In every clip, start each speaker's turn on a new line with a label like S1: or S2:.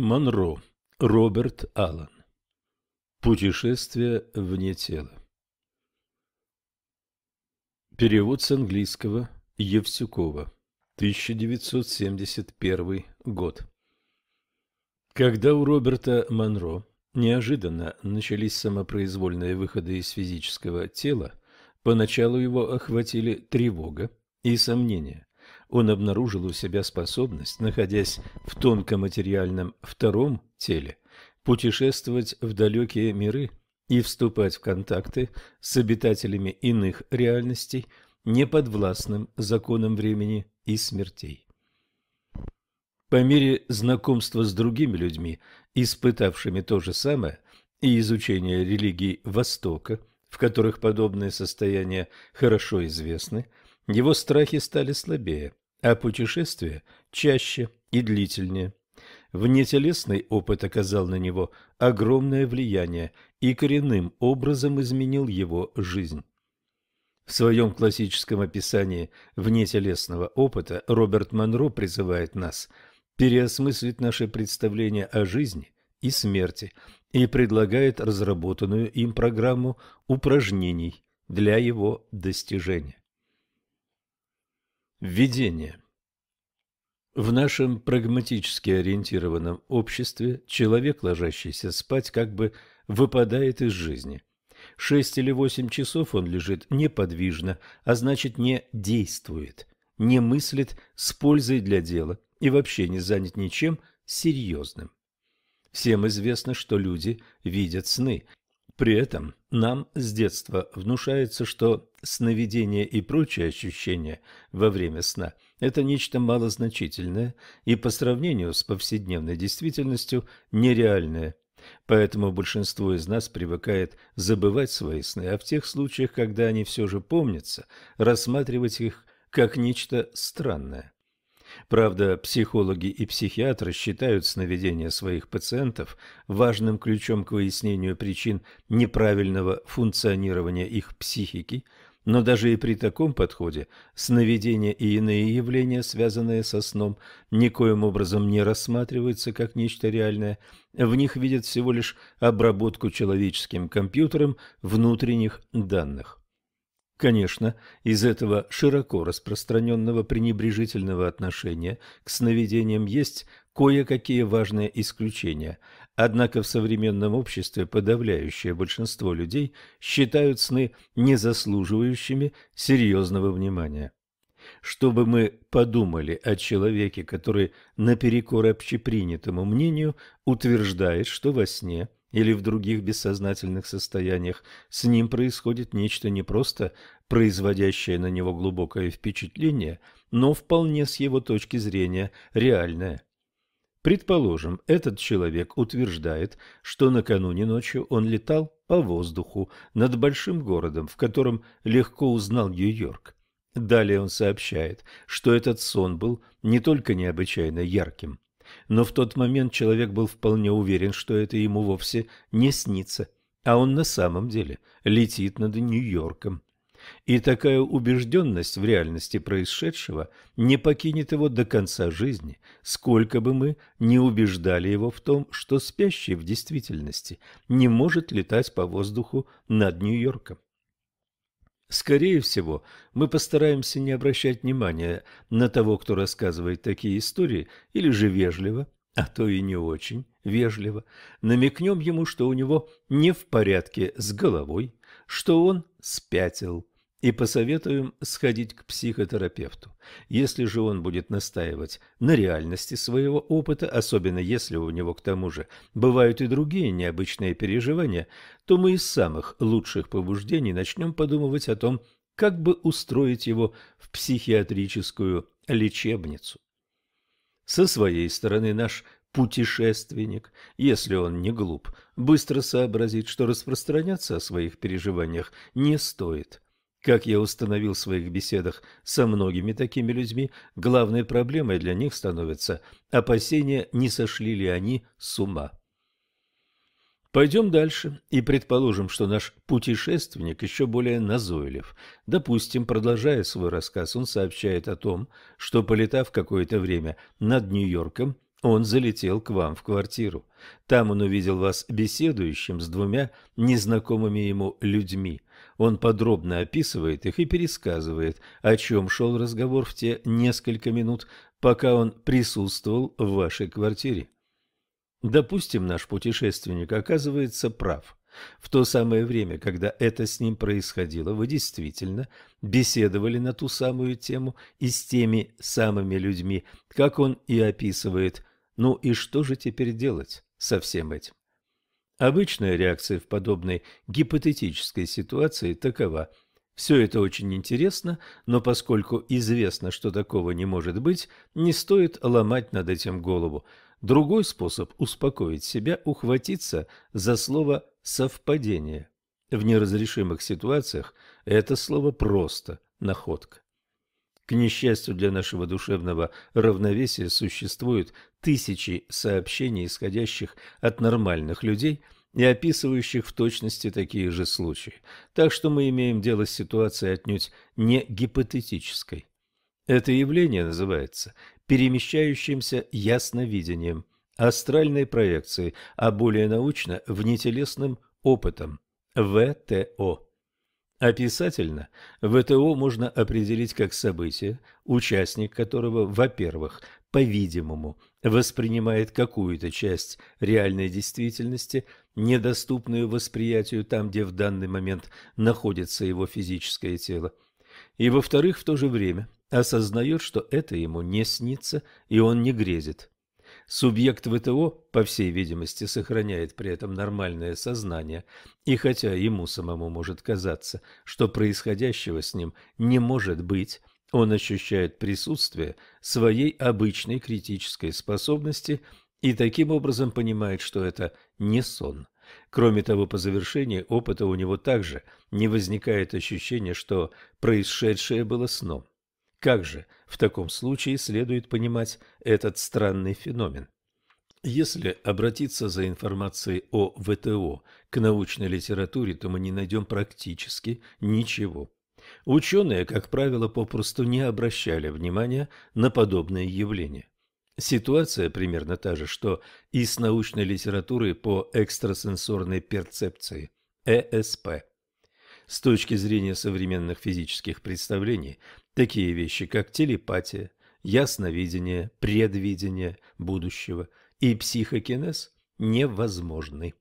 S1: Монро. Роберт Аллен. Путешествие вне тела. Перевод с английского Евсюкова. 1971 год. Когда у Роберта Монро неожиданно начались самопроизвольные выходы из физического тела, поначалу его охватили тревога и сомнения он обнаружил у себя способность, находясь в тонкоматериальном втором теле, путешествовать в далекие миры и вступать в контакты с обитателями иных реальностей, не подвластным законам времени и смертей. По мере знакомства с другими людьми, испытавшими то же самое, и изучения религий Востока, в которых подобные состояния хорошо известны, его страхи стали слабее, а путешествия чаще и длительнее. Внетелесный опыт оказал на него огромное влияние и коренным образом изменил его жизнь. В своем классическом описании внетелесного опыта Роберт Монро призывает нас переосмыслить наше представление о жизни и смерти и предлагает разработанную им программу упражнений для его достижения. Введение. В нашем прагматически ориентированном обществе человек, ложащийся спать, как бы выпадает из жизни. Шесть или восемь часов он лежит неподвижно, а значит не действует, не мыслит с пользой для дела и вообще не занят ничем серьезным. Всем известно, что люди видят сны, при этом нам с детства внушается, что сновидения и прочие ощущения во время сна – это нечто малозначительное и по сравнению с повседневной действительностью нереальное. Поэтому большинство из нас привыкает забывать свои сны, а в тех случаях, когда они все же помнятся, рассматривать их как нечто странное. Правда, психологи и психиатры считают сновидения своих пациентов важным ключом к выяснению причин неправильного функционирования их психики, но даже и при таком подходе сновидения и иные явления, связанные со сном, никоим образом не рассматриваются как нечто реальное, в них видят всего лишь обработку человеческим компьютером внутренних данных. Конечно, из этого широко распространенного пренебрежительного отношения к сновидениям есть кое-какие важные исключения, однако в современном обществе подавляющее большинство людей считают сны незаслуживающими серьезного внимания. Чтобы мы подумали о человеке, который наперекор общепринятому мнению утверждает, что во сне – или в других бессознательных состояниях с ним происходит нечто не просто производящее на него глубокое впечатление, но вполне с его точки зрения реальное. Предположим, этот человек утверждает, что накануне ночью он летал по воздуху над большим городом, в котором легко узнал Нью-Йорк. Далее он сообщает, что этот сон был не только необычайно ярким, но в тот момент человек был вполне уверен, что это ему вовсе не снится, а он на самом деле летит над Нью-Йорком. И такая убежденность в реальности происшедшего не покинет его до конца жизни, сколько бы мы не убеждали его в том, что спящий в действительности не может летать по воздуху над Нью-Йорком. Скорее всего, мы постараемся не обращать внимания на того, кто рассказывает такие истории, или же вежливо, а то и не очень вежливо, намекнем ему, что у него не в порядке с головой, что он спятил, и посоветуем сходить к психотерапевту. Если же он будет настаивать на реальности своего опыта, особенно если у него к тому же бывают и другие необычные переживания, то мы из самых лучших побуждений начнем подумывать о том, как бы устроить его в психиатрическую лечебницу. Со своей стороны наш путешественник, если он не глуп, быстро сообразит, что распространяться о своих переживаниях не стоит – как я установил в своих беседах со многими такими людьми, главной проблемой для них становится опасение, не сошли ли они с ума. Пойдем дальше и предположим, что наш путешественник еще более назойлив. Допустим, продолжая свой рассказ, он сообщает о том, что, полетав какое-то время над Нью-Йорком, Он залетел к вам в квартиру. Там он увидел вас беседующим с двумя незнакомыми ему людьми. Он подробно описывает их и пересказывает, о чем шел разговор в те несколько минут, пока он присутствовал в вашей квартире. Допустим, наш путешественник оказывается прав. В то самое время, когда это с ним происходило, вы действительно беседовали на ту самую тему и с теми самыми людьми, как он и описывает. Ну и что же теперь делать со всем этим? Обычная реакция в подобной гипотетической ситуации такова. Все это очень интересно, но поскольку известно, что такого не может быть, не стоит ломать над этим голову. Другой способ успокоить себя – ухватиться за слово «совпадение». В неразрешимых ситуациях это слово просто находка. К несчастью для нашего душевного равновесия существуют тысячи сообщений, исходящих от нормальных людей и описывающих в точности такие же случаи. Так что мы имеем дело с ситуацией отнюдь не гипотетической. Это явление называется перемещающимся ясновидением, астральной проекцией, а более научно – внетелесным опытом – ВТО. Описательно ВТО можно определить как событие, участник которого, во-первых, по-видимому, воспринимает какую-то часть реальной действительности, недоступную восприятию там, где в данный момент находится его физическое тело, и, во-вторых, в то же время осознает, что это ему не снится, и он не грезит. Субъект ВТО, по всей видимости, сохраняет при этом нормальное сознание, и хотя ему самому может казаться, что происходящего с ним не может быть, он ощущает присутствие своей обычной критической способности и таким образом понимает, что это не сон. Кроме того, по завершении опыта у него также не возникает ощущения, что происшедшее было сном. Как же в таком случае следует понимать этот странный феномен? Если обратиться за информацией о ВТО к научной литературе, то мы не найдем практически ничего. Ученые, как правило, попросту не обращали внимания на подобные явления. Ситуация примерно та же, что и с научной литературой по экстрасенсорной перцепции, ЭСП. С точки зрения современных физических представлений, такие вещи, как телепатия, ясновидение, предвидение будущего и психокинез невозможны.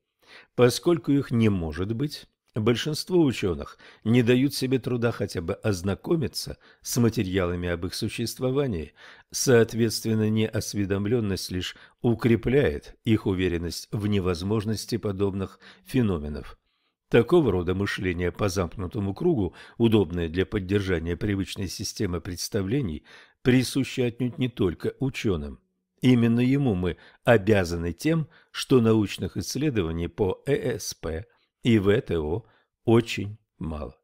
S1: Поскольку их не может быть, Большинство ученых не дают себе труда хотя бы ознакомиться с материалами об их существовании, соответственно, неосведомленность лишь укрепляет их уверенность в невозможности подобных феноменов. Такого рода мышление по замкнутому кругу, удобное для поддержания привычной системы представлений, присуще отнюдь не только ученым. Именно ему мы обязаны тем, что научных исследований по ЭСП – и ВТО очень мало.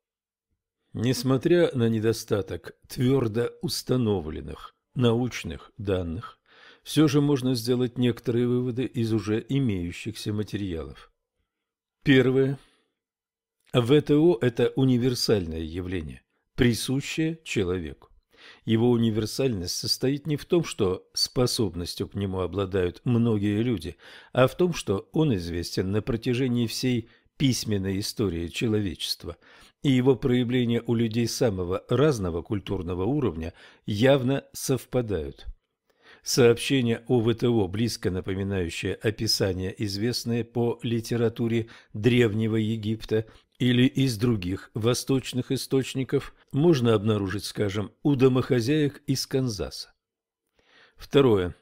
S1: Несмотря на недостаток твердо установленных научных данных, все же можно сделать некоторые выводы из уже имеющихся материалов. Первое. ВТО – это универсальное явление, присущее человеку. Его универсальность состоит не в том, что способностью к нему обладают многие люди, а в том, что он известен на протяжении всей письменной истории человечества, и его проявления у людей самого разного культурного уровня явно совпадают. Сообщения о ВТО, близко напоминающие описания, известные по литературе Древнего Египта или из других восточных источников, можно обнаружить, скажем, у домохозяек из Канзаса. Второе.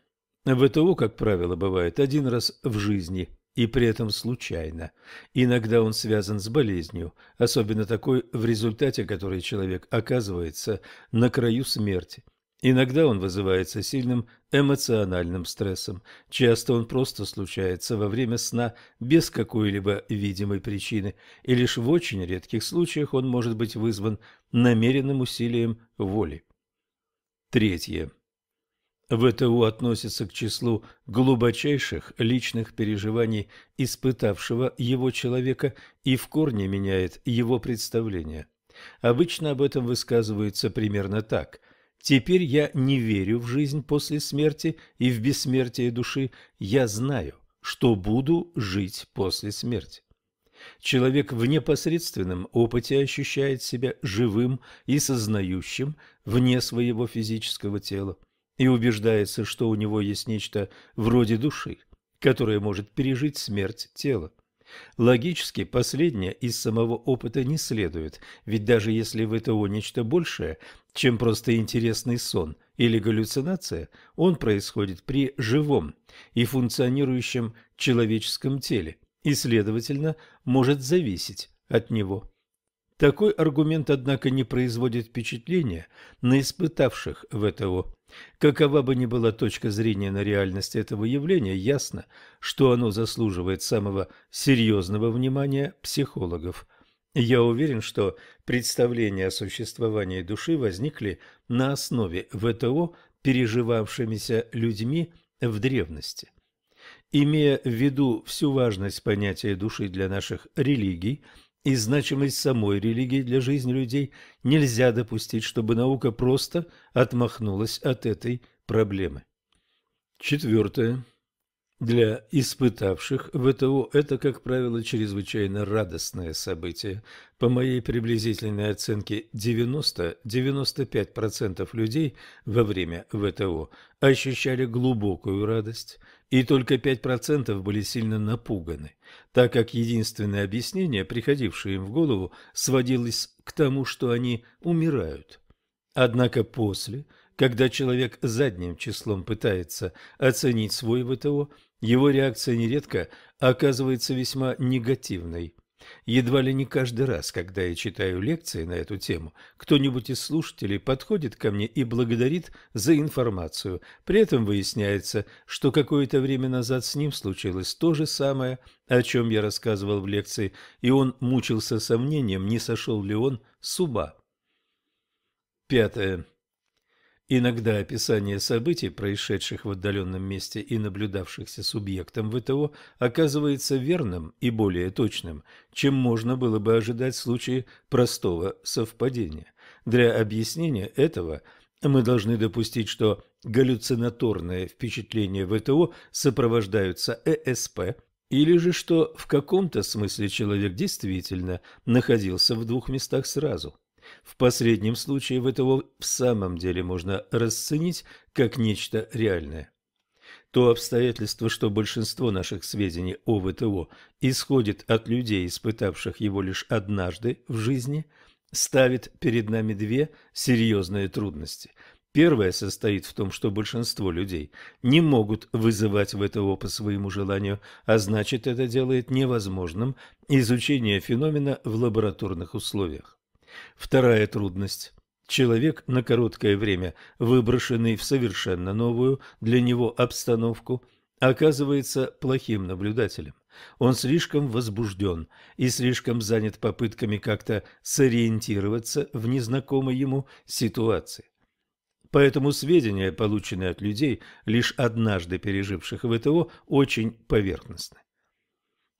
S1: ВТО, как правило, бывает один раз в жизни – и при этом случайно. Иногда он связан с болезнью, особенно такой, в результате которой человек оказывается на краю смерти. Иногда он вызывается сильным эмоциональным стрессом. Часто он просто случается во время сна без какой-либо видимой причины, и лишь в очень редких случаях он может быть вызван намеренным усилием воли. Третье. ВТУ относится к числу глубочайших личных переживаний испытавшего его человека и в корне меняет его представление. Обычно об этом высказывается примерно так. Теперь я не верю в жизнь после смерти и в бессмертие души. Я знаю, что буду жить после смерти. Человек в непосредственном опыте ощущает себя живым и сознающим вне своего физического тела и убеждается, что у него есть нечто вроде души, которая может пережить смерть тела. Логически последнее из самого опыта не следует, ведь даже если в ВТО нечто большее, чем просто интересный сон или галлюцинация, он происходит при живом и функционирующем человеческом теле и, следовательно, может зависеть от него. Такой аргумент, однако, не производит впечатления на испытавших ВТО. Какова бы ни была точка зрения на реальность этого явления, ясно, что оно заслуживает самого серьезного внимания психологов. Я уверен, что представления о существовании души возникли на основе ВТО, переживавшимися людьми в древности. Имея в виду всю важность понятия души для наших религий и значимость самой религии для жизни людей, нельзя допустить, чтобы наука просто отмахнулась от этой проблемы. Четвертое. Для испытавших ВТО это, как правило, чрезвычайно радостное событие. По моей приблизительной оценке 90-95% людей во время ВТО ощущали глубокую радость, и только 5% были сильно напуганы, так как единственное объяснение, приходившее им в голову, сводилось к тому, что они умирают. Однако после, когда человек задним числом пытается оценить свой ВТО, его реакция нередко оказывается весьма негативной. Едва ли не каждый раз, когда я читаю лекции на эту тему, кто-нибудь из слушателей подходит ко мне и благодарит за информацию. При этом выясняется, что какое-то время назад с ним случилось то же самое, о чем я рассказывал в лекции, и он мучился сомнением, не сошел ли он с ума. Пятое. Иногда описание событий, происшедших в отдаленном месте и наблюдавшихся субъектом ВТО, оказывается верным и более точным, чем можно было бы ожидать в случае простого совпадения. Для объяснения этого мы должны допустить, что галлюцинаторные впечатления ВТО сопровождаются ЭСП, или же что в каком-то смысле человек действительно находился в двух местах сразу. В последнем случае ВТО в самом деле можно расценить как нечто реальное. То обстоятельство, что большинство наших сведений о ВТО исходит от людей, испытавших его лишь однажды в жизни, ставит перед нами две серьезные трудности. Первая состоит в том, что большинство людей не могут вызывать ВТО по своему желанию, а значит это делает невозможным изучение феномена в лабораторных условиях. Вторая трудность. Человек, на короткое время выброшенный в совершенно новую для него обстановку, оказывается плохим наблюдателем. Он слишком возбужден и слишком занят попытками как-то сориентироваться в незнакомой ему ситуации. Поэтому сведения, полученные от людей, лишь однажды переживших ВТО, очень поверхностны.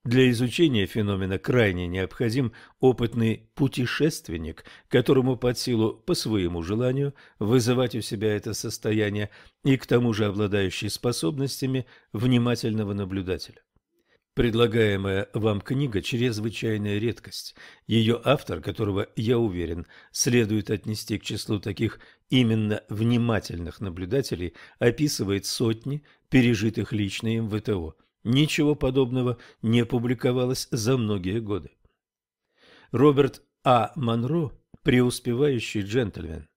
S1: Для изучения феномена крайне необходим опытный путешественник, которому под силу по своему желанию вызывать у себя это состояние и к тому же обладающий способностями внимательного наблюдателя. Предлагаемая вам книга – чрезвычайная редкость. Ее автор, которого, я уверен, следует отнести к числу таких именно внимательных наблюдателей, описывает сотни пережитых лично им ВТО – Ничего подобного не публиковалось за многие годы. Роберт А. Монро – преуспевающий джентльмен.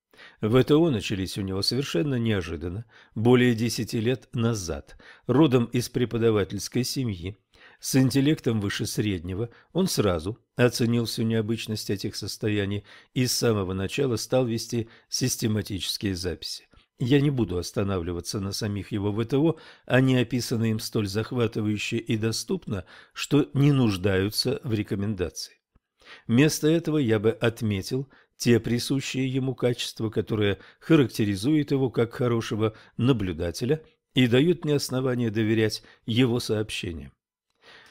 S1: ВТО начались у него совершенно неожиданно, более десяти лет назад. Родом из преподавательской семьи, с интеллектом выше среднего, он сразу оценил всю необычность этих состояний и с самого начала стал вести систематические записи. Я не буду останавливаться на самих его ВТО, они описаны им столь захватывающе и доступно, что не нуждаются в рекомендации. Вместо этого я бы отметил те присущие ему качества, которые характеризуют его как хорошего наблюдателя и дают мне основание доверять его сообщениям.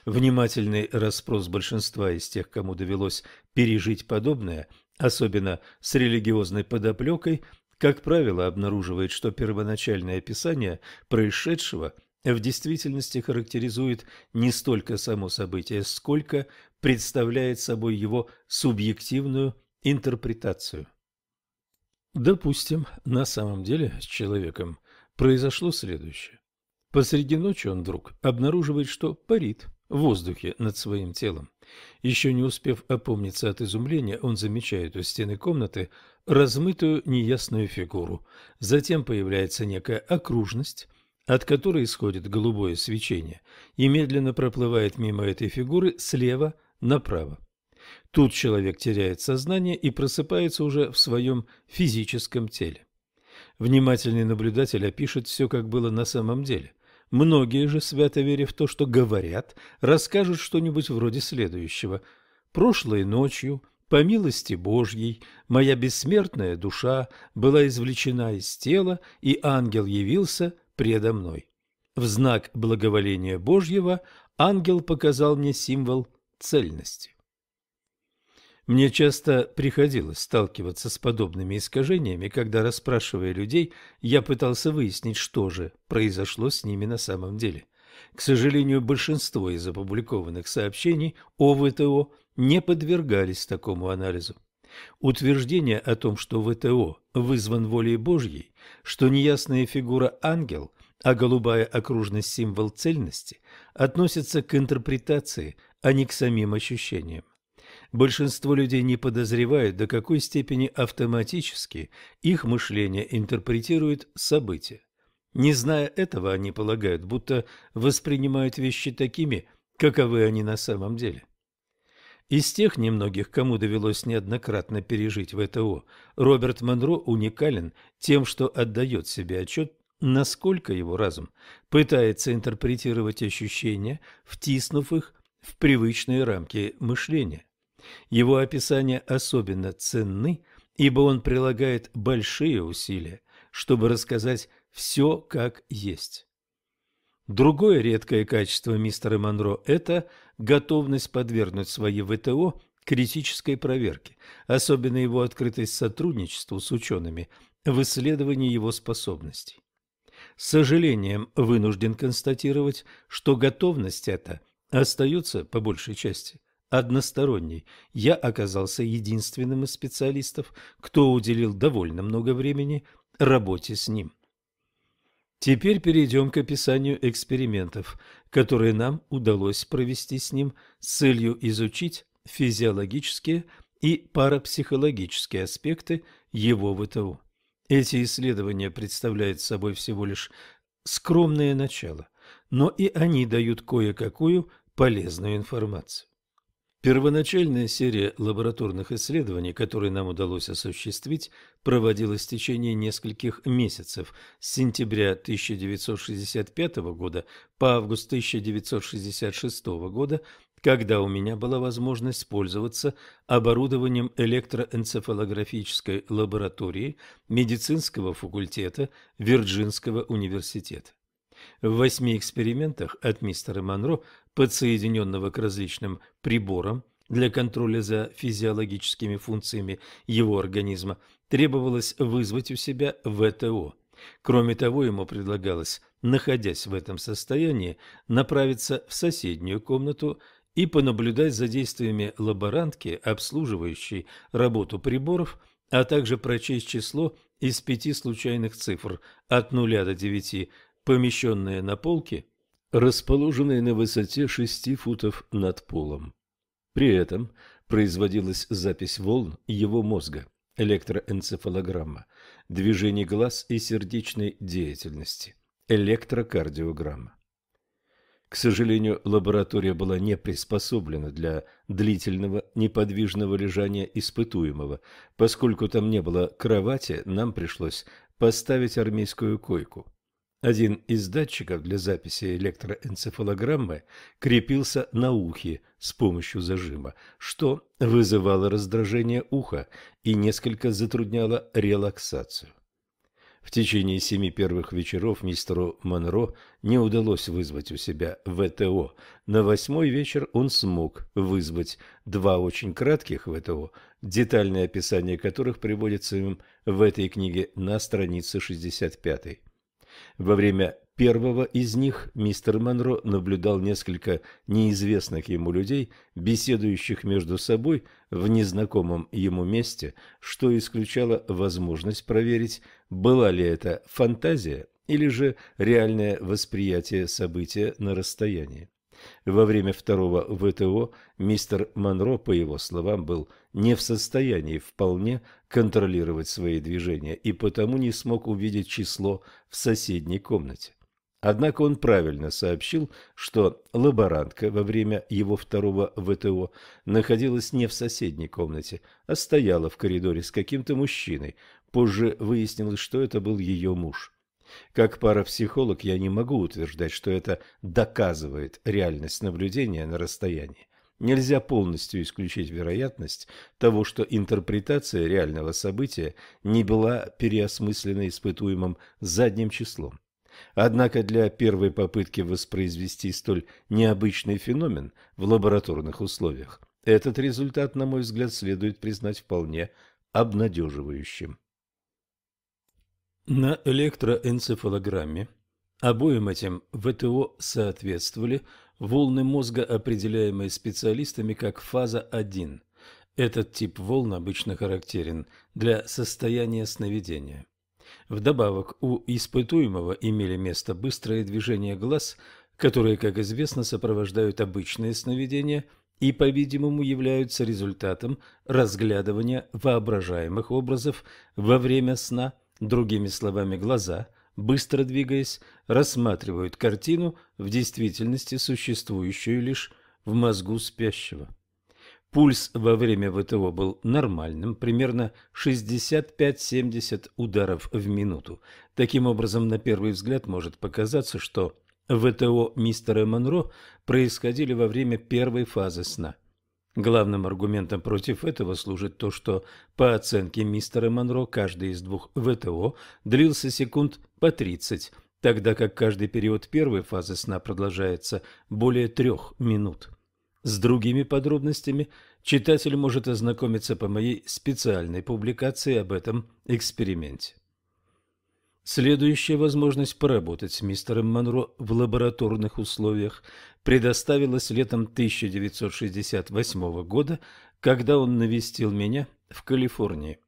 S1: Внимательный расспрос большинства из тех, кому довелось пережить подобное, особенно с религиозной подоплекой, как правило, обнаруживает, что первоначальное описание происшедшего в действительности характеризует не столько само событие, сколько представляет собой его субъективную интерпретацию. Допустим, на самом деле с человеком произошло следующее. Посреди ночи он вдруг обнаруживает, что парит в воздухе над своим телом. Еще не успев опомниться от изумления, он замечает у стены комнаты размытую неясную фигуру. Затем появляется некая окружность, от которой исходит голубое свечение, и медленно проплывает мимо этой фигуры слева направо. Тут человек теряет сознание и просыпается уже в своем физическом теле. Внимательный наблюдатель опишет все, как было на самом деле. Многие же, свято веря в то, что говорят, расскажут что-нибудь вроде следующего. «Прошлой ночью, по милости Божьей, моя бессмертная душа была извлечена из тела, и ангел явился предо мной. В знак благоволения Божьего ангел показал мне символ цельности. Мне часто приходилось сталкиваться с подобными искажениями, когда, расспрашивая людей, я пытался выяснить, что же произошло с ними на самом деле. К сожалению, большинство из опубликованных сообщений о ВТО не подвергались такому анализу. Утверждение о том, что ВТО вызван волей Божьей, что неясная фигура ангел, а голубая окружность символ цельности, относится к интерпретации, а не к самим ощущениям. Большинство людей не подозревают, до какой степени автоматически их мышление интерпретирует события. Не зная этого, они полагают, будто воспринимают вещи такими, каковы они на самом деле. Из тех немногих, кому довелось неоднократно пережить ВТО, Роберт Монро уникален тем, что отдает себе отчет, насколько его разум пытается интерпретировать ощущения, втиснув их в привычные рамки мышления. Его описания особенно ценны, ибо он прилагает большие усилия, чтобы рассказать все как есть. Другое редкое качество мистера Монро – это готовность подвергнуть свои ВТО критической проверке, особенно его открытость сотрудничеству с учеными в исследовании его способностей. С сожалением вынужден констатировать, что готовность эта остается, по большей части, односторонней. Я оказался единственным из специалистов, кто уделил довольно много времени работе с ним. Теперь перейдем к описанию экспериментов, которые нам удалось провести с ним с целью изучить физиологические и парапсихологические аспекты его ВТО. Эти исследования представляют собой всего лишь скромное начало, но и они дают кое-какую полезную информацию. Первоначальная серия лабораторных исследований, которые нам удалось осуществить, проводилась в течение нескольких месяцев с сентября 1965 года по август 1966 года, когда у меня была возможность пользоваться оборудованием электроэнцефалографической лаборатории медицинского факультета Вирджинского университета. В восьми экспериментах от мистера Монро, подсоединенного к различным приборам для контроля за физиологическими функциями его организма, требовалось вызвать у себя ВТО. Кроме того, ему предлагалось, находясь в этом состоянии, направиться в соседнюю комнату и понаблюдать за действиями лаборантки, обслуживающей работу приборов, а также прочесть число из пяти случайных цифр от 0 до 9, помещенные на полке, расположенные на высоте 6 футов над полом. При этом производилась запись волн его мозга, электроэнцефалограмма, движений глаз и сердечной деятельности, электрокардиограмма. К сожалению, лаборатория была не приспособлена для длительного неподвижного лежания испытуемого. Поскольку там не было кровати, нам пришлось поставить армейскую койку. Один из датчиков для записи электроэнцефалограммы крепился на ухе с помощью зажима, что вызывало раздражение уха и несколько затрудняло релаксацию. В течение семи первых вечеров мистеру Монро не удалось вызвать у себя ВТО. На восьмой вечер он смог вызвать два очень кратких ВТО, детальное описание которых приводится им в этой книге на странице 65. Во время первого из них мистер Монро наблюдал несколько неизвестных ему людей, беседующих между собой в незнакомом ему месте, что исключало возможность проверить, была ли это фантазия или же реальное восприятие события на расстоянии. Во время второго ВТО мистер Монро, по его словам, был не в состоянии вполне контролировать свои движения и потому не смог увидеть число в соседней комнате. Однако он правильно сообщил, что лаборантка во время его второго ВТО находилась не в соседней комнате, а стояла в коридоре с каким-то мужчиной. Позже выяснилось, что это был ее муж. Как парапсихолог я не могу утверждать, что это доказывает реальность наблюдения на расстоянии. Нельзя полностью исключить вероятность того, что интерпретация реального события не была переосмыслена испытуемым задним числом. Однако для первой попытки воспроизвести столь необычный феномен в лабораторных условиях этот результат, на мой взгляд, следует признать вполне обнадеживающим. На электроэнцефалограмме обоим этим ВТО соответствовали волны мозга, определяемые специалистами как фаза 1. Этот тип волн обычно характерен для состояния сновидения. Вдобавок, у испытуемого имели место быстрое движение глаз, которые, как известно, сопровождают обычные сновидения и, по-видимому, являются результатом разглядывания воображаемых образов во время сна. Другими словами, глаза, быстро двигаясь, рассматривают картину, в действительности существующую лишь в мозгу спящего. Пульс во время ВТО был нормальным, примерно 65-70 ударов в минуту. Таким образом, на первый взгляд может показаться, что ВТО мистера Монро происходили во время первой фазы сна. Главным аргументом против этого служит то, что по оценке мистера Монро каждый из двух ВТО длился секунд по 30, тогда как каждый период первой фазы сна продолжается более трех минут. С другими подробностями читатель может ознакомиться по моей специальной публикации об этом эксперименте. Следующая возможность поработать с мистером Монро в лабораторных условиях предоставилась летом 1968 года, когда он навестил меня в Калифорнии.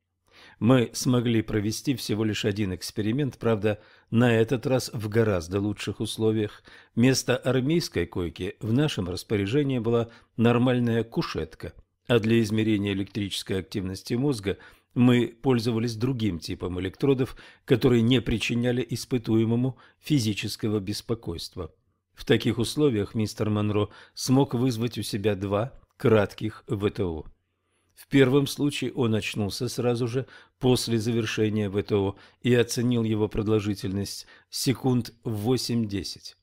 S1: Мы смогли провести всего лишь один эксперимент, правда, на этот раз в гораздо лучших условиях. Вместо армейской койки в нашем распоряжении была нормальная кушетка, а для измерения электрической активности мозга мы пользовались другим типом электродов, которые не причиняли испытуемому физического беспокойства. В таких условиях мистер Монро смог вызвать у себя два кратких ВТО. В первом случае он очнулся сразу же после завершения ВТО и оценил его продолжительность секунд 8-10.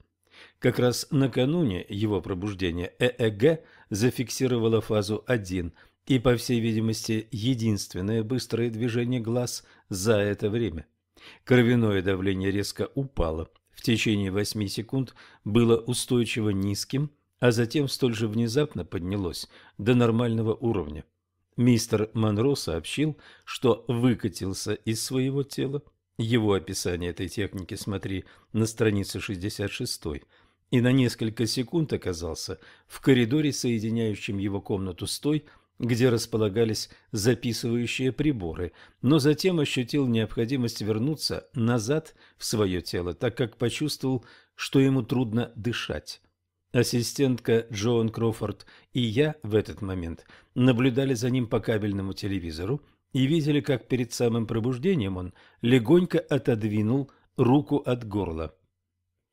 S1: Как раз накануне его пробуждения ЭЭГ зафиксировала фазу 1 и, по всей видимости, единственное быстрое движение глаз за это время. Кровяное давление резко упало, в течение 8 секунд было устойчиво низким, а затем столь же внезапно поднялось до нормального уровня. Мистер Монро сообщил, что выкатился из своего тела. Его описание этой техники смотри на странице 66 и на несколько секунд оказался в коридоре, соединяющем его комнату с той, где располагались записывающие приборы, но затем ощутил необходимость вернуться назад в свое тело, так как почувствовал, что ему трудно дышать. Ассистентка Джоан Кроуфорд и я в этот момент наблюдали за ним по кабельному телевизору и видели, как перед самым пробуждением он легонько отодвинул руку от горла.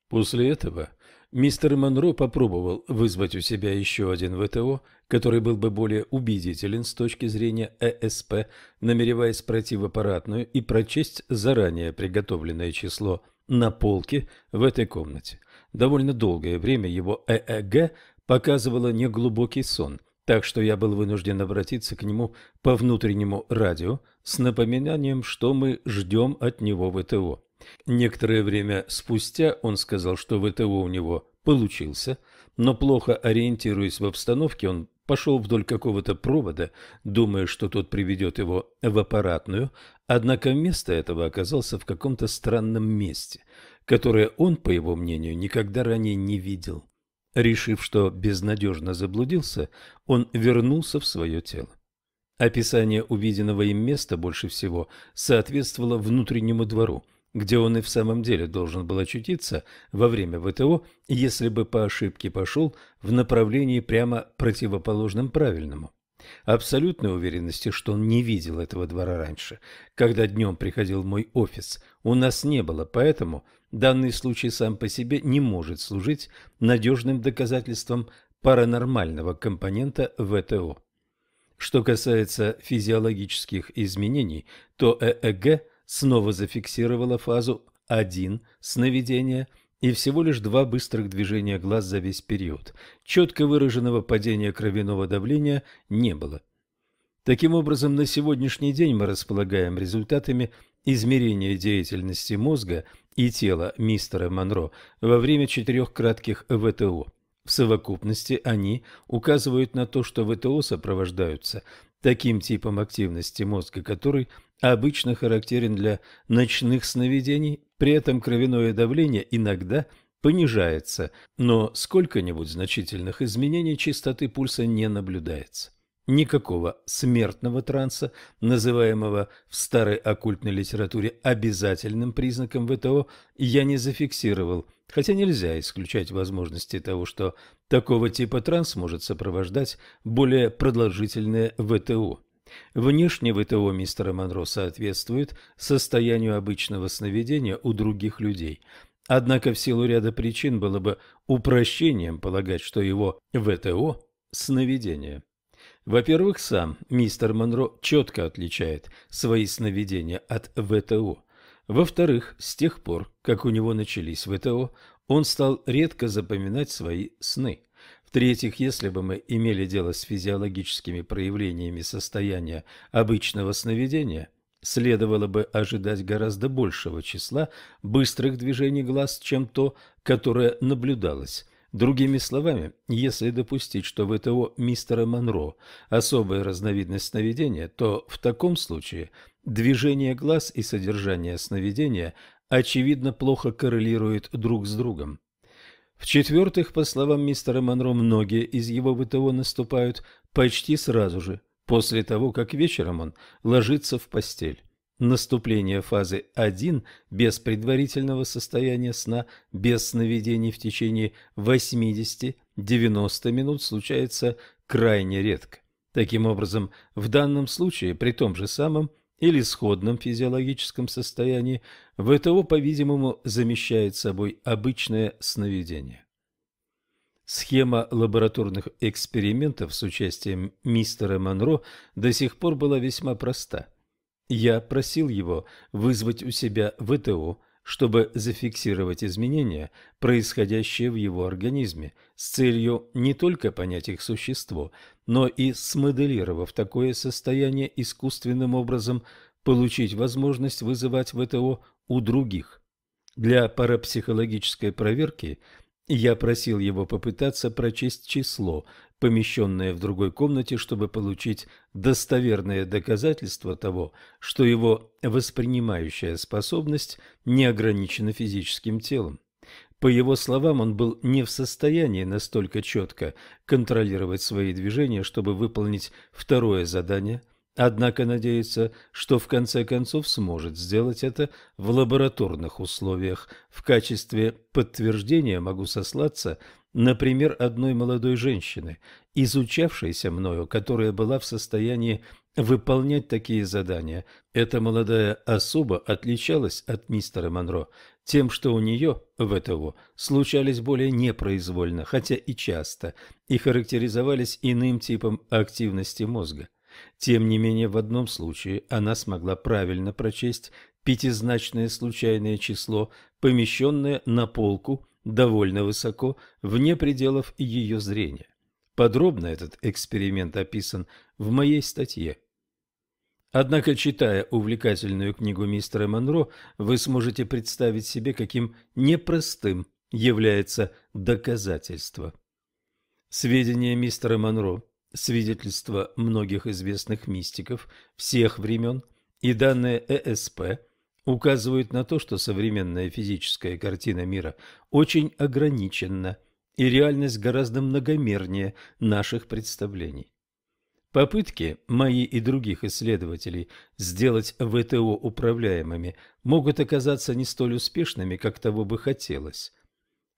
S1: После этого мистер Монро попробовал вызвать у себя еще один ВТО, который был бы более убедителен с точки зрения ЭСП, намереваясь пройти в аппаратную и прочесть заранее приготовленное число на полке в этой комнате. Довольно долгое время его ЭЭГ показывало неглубокий сон, так что я был вынужден обратиться к нему по внутреннему радио с напоминанием, что мы ждем от него ВТО. Некоторое время спустя он сказал, что ВТО у него получился, но плохо ориентируясь в обстановке, он пошел вдоль какого-то провода, думая, что тот приведет его в аппаратную, однако вместо этого оказался в каком-то странном месте, которое он, по его мнению, никогда ранее не видел. Решив, что безнадежно заблудился, он вернулся в свое тело. Описание увиденного им места больше всего соответствовало внутреннему двору, где он и в самом деле должен был очутиться во время ВТО, если бы по ошибке пошел в направлении прямо противоположном правильному. Абсолютной уверенности, что он не видел этого двора раньше, когда днем приходил мой офис, у нас не было, поэтому данный случай сам по себе не может служить надежным доказательством паранормального компонента ВТО. Что касается физиологических изменений, то ЭЭГ снова зафиксировала фазу 1 сновидения – и всего лишь два быстрых движения глаз за весь период. Четко выраженного падения кровяного давления не было. Таким образом, на сегодняшний день мы располагаем результатами измерения деятельности мозга и тела мистера Монро во время четырех кратких ВТО. В совокупности они указывают на то, что ВТО сопровождаются таким типом активности мозга, который обычно характерен для ночных сновидений при этом кровяное давление иногда понижается, но сколько-нибудь значительных изменений частоты пульса не наблюдается. Никакого смертного транса, называемого в старой оккультной литературе обязательным признаком ВТО, я не зафиксировал, хотя нельзя исключать возможности того, что такого типа транс может сопровождать более продолжительное ВТО. Внешне ВТО мистера Монро соответствует состоянию обычного сновидения у других людей. Однако в силу ряда причин было бы упрощением полагать, что его ВТО – сновидение. Во-первых, сам мистер Монро четко отличает свои сновидения от ВТО. Во-вторых, с тех пор, как у него начались ВТО, он стал редко запоминать свои сны. В-третьих, если бы мы имели дело с физиологическими проявлениями состояния обычного сновидения, следовало бы ожидать гораздо большего числа быстрых движений глаз, чем то, которое наблюдалось. Другими словами, если допустить, что в ВТО мистера Монро особая разновидность сновидения, то в таком случае движение глаз и содержание сновидения очевидно плохо коррелируют друг с другом. В-четвертых, по словам мистера Монро, многие из его ВТО наступают почти сразу же, после того, как вечером он ложится в постель. Наступление фазы 1 без предварительного состояния сна, без сновидений в течение 80-90 минут случается крайне редко. Таким образом, в данном случае, при том же самом или сходном физиологическом состоянии, ВТО, по-видимому, замещает собой обычное сновидение. Схема лабораторных экспериментов с участием мистера Монро до сих пор была весьма проста. Я просил его вызвать у себя ВТО, чтобы зафиксировать изменения, происходящие в его организме, с целью не только понять их существо, но и, смоделировав такое состояние искусственным образом, получить возможность вызывать ВТО у других. Для парапсихологической проверки я просил его попытаться прочесть число, помещенное в другой комнате, чтобы получить достоверное доказательство того, что его воспринимающая способность не ограничена физическим телом. По его словам, он был не в состоянии настолько четко контролировать свои движения, чтобы выполнить второе задание, однако надеется, что в конце концов сможет сделать это в лабораторных условиях. В качестве подтверждения могу сослаться Например, одной молодой женщины, изучавшейся мною, которая была в состоянии выполнять такие задания. Эта молодая особа отличалась от мистера Монро тем, что у нее в ВТО случались более непроизвольно, хотя и часто, и характеризовались иным типом активности мозга. Тем не менее, в одном случае она смогла правильно прочесть пятизначное случайное число, помещенное на полку довольно высоко, вне пределов ее зрения. Подробно этот эксперимент описан в моей статье. Однако, читая увлекательную книгу мистера Монро, вы сможете представить себе, каким непростым является доказательство. Сведения мистера Монро, свидетельства многих известных мистиков всех времен и данные ЭСП указывают на то, что современная физическая картина мира очень ограничена – и реальность гораздо многомернее наших представлений. Попытки мои и других исследователей сделать ВТО управляемыми могут оказаться не столь успешными, как того бы хотелось.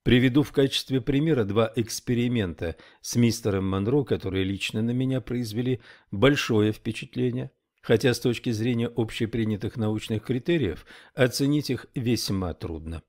S1: Приведу в качестве примера два эксперимента с мистером Монро, которые лично на меня произвели большое впечатление, хотя с точки зрения общепринятых научных критериев оценить их весьма трудно.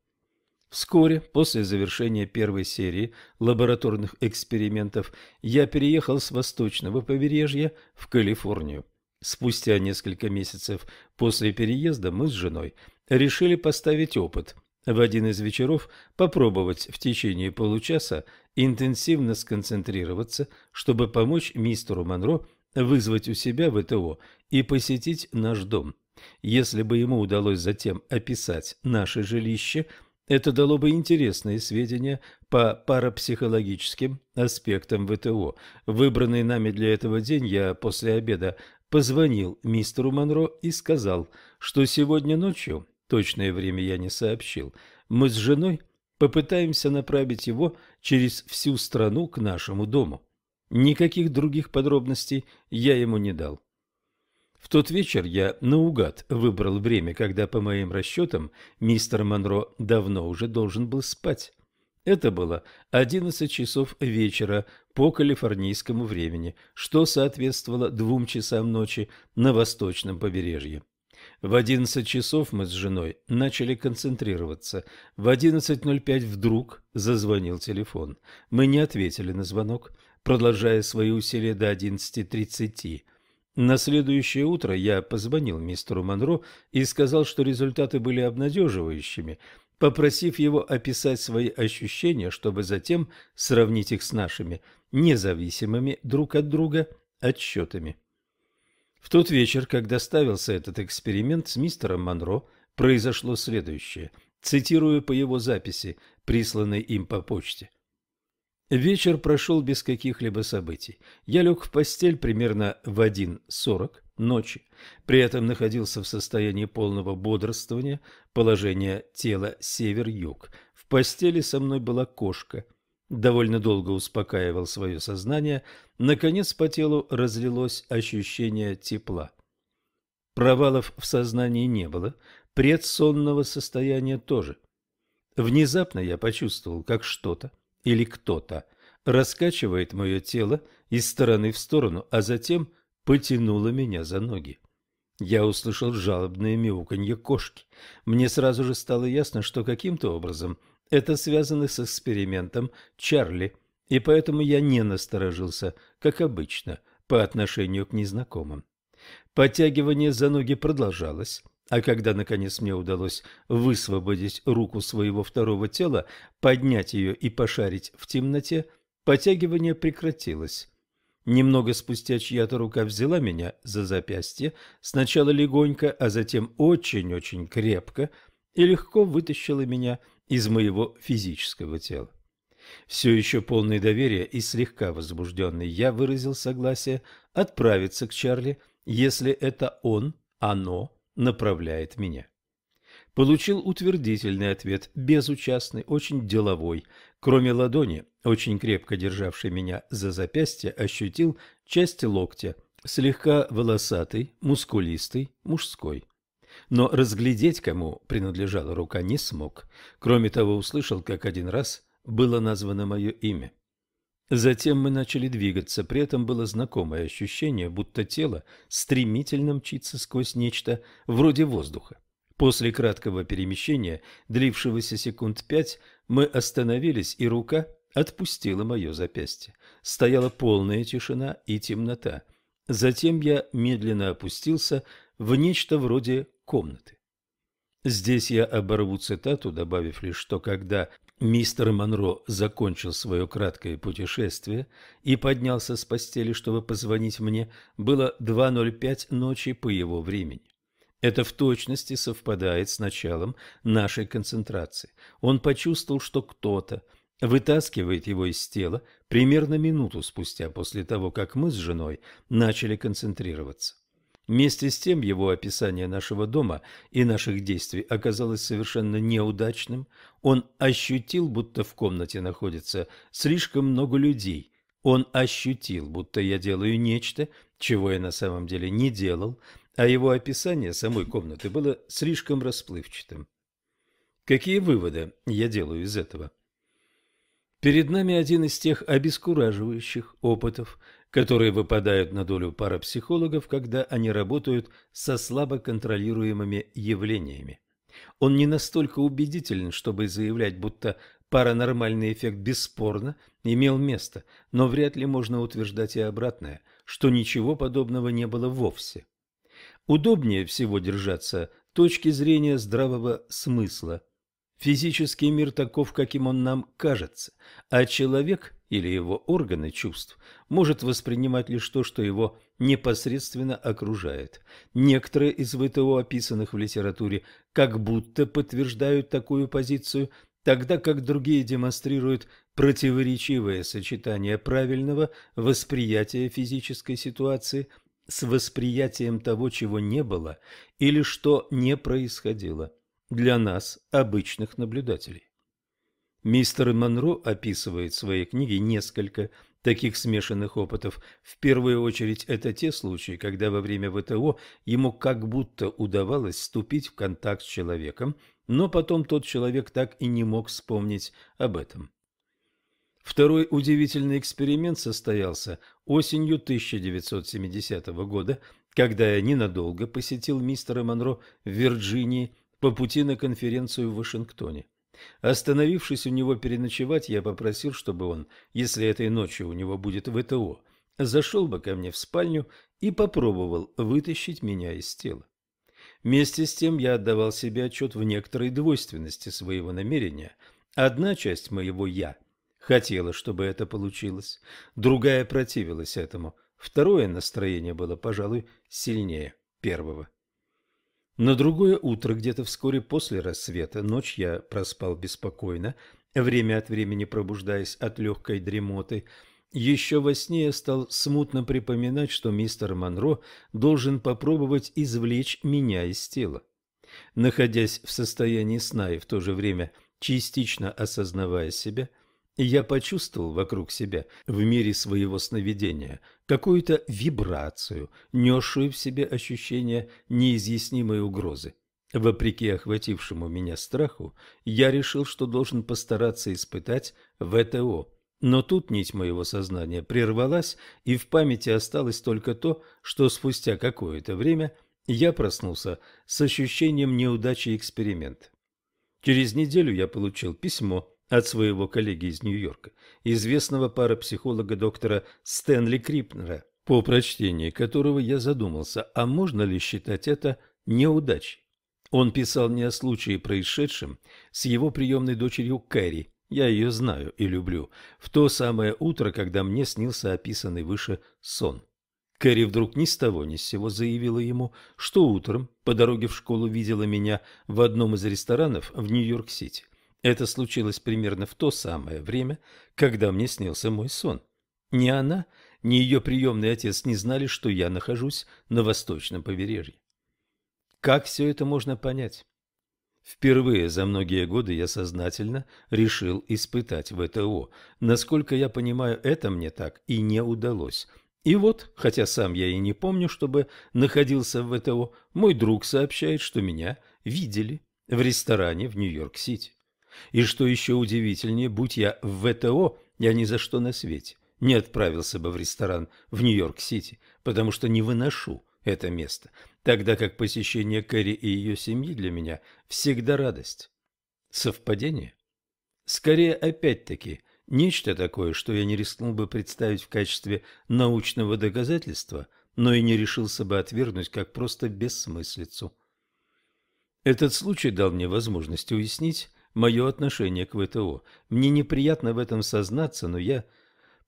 S1: Вскоре после завершения первой серии лабораторных экспериментов я переехал с восточного побережья в Калифорнию. Спустя несколько месяцев после переезда мы с женой решили поставить опыт. В один из вечеров попробовать в течение получаса интенсивно сконцентрироваться, чтобы помочь мистеру Монро вызвать у себя ВТО и посетить наш дом. Если бы ему удалось затем описать наше жилище – это дало бы интересные сведения по парапсихологическим аспектам ВТО. Выбранный нами для этого день я после обеда позвонил мистеру Монро и сказал, что сегодня ночью, точное время я не сообщил, мы с женой попытаемся направить его через всю страну к нашему дому. Никаких других подробностей я ему не дал. В тот вечер я наугад выбрал время, когда, по моим расчетам, мистер Монро давно уже должен был спать. Это было 11 часов вечера по калифорнийскому времени, что соответствовало двум часам ночи на восточном побережье. В 11 часов мы с женой начали концентрироваться. В 11.05 вдруг зазвонил телефон. Мы не ответили на звонок, продолжая свои усилия до 11.30. На следующее утро я позвонил мистеру Монро и сказал, что результаты были обнадеживающими, попросив его описать свои ощущения, чтобы затем сравнить их с нашими независимыми друг от друга отчетами. В тот вечер, когда ставился этот эксперимент с мистером Монро, произошло следующее, цитирую по его записи, присланной им по почте – Вечер прошел без каких-либо событий. Я лег в постель примерно в 1.40 ночи. При этом находился в состоянии полного бодрствования, положение тела север-юг. В постели со мной была кошка. Довольно долго успокаивал свое сознание. Наконец по телу разлилось ощущение тепла. Провалов в сознании не было, предсонного состояния тоже. Внезапно я почувствовал, как что-то или кто-то раскачивает мое тело из стороны в сторону, а затем потянуло меня за ноги. Я услышал жалобное мяуканье кошки. Мне сразу же стало ясно, что каким-то образом это связано с экспериментом Чарли, и поэтому я не насторожился, как обычно, по отношению к незнакомым. Подтягивание за ноги продолжалось, а когда, наконец, мне удалось высвободить руку своего второго тела, поднять ее и пошарить в темноте, потягивание прекратилось. Немного спустя чья-то рука взяла меня за запястье, сначала легонько, а затем очень-очень крепко, и легко вытащила меня из моего физического тела. Все еще полный доверия и слегка возбужденный, я выразил согласие отправиться к Чарли, если это он, оно направляет меня. Получил утвердительный ответ, безучастный, очень деловой. Кроме ладони, очень крепко державшей меня за запястье, ощутил часть локтя, слегка волосатый, мускулистый, мужской. Но разглядеть, кому принадлежала рука, не смог. Кроме того, услышал, как один раз было названо мое имя. Затем мы начали двигаться, при этом было знакомое ощущение, будто тело стремительно мчится сквозь нечто вроде воздуха. После краткого перемещения, длившегося секунд пять, мы остановились, и рука отпустила мое запястье. Стояла полная тишина и темнота. Затем я медленно опустился в нечто вроде комнаты. Здесь я оборву цитату, добавив лишь, что когда Мистер Монро закончил свое краткое путешествие и поднялся с постели, чтобы позвонить мне. Было 2.05 ночи по его времени. Это в точности совпадает с началом нашей концентрации. Он почувствовал, что кто-то вытаскивает его из тела примерно минуту спустя после того, как мы с женой начали концентрироваться. Вместе с тем его описание нашего дома и наших действий оказалось совершенно неудачным. Он ощутил, будто в комнате находится слишком много людей. Он ощутил, будто я делаю нечто, чего я на самом деле не делал, а его описание самой комнаты было слишком расплывчатым. Какие выводы я делаю из этого? Перед нами один из тех обескураживающих опытов, которые выпадают на долю парапсихологов, когда они работают со слабо контролируемыми явлениями. Он не настолько убедителен, чтобы заявлять, будто паранормальный эффект бесспорно имел место, но вряд ли можно утверждать и обратное, что ничего подобного не было вовсе. Удобнее всего держаться точки зрения здравого смысла. Физический мир таков, каким он нам кажется, а человек или его органы чувств может воспринимать лишь то, что его непосредственно окружает. Некоторые из ВТО, описанных в литературе, как будто подтверждают такую позицию, тогда как другие демонстрируют противоречивое сочетание правильного восприятия физической ситуации с восприятием того, чего не было или что не происходило для нас, обычных наблюдателей. Мистер Монро описывает в своей книге несколько таких смешанных опытов. В первую очередь это те случаи, когда во время ВТО ему как будто удавалось вступить в контакт с человеком, но потом тот человек так и не мог вспомнить об этом. Второй удивительный эксперимент состоялся осенью 1970 года, когда я ненадолго посетил мистера Монро в Вирджинии по пути на конференцию в Вашингтоне. Остановившись у него переночевать, я попросил, чтобы он, если этой ночью у него будет ВТО, зашел бы ко мне в спальню и попробовал вытащить меня из тела. Вместе с тем я отдавал себе отчет в некоторой двойственности своего намерения. Одна часть моего «я» хотела, чтобы это получилось, другая противилась этому. Второе настроение было, пожалуй, сильнее первого. На другое утро, где-то вскоре после рассвета, ночь я проспал беспокойно, время от времени пробуждаясь от легкой дремоты. Еще во сне я стал смутно припоминать, что мистер Монро должен попробовать извлечь меня из тела. Находясь в состоянии сна и в то же время частично осознавая себя – я почувствовал вокруг себя, в мире своего сновидения, какую-то вибрацию, несшую в себе ощущение неизъяснимой угрозы. Вопреки охватившему меня страху, я решил, что должен постараться испытать ВТО. Но тут нить моего сознания прервалась, и в памяти осталось только то, что спустя какое-то время я проснулся с ощущением неудачи эксперимента. Через неделю я получил письмо от своего коллеги из Нью-Йорка, известного парапсихолога доктора Стэнли Крипнера, по прочтении которого я задумался, а можно ли считать это неудачей. Он писал не о случае, происшедшем с его приемной дочерью Кэрри, я ее знаю и люблю, в то самое утро, когда мне снился описанный выше сон. Кэрри вдруг ни с того ни с сего заявила ему, что утром по дороге в школу видела меня в одном из ресторанов в Нью-Йорк-Сити. Это случилось примерно в то самое время, когда мне снился мой сон. Ни она, ни ее приемный отец не знали, что я нахожусь на восточном побережье. Как все это можно понять? Впервые за многие годы я сознательно решил испытать ВТО. Насколько я понимаю, это мне так и не удалось. И вот, хотя сам я и не помню, чтобы находился в ВТО, мой друг сообщает, что меня видели в ресторане в Нью-Йорк-Сити. И что еще удивительнее, будь я в ВТО, я ни за что на свете не отправился бы в ресторан в Нью-Йорк-Сити, потому что не выношу это место, тогда как посещение Кэрри и ее семьи для меня всегда радость. Совпадение? Скорее, опять-таки, нечто такое, что я не рискнул бы представить в качестве научного доказательства, но и не решился бы отвергнуть как просто бессмыслицу. Этот случай дал мне возможность уяснить, мое отношение к ВТО. Мне неприятно в этом сознаться, но я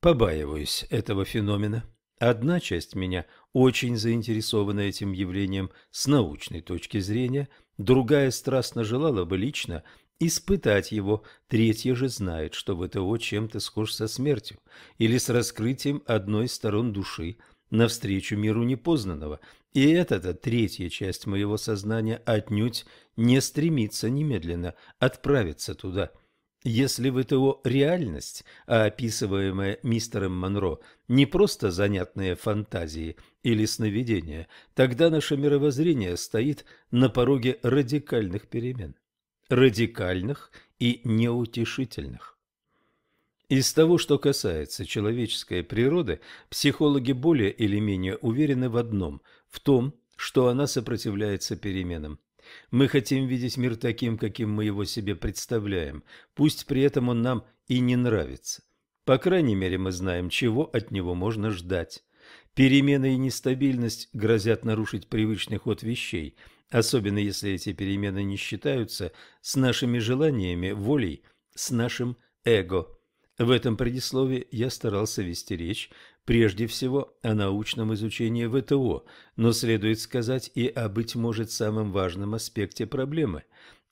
S1: побаиваюсь этого феномена. Одна часть меня очень заинтересована этим явлением с научной точки зрения, другая страстно желала бы лично испытать его, третья же знает, что ВТО чем-то схож со смертью или с раскрытием одной из сторон души навстречу миру непознанного, и эта третья часть моего сознания отнюдь не стремится немедленно отправиться туда – если ВТО – реальность, а описываемая мистером Монро не просто занятные фантазии или сновидения, тогда наше мировоззрение стоит на пороге радикальных перемен. Радикальных и неутешительных. Из того, что касается человеческой природы, психологи более или менее уверены в одном – в том, что она сопротивляется переменам. Мы хотим видеть мир таким, каким мы его себе представляем, пусть при этом он нам и не нравится. По крайней мере, мы знаем, чего от него можно ждать. Перемены и нестабильность грозят нарушить привычный ход вещей, особенно если эти перемены не считаются с нашими желаниями, волей, с нашим эго. В этом предисловии я старался вести речь прежде всего о научном изучении ВТО, но следует сказать и о, быть может, самом важном аспекте проблемы.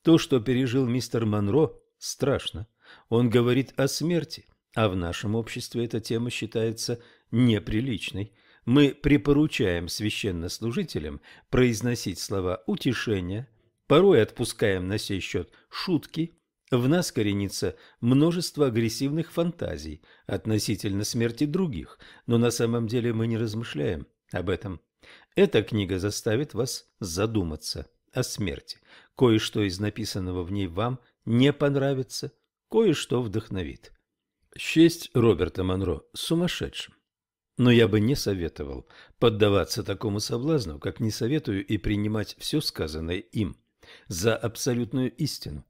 S1: То, что пережил мистер Монро, страшно. Он говорит о смерти, а в нашем обществе эта тема считается неприличной. Мы припоручаем священнослужителям произносить слова утешения, порой отпускаем на сей счет шутки в нас коренится множество агрессивных фантазий относительно смерти других, но на самом деле мы не размышляем об этом. Эта книга заставит вас задуматься о смерти. Кое-что из написанного в ней вам не понравится, кое-что вдохновит. Честь Роберта Монро сумасшедшим. Но я бы не советовал поддаваться такому соблазну, как не советую и принимать все сказанное им за абсолютную истину.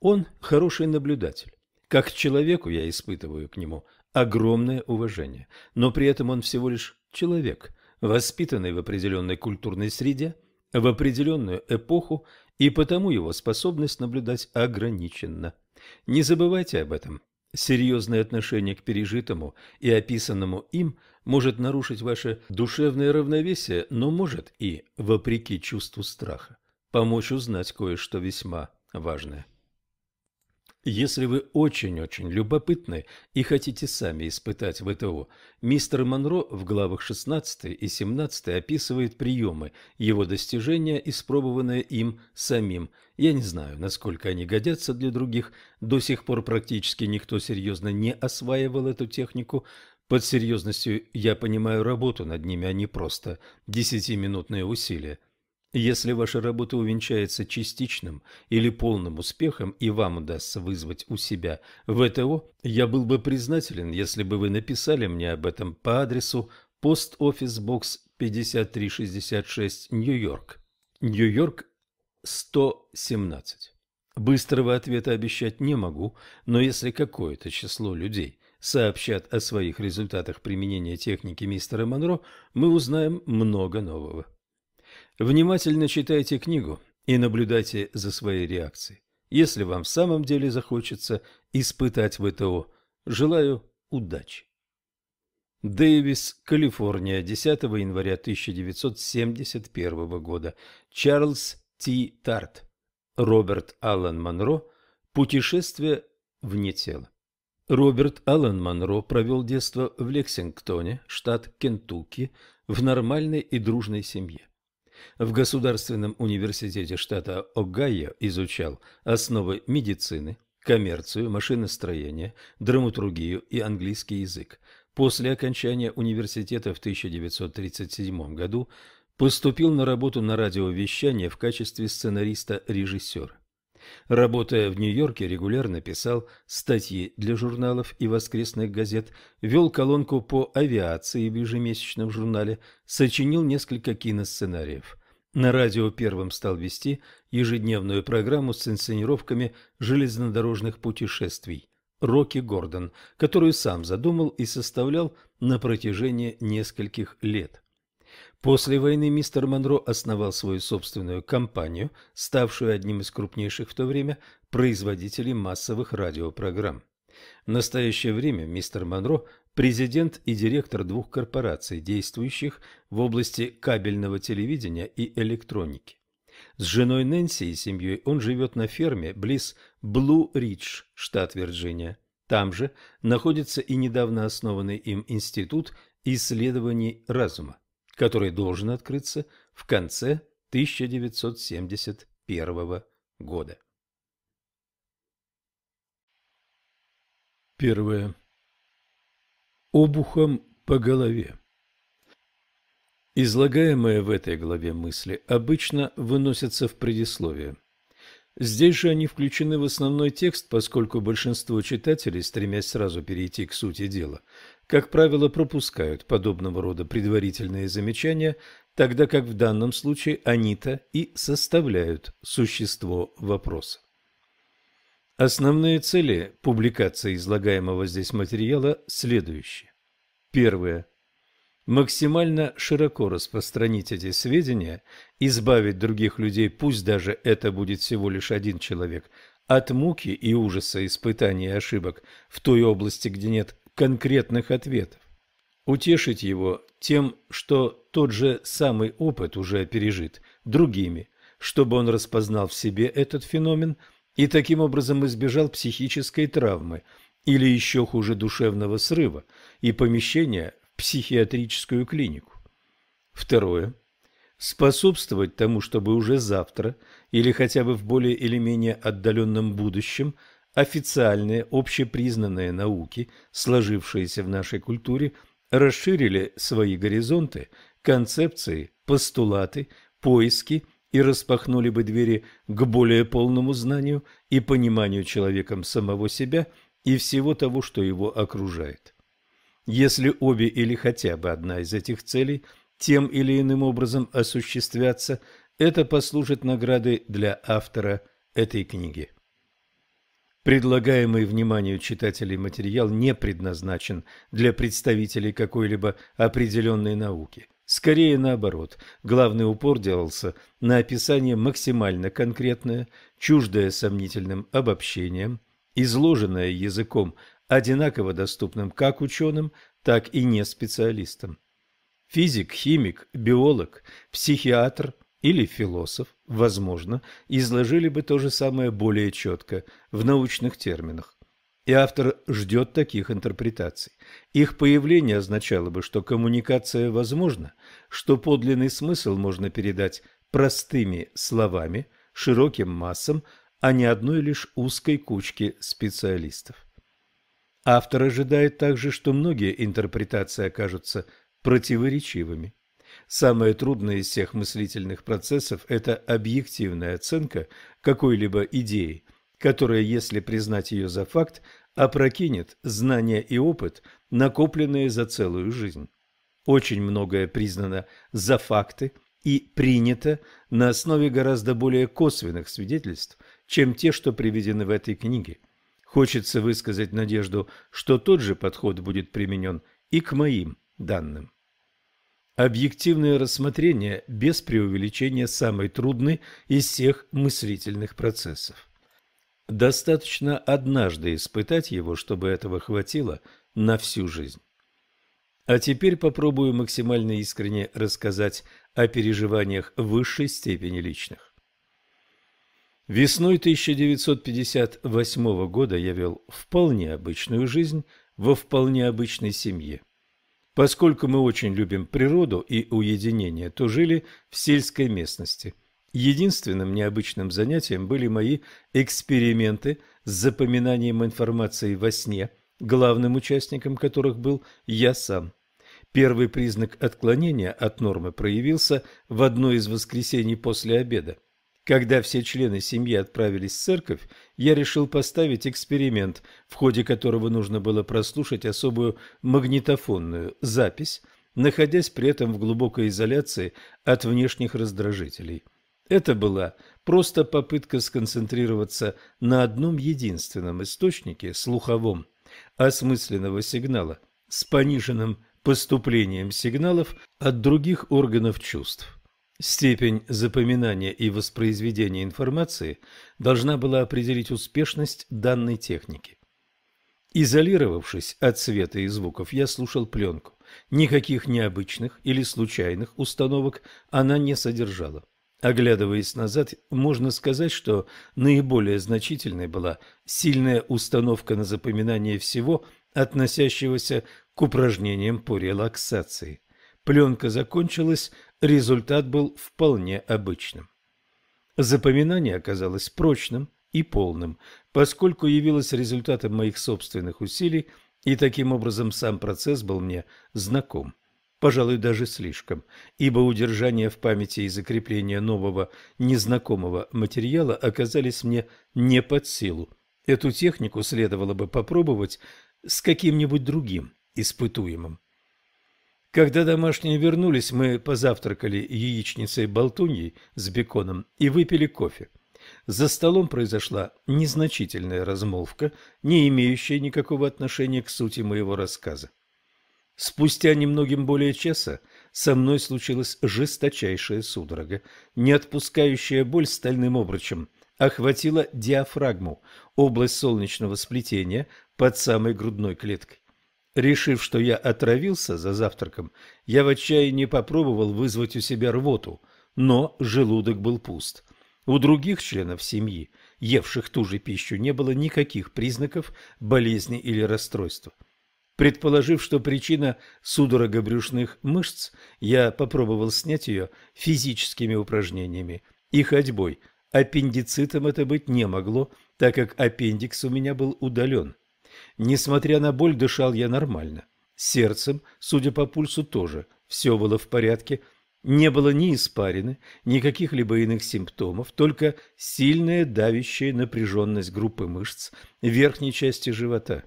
S1: Он хороший наблюдатель. Как человеку я испытываю к нему огромное уважение, но при этом он всего лишь человек, воспитанный в определенной культурной среде, в определенную эпоху, и потому его способность наблюдать ограничена. Не забывайте об этом. Серьезное отношение к пережитому и описанному им может нарушить ваше душевное равновесие, но может и, вопреки чувству страха, помочь узнать кое-что весьма важное. Если вы очень-очень любопытны и хотите сами испытать ВТО, мистер Монро в главах 16 и 17 описывает приемы, его достижения, испробованные им самим. Я не знаю, насколько они годятся для других, до сих пор практически никто серьезно не осваивал эту технику. Под серьезностью я понимаю работу над ними, а не просто десятиминутные усилия. Если ваша работа увенчается частичным или полным успехом и вам удастся вызвать у себя ВТО, я был бы признателен, если бы вы написали мне об этом по адресу Post Office Box 5366, Нью-Йорк. Нью-Йорк 117. Быстрого ответа обещать не могу, но если какое-то число людей сообщат о своих результатах применения техники мистера Монро, мы узнаем много нового. Внимательно читайте книгу и наблюдайте за своей реакцией. Если вам в самом деле захочется испытать ВТО, желаю удачи. Дэвис, Калифорния, 10 января 1971 года. Чарльз Т. Тарт. Роберт Аллен Монро. Путешествие вне тела. Роберт Аллен Монро провел детство в Лексингтоне, штат Кентукки, в нормальной и дружной семье. В Государственном университете штата Огайо изучал основы медицины, коммерцию, машиностроение, драматургию и английский язык. После окончания университета в 1937 году поступил на работу на радиовещание в качестве сценариста-режиссера. Работая в Нью-Йорке, регулярно писал статьи для журналов и воскресных газет, вел колонку по авиации в ежемесячном журнале, сочинил несколько киносценариев. На радио первым стал вести ежедневную программу с инсценировками железнодорожных путешествий «Рокки Гордон», которую сам задумал и составлял на протяжении нескольких лет. После войны мистер Монро основал свою собственную компанию, ставшую одним из крупнейших в то время производителей массовых радиопрограмм. В настоящее время мистер Монро – президент и директор двух корпораций, действующих в области кабельного телевидения и электроники. С женой Нэнси и семьей он живет на ферме близ Блу-Ридж, штат Вирджиния. Там же находится и недавно основанный им Институт исследований разума, который должен открыться в конце 1971 года. Первое. Обухом по голове. Излагаемые в этой главе мысли обычно выносятся в предисловие. Здесь же они включены в основной текст, поскольку большинство читателей, стремясь сразу перейти к сути дела, как правило, пропускают подобного рода предварительные замечания, тогда как в данном случае они-то и составляют существо вопроса. Основные цели публикации излагаемого здесь материала следующие. Первое максимально широко распространить эти сведения, избавить других людей, пусть даже это будет всего лишь один человек, от муки и ужаса испытаний и ошибок в той области, где нет конкретных ответов. Утешить его тем, что тот же самый опыт уже пережит другими, чтобы он распознал в себе этот феномен и таким образом избежал психической травмы или еще хуже душевного срыва и помещения психиатрическую клинику. Второе. Способствовать тому, чтобы уже завтра или хотя бы в более или менее отдаленном будущем официальные общепризнанные науки, сложившиеся в нашей культуре, расширили свои горизонты, концепции, постулаты, поиски и распахнули бы двери к более полному знанию и пониманию человеком самого себя и всего того, что его окружает. Если обе или хотя бы одна из этих целей тем или иным образом осуществятся, это послужит наградой для автора этой книги. Предлагаемый вниманию читателей материал не предназначен для представителей какой-либо определенной науки. Скорее наоборот, главный упор делался на описание максимально конкретное, чуждое сомнительным обобщением, изложенное языком одинаково доступным как ученым, так и не специалистам. Физик, химик, биолог, психиатр или философ, возможно, изложили бы то же самое более четко в научных терминах. И автор ждет таких интерпретаций. Их появление означало бы, что коммуникация возможна, что подлинный смысл можно передать простыми словами, широким массам, а не одной лишь узкой кучке специалистов. Автор ожидает также, что многие интерпретации окажутся противоречивыми. Самое трудное из всех мыслительных процессов – это объективная оценка какой-либо идеи, которая, если признать ее за факт, опрокинет знания и опыт, накопленные за целую жизнь. Очень многое признано за факты и принято на основе гораздо более косвенных свидетельств, чем те, что приведены в этой книге. Хочется высказать надежду, что тот же подход будет применен и к моим данным. Объективное рассмотрение без преувеличения самый трудный из всех мыслительных процессов. Достаточно однажды испытать его, чтобы этого хватило на всю жизнь. А теперь попробую максимально искренне рассказать о переживаниях высшей степени личных. Весной 1958 года я вел вполне обычную жизнь во вполне обычной семье. Поскольку мы очень любим природу и уединение, то жили в сельской местности. Единственным необычным занятием были мои эксперименты с запоминанием информации во сне, главным участником которых был я сам. Первый признак отклонения от нормы проявился в одно из воскресений после обеда. Когда все члены семьи отправились в церковь, я решил поставить эксперимент, в ходе которого нужно было прослушать особую магнитофонную запись, находясь при этом в глубокой изоляции от внешних раздражителей. Это была просто попытка сконцентрироваться на одном единственном источнике, слуховом, осмысленного сигнала с пониженным поступлением сигналов от других органов чувств. Степень запоминания и воспроизведения информации должна была определить успешность данной техники. Изолировавшись от света и звуков, я слушал пленку. Никаких необычных или случайных установок она не содержала. Оглядываясь назад, можно сказать, что наиболее значительной была сильная установка на запоминание всего, относящегося к упражнениям по релаксации. Пленка закончилась, результат был вполне обычным. Запоминание оказалось прочным и полным, поскольку явилось результатом моих собственных усилий, и таким образом сам процесс был мне знаком. Пожалуй, даже слишком, ибо удержание в памяти и закрепление нового незнакомого материала оказались мне не под силу. Эту технику следовало бы попробовать с каким-нибудь другим испытуемым. Когда домашние вернулись, мы позавтракали яичницей-болтуньей с беконом и выпили кофе. За столом произошла незначительная размолвка, не имеющая никакого отношения к сути моего рассказа. Спустя немногим более часа со мной случилась жесточайшая судорога, не отпускающая боль стальным обручем, охватила диафрагму, область солнечного сплетения под самой грудной клеткой. Решив, что я отравился за завтраком, я в отчаянии попробовал вызвать у себя рвоту, но желудок был пуст. У других членов семьи, евших ту же пищу, не было никаких признаков болезни или расстройства. Предположив, что причина судорога брюшных мышц, я попробовал снять ее физическими упражнениями и ходьбой. Аппендицитом это быть не могло, так как аппендикс у меня был удален. Несмотря на боль, дышал я нормально. Сердцем, судя по пульсу, тоже все было в порядке. Не было ни испарины, ни каких-либо иных симптомов, только сильная давящая напряженность группы мышц верхней части живота.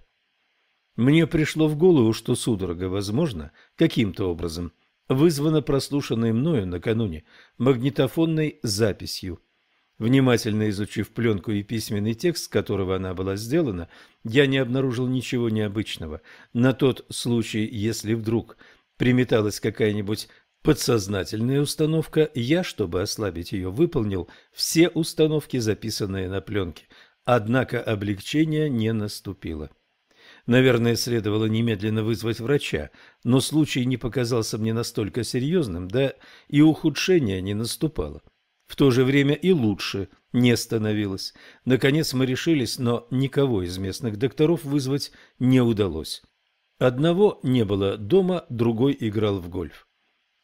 S1: Мне пришло в голову, что судорога, возможно, каким-то образом вызвана прослушанной мною накануне магнитофонной записью Внимательно изучив пленку и письменный текст, с которого она была сделана, я не обнаружил ничего необычного. На тот случай, если вдруг приметалась какая-нибудь подсознательная установка, я, чтобы ослабить ее, выполнил все установки, записанные на пленке. Однако облегчение не наступило. Наверное, следовало немедленно вызвать врача, но случай не показался мне настолько серьезным, да и ухудшение не наступало. В то же время и лучше не становилось. Наконец мы решились, но никого из местных докторов вызвать не удалось. Одного не было дома, другой играл в гольф.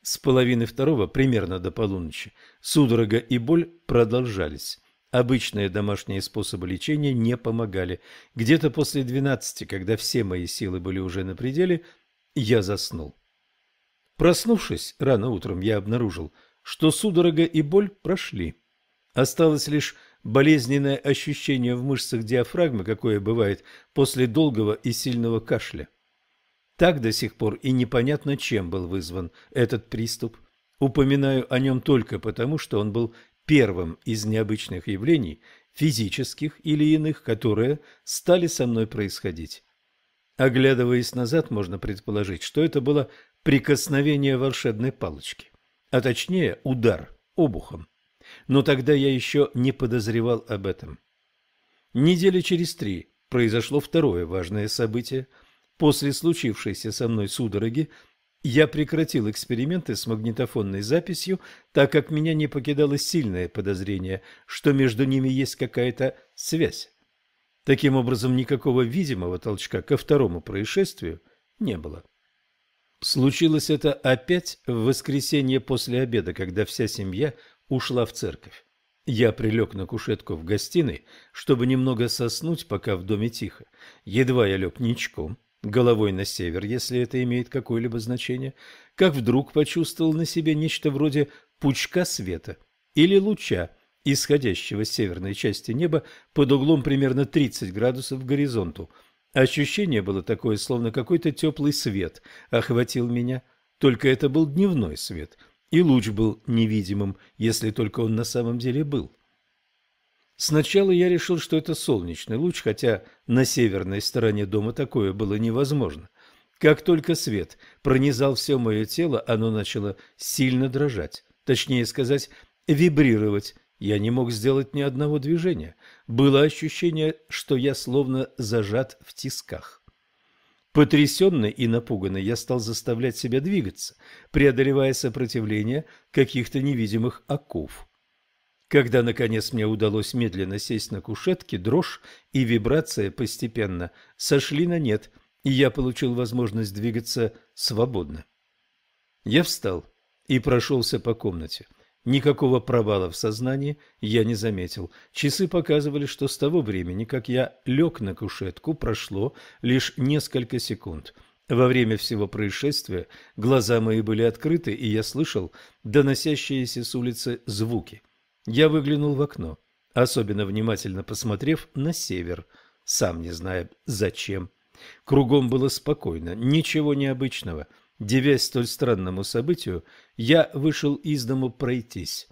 S1: С половины второго, примерно до полуночи, судорога и боль продолжались. Обычные домашние способы лечения не помогали. Где-то после двенадцати, когда все мои силы были уже на пределе, я заснул. Проснувшись рано утром, я обнаружил, что судорога и боль прошли. Осталось лишь болезненное ощущение в мышцах диафрагмы, какое бывает после долгого и сильного кашля. Так до сих пор и непонятно, чем был вызван этот приступ. Упоминаю о нем только потому, что он был первым из необычных явлений, физических или иных, которые стали со мной происходить. Оглядываясь назад, можно предположить, что это было прикосновение волшебной палочки а точнее удар обухом. Но тогда я еще не подозревал об этом. Недели через три произошло второе важное событие. После случившейся со мной судороги я прекратил эксперименты с магнитофонной записью, так как меня не покидало сильное подозрение, что между ними есть какая-то связь. Таким образом, никакого видимого толчка ко второму происшествию не было. Случилось это опять в воскресенье после обеда, когда вся семья ушла в церковь. Я прилег на кушетку в гостиной, чтобы немного соснуть, пока в доме тихо. Едва я лег ничком, головой на север, если это имеет какое-либо значение, как вдруг почувствовал на себе нечто вроде пучка света или луча, исходящего с северной части неба под углом примерно 30 градусов к горизонту – Ощущение было такое, словно какой-то теплый свет охватил меня, только это был дневной свет, и луч был невидимым, если только он на самом деле был. Сначала я решил, что это солнечный луч, хотя на северной стороне дома такое было невозможно. Как только свет пронизал все мое тело, оно начало сильно дрожать. точнее сказать, вибрировать. Я не мог сделать ни одного движения. Было ощущение, что я словно зажат в тисках. Потрясенный и напуганный, я стал заставлять себя двигаться, преодолевая сопротивление каких-то невидимых оков. Когда, наконец, мне удалось медленно сесть на кушетке, дрожь и вибрация постепенно сошли на нет, и я получил возможность двигаться свободно. Я встал и прошелся по комнате. Никакого провала в сознании я не заметил. Часы показывали, что с того времени, как я лег на кушетку, прошло лишь несколько секунд. Во время всего происшествия глаза мои были открыты, и я слышал доносящиеся с улицы звуки. Я выглянул в окно, особенно внимательно посмотрев на север, сам не зная зачем. Кругом было спокойно, ничего необычного – Девясь столь странному событию, я вышел из дому пройтись.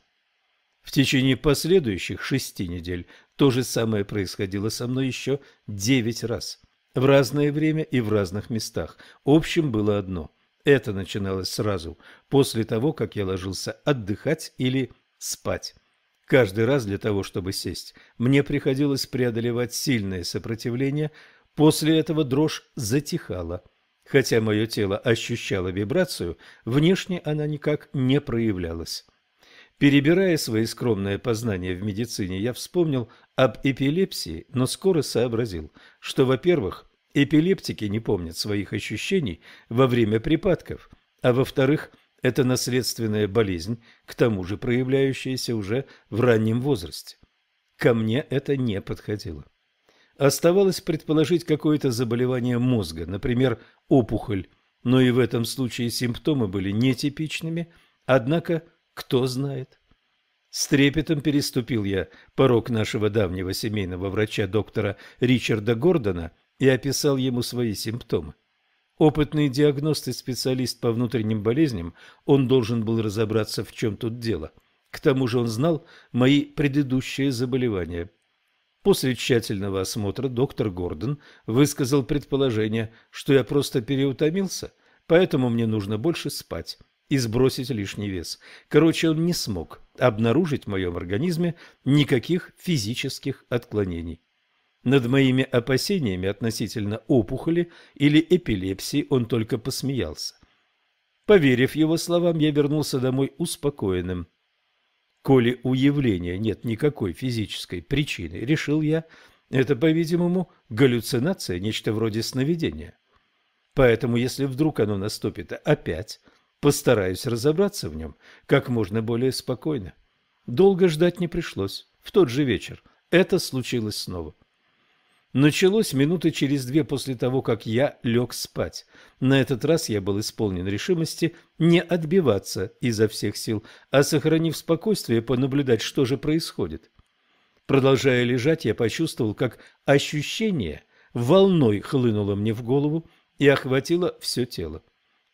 S1: В течение последующих шести недель то же самое происходило со мной еще девять раз. В разное время и в разных местах. Общим было одно. Это начиналось сразу, после того, как я ложился отдыхать или спать. Каждый раз для того, чтобы сесть, мне приходилось преодолевать сильное сопротивление. После этого дрожь затихала. Хотя мое тело ощущало вибрацию, внешне она никак не проявлялась. Перебирая свои скромные познания в медицине, я вспомнил об эпилепсии, но скоро сообразил, что, во-первых, эпилептики не помнят своих ощущений во время припадков, а во-вторых, это наследственная болезнь, к тому же проявляющаяся уже в раннем возрасте. Ко мне это не подходило. Оставалось предположить какое-то заболевание мозга, например, опухоль, но и в этом случае симптомы были нетипичными, однако кто знает. С трепетом переступил я порог нашего давнего семейного врача доктора Ричарда Гордона и описал ему свои симптомы. Опытный диагност и специалист по внутренним болезням, он должен был разобраться, в чем тут дело. К тому же он знал мои предыдущие заболевания – После тщательного осмотра доктор Гордон высказал предположение, что я просто переутомился, поэтому мне нужно больше спать и сбросить лишний вес. Короче, он не смог обнаружить в моем организме никаких физических отклонений. Над моими опасениями относительно опухоли или эпилепсии он только посмеялся. Поверив его словам, я вернулся домой успокоенным. Коли у явления нет никакой физической причины, решил я, это, по-видимому, галлюцинация, нечто вроде сновидения. Поэтому, если вдруг оно наступит опять, постараюсь разобраться в нем как можно более спокойно. Долго ждать не пришлось. В тот же вечер это случилось снова. Началось минуты через две после того, как я лег спать. На этот раз я был исполнен решимости не отбиваться изо всех сил, а, сохранив спокойствие, понаблюдать, что же происходит. Продолжая лежать, я почувствовал, как ощущение волной хлынуло мне в голову и охватило все тело.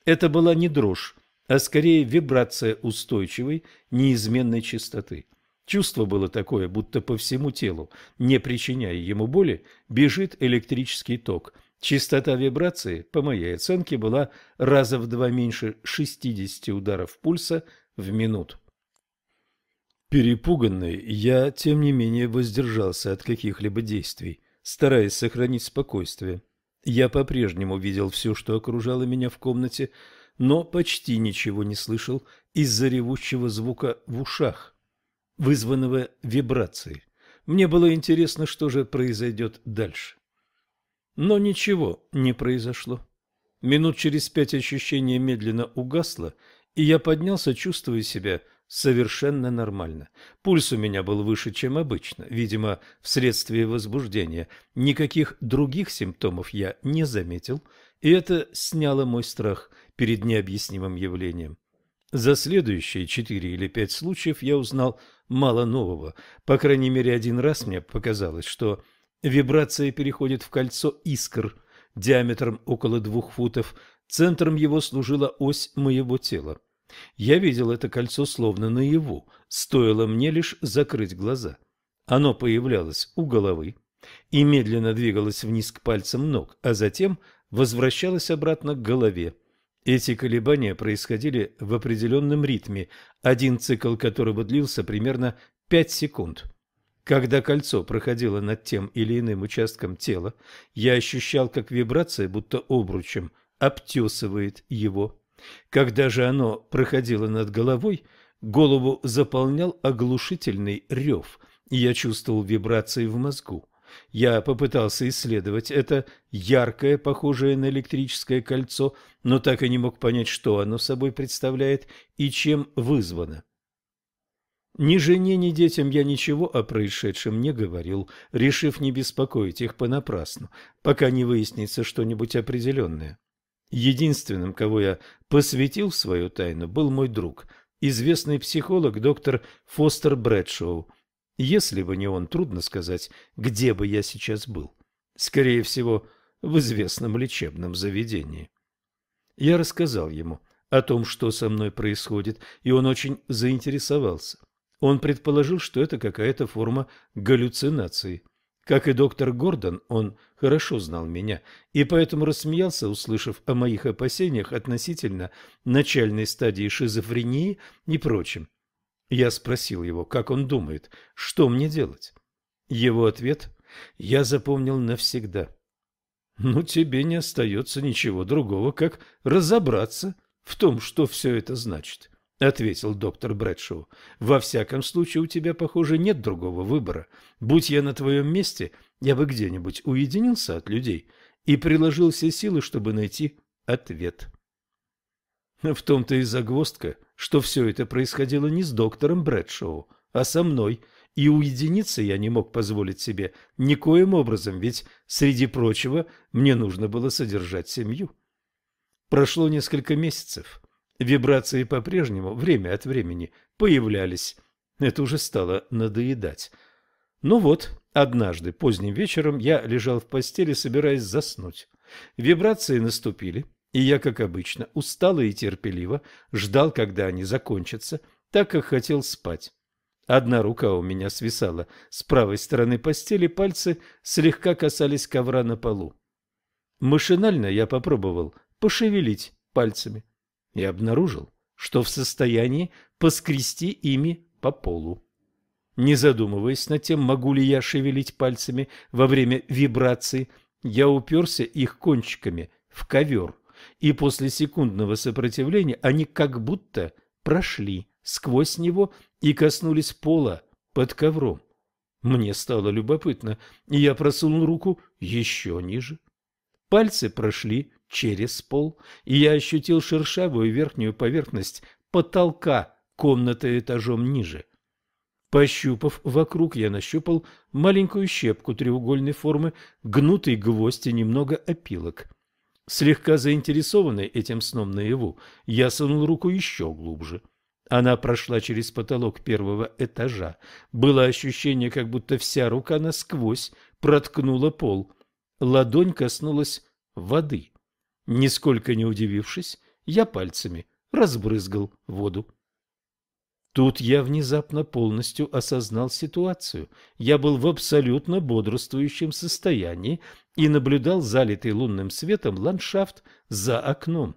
S1: Это была не дрожь, а скорее вибрация устойчивой, неизменной частоты. Чувство было такое, будто по всему телу, не причиняя ему боли, бежит электрический ток. Частота вибрации, по моей оценке, была раза в два меньше 60 ударов пульса в минуту. Перепуганный, я, тем не менее, воздержался от каких-либо действий, стараясь сохранить спокойствие. Я по-прежнему видел все, что окружало меня в комнате, но почти ничего не слышал из-за ревущего звука в ушах вызванного вибрацией. Мне было интересно, что же произойдет дальше. Но ничего не произошло. Минут через пять ощущение медленно угасло, и я поднялся, чувствуя себя совершенно нормально. Пульс у меня был выше, чем обычно, видимо, вследствие возбуждения. Никаких других симптомов я не заметил, и это сняло мой страх перед необъяснимым явлением. За следующие четыре или пять случаев я узнал мало нового. По крайней мере, один раз мне показалось, что вибрация переходит в кольцо искр диаметром около двух футов. Центром его служила ось моего тела. Я видел это кольцо словно наяву, стоило мне лишь закрыть глаза. Оно появлялось у головы и медленно двигалось вниз к пальцам ног, а затем возвращалось обратно к голове. Эти колебания происходили в определенном ритме, один цикл которого длился примерно 5 секунд. Когда кольцо проходило над тем или иным участком тела, я ощущал, как вибрация, будто обручем, обтесывает его. Когда же оно проходило над головой, голову заполнял оглушительный рев, и я чувствовал вибрации в мозгу. Я попытался исследовать это яркое, похожее на электрическое кольцо, но так и не мог понять, что оно собой представляет и чем вызвано. Ни жене, ни детям я ничего о происшедшем не говорил, решив не беспокоить их понапрасну, пока не выяснится что-нибудь определенное. Единственным, кого я посвятил свою тайну, был мой друг, известный психолог доктор Фостер Брэдшоу, если бы не он, трудно сказать, где бы я сейчас был. Скорее всего, в известном лечебном заведении. Я рассказал ему о том, что со мной происходит, и он очень заинтересовался. Он предположил, что это какая-то форма галлюцинации. Как и доктор Гордон, он хорошо знал меня, и поэтому рассмеялся, услышав о моих опасениях относительно начальной стадии шизофрении и прочем. Я спросил его, как он думает, что мне делать. Его ответ я запомнил навсегда. «Ну, тебе не остается ничего другого, как разобраться в том, что все это значит», — ответил доктор Брэдшоу. «Во всяком случае, у тебя, похоже, нет другого выбора. Будь я на твоем месте, я бы где-нибудь уединился от людей и приложил все силы, чтобы найти ответ». В том-то и загвоздка, что все это происходило не с доктором Брэдшоу, а со мной, и уединиться я не мог позволить себе никоим образом, ведь, среди прочего, мне нужно было содержать семью. Прошло несколько месяцев. Вибрации по-прежнему, время от времени, появлялись. Это уже стало надоедать. Ну вот, однажды, поздним вечером, я лежал в постели, собираясь заснуть. Вибрации наступили, и я, как обычно, устало и терпеливо ждал, когда они закончатся, так как хотел спать. Одна рука у меня свисала с правой стороны постели, пальцы слегка касались ковра на полу. Машинально я попробовал пошевелить пальцами и обнаружил, что в состоянии поскрести ими по полу. Не задумываясь над тем, могу ли я шевелить пальцами во время вибрации, я уперся их кончиками в ковер и после секундного сопротивления они как будто прошли сквозь него и коснулись пола под ковром. Мне стало любопытно, и я просунул руку еще ниже. Пальцы прошли через пол, и я ощутил шершавую верхнюю поверхность потолка комнаты этажом ниже. Пощупав вокруг, я нащупал маленькую щепку треугольной формы, гнутый гвоздь и немного опилок. Слегка заинтересованный этим сном наяву, я сунул руку еще глубже. Она прошла через потолок первого этажа. Было ощущение, как будто вся рука насквозь проткнула пол. Ладонь коснулась воды. Нисколько не удивившись, я пальцами разбрызгал воду. Тут я внезапно полностью осознал ситуацию. Я был в абсолютно бодрствующем состоянии и наблюдал залитый лунным светом ландшафт за окном.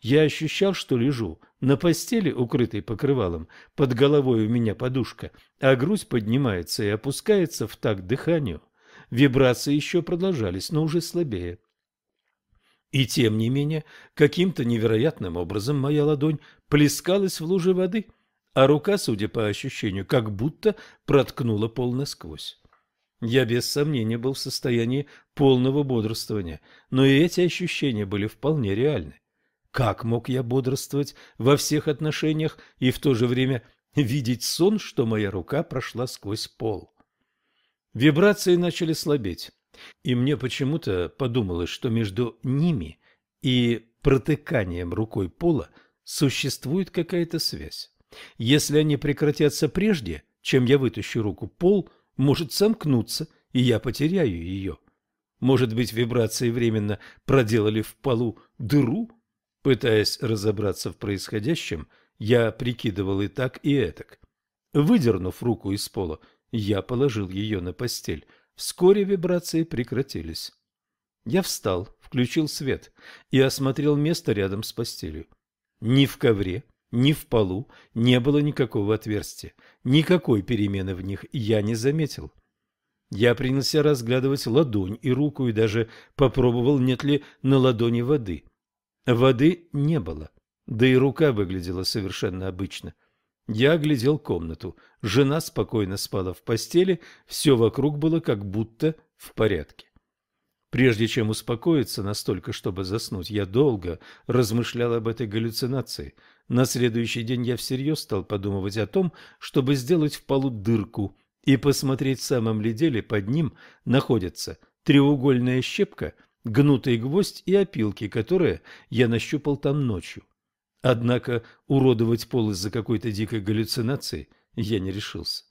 S1: Я ощущал, что лежу на постели, укрытой покрывалом, под головой у меня подушка, а грудь поднимается и опускается в такт дыханию. Вибрации еще продолжались, но уже слабее. И тем не менее, каким-то невероятным образом моя ладонь плескалась в луже воды – а рука, судя по ощущению, как будто проткнула пол насквозь. Я без сомнения был в состоянии полного бодрствования, но и эти ощущения были вполне реальны. Как мог я бодрствовать во всех отношениях и в то же время видеть сон, что моя рука прошла сквозь пол? Вибрации начали слабеть, и мне почему-то подумалось, что между ними и протыканием рукой пола существует какая-то связь. Если они прекратятся прежде, чем я вытащу руку, пол может сомкнуться, и я потеряю ее. Может быть, вибрации временно проделали в полу дыру? Пытаясь разобраться в происходящем, я прикидывал и так, и этак. Выдернув руку из пола, я положил ее на постель. Вскоре вибрации прекратились. Я встал включил свет и осмотрел место рядом с постелью. Ни в ковре, ни в полу не было никакого отверстия. Никакой перемены в них я не заметил. Я принялся разглядывать ладонь и руку и даже попробовал, нет ли на ладони воды. Воды не было, да и рука выглядела совершенно обычно. Я оглядел комнату. Жена спокойно спала в постели, все вокруг было как будто в порядке. Прежде чем успокоиться настолько, чтобы заснуть, я долго размышлял об этой галлюцинации. На следующий день я всерьез стал подумывать о том, чтобы сделать в полу дырку и посмотреть, в самом ли деле под ним находится треугольная щепка, гнутый гвоздь и опилки, которые я нащупал там ночью. Однако уродовать пол из-за какой-то дикой галлюцинации я не решился.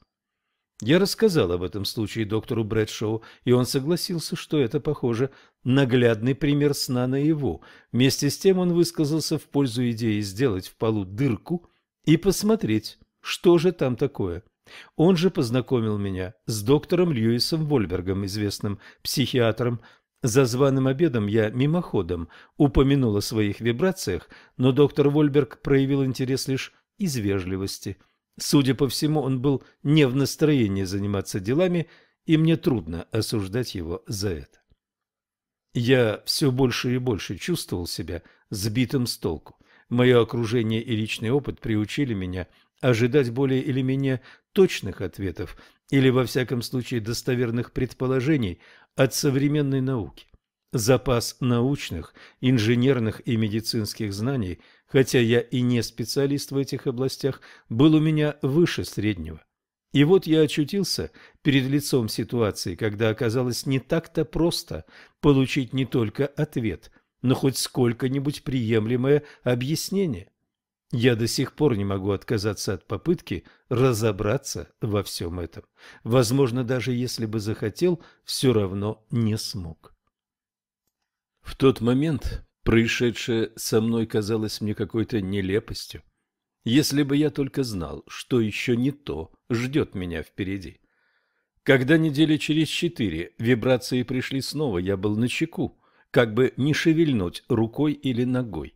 S1: Я рассказал об этом случае доктору Брэдшоу, и он согласился, что это, похоже, наглядный пример сна наяву. Вместе с тем он высказался в пользу идеи сделать в полу дырку и посмотреть, что же там такое. Он же познакомил меня с доктором Льюисом Вольбергом, известным психиатром. За званым обедом я мимоходом упомянул о своих вибрациях, но доктор Вольберг проявил интерес лишь из вежливости – Судя по всему, он был не в настроении заниматься делами, и мне трудно осуждать его за это. Я все больше и больше чувствовал себя сбитым с толку. Мое окружение и личный опыт приучили меня ожидать более или менее точных ответов или, во всяком случае, достоверных предположений от современной науки. Запас научных, инженерных и медицинских знаний – хотя я и не специалист в этих областях, был у меня выше среднего. И вот я очутился перед лицом ситуации, когда оказалось не так-то просто получить не только ответ, но хоть сколько-нибудь приемлемое объяснение. Я до сих пор не могу отказаться от попытки разобраться во всем этом. Возможно, даже если бы захотел, все равно не смог. В тот момент Происшедшее со мной казалось мне какой-то нелепостью. Если бы я только знал, что еще не то ждет меня впереди. Когда недели через четыре вибрации пришли снова, я был на чеку, как бы не шевельнуть рукой или ногой.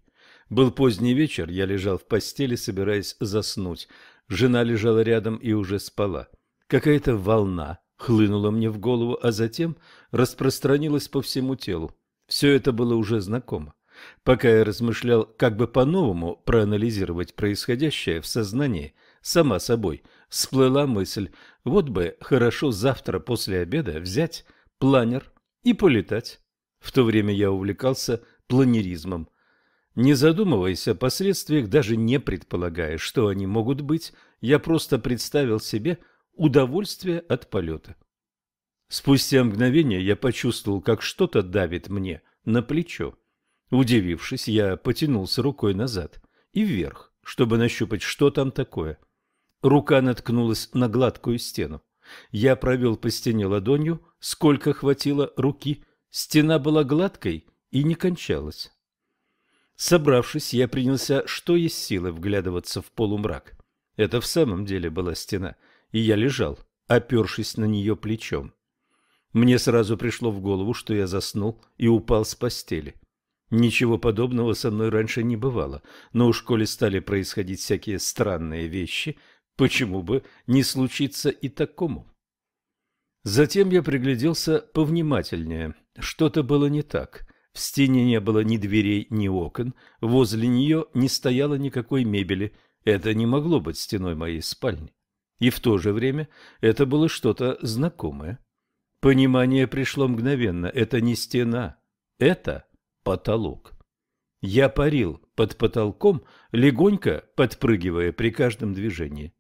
S1: Был поздний вечер, я лежал в постели, собираясь заснуть. Жена лежала рядом и уже спала. Какая-то волна хлынула мне в голову, а затем распространилась по всему телу. Все это было уже знакомо. Пока я размышлял, как бы по-новому проанализировать происходящее в сознании, сама собой всплыла мысль, вот бы хорошо завтра после обеда взять планер и полетать. В то время я увлекался планеризмом. Не задумываясь о последствиях, даже не предполагая, что они могут быть, я просто представил себе удовольствие от полета. Спустя мгновение я почувствовал, как что-то давит мне на плечо. Удивившись, я потянулся рукой назад и вверх, чтобы нащупать, что там такое. Рука наткнулась на гладкую стену. Я провел по стене ладонью, сколько хватило руки. Стена была гладкой и не кончалась. Собравшись, я принялся, что есть силы, вглядываться в полумрак. Это в самом деле была стена, и я лежал, опершись на нее плечом. Мне сразу пришло в голову, что я заснул и упал с постели. Ничего подобного со мной раньше не бывало, но уж коли стали происходить всякие странные вещи, почему бы не случиться и такому? Затем я пригляделся повнимательнее. Что-то было не так. В стене не было ни дверей, ни окон, возле нее не стояло никакой мебели. Это не могло быть стеной моей спальни. И в то же время это было что-то знакомое. Понимание пришло мгновенно. Это не стена. Это потолок. Я парил под потолком, легонько подпрыгивая при каждом движении.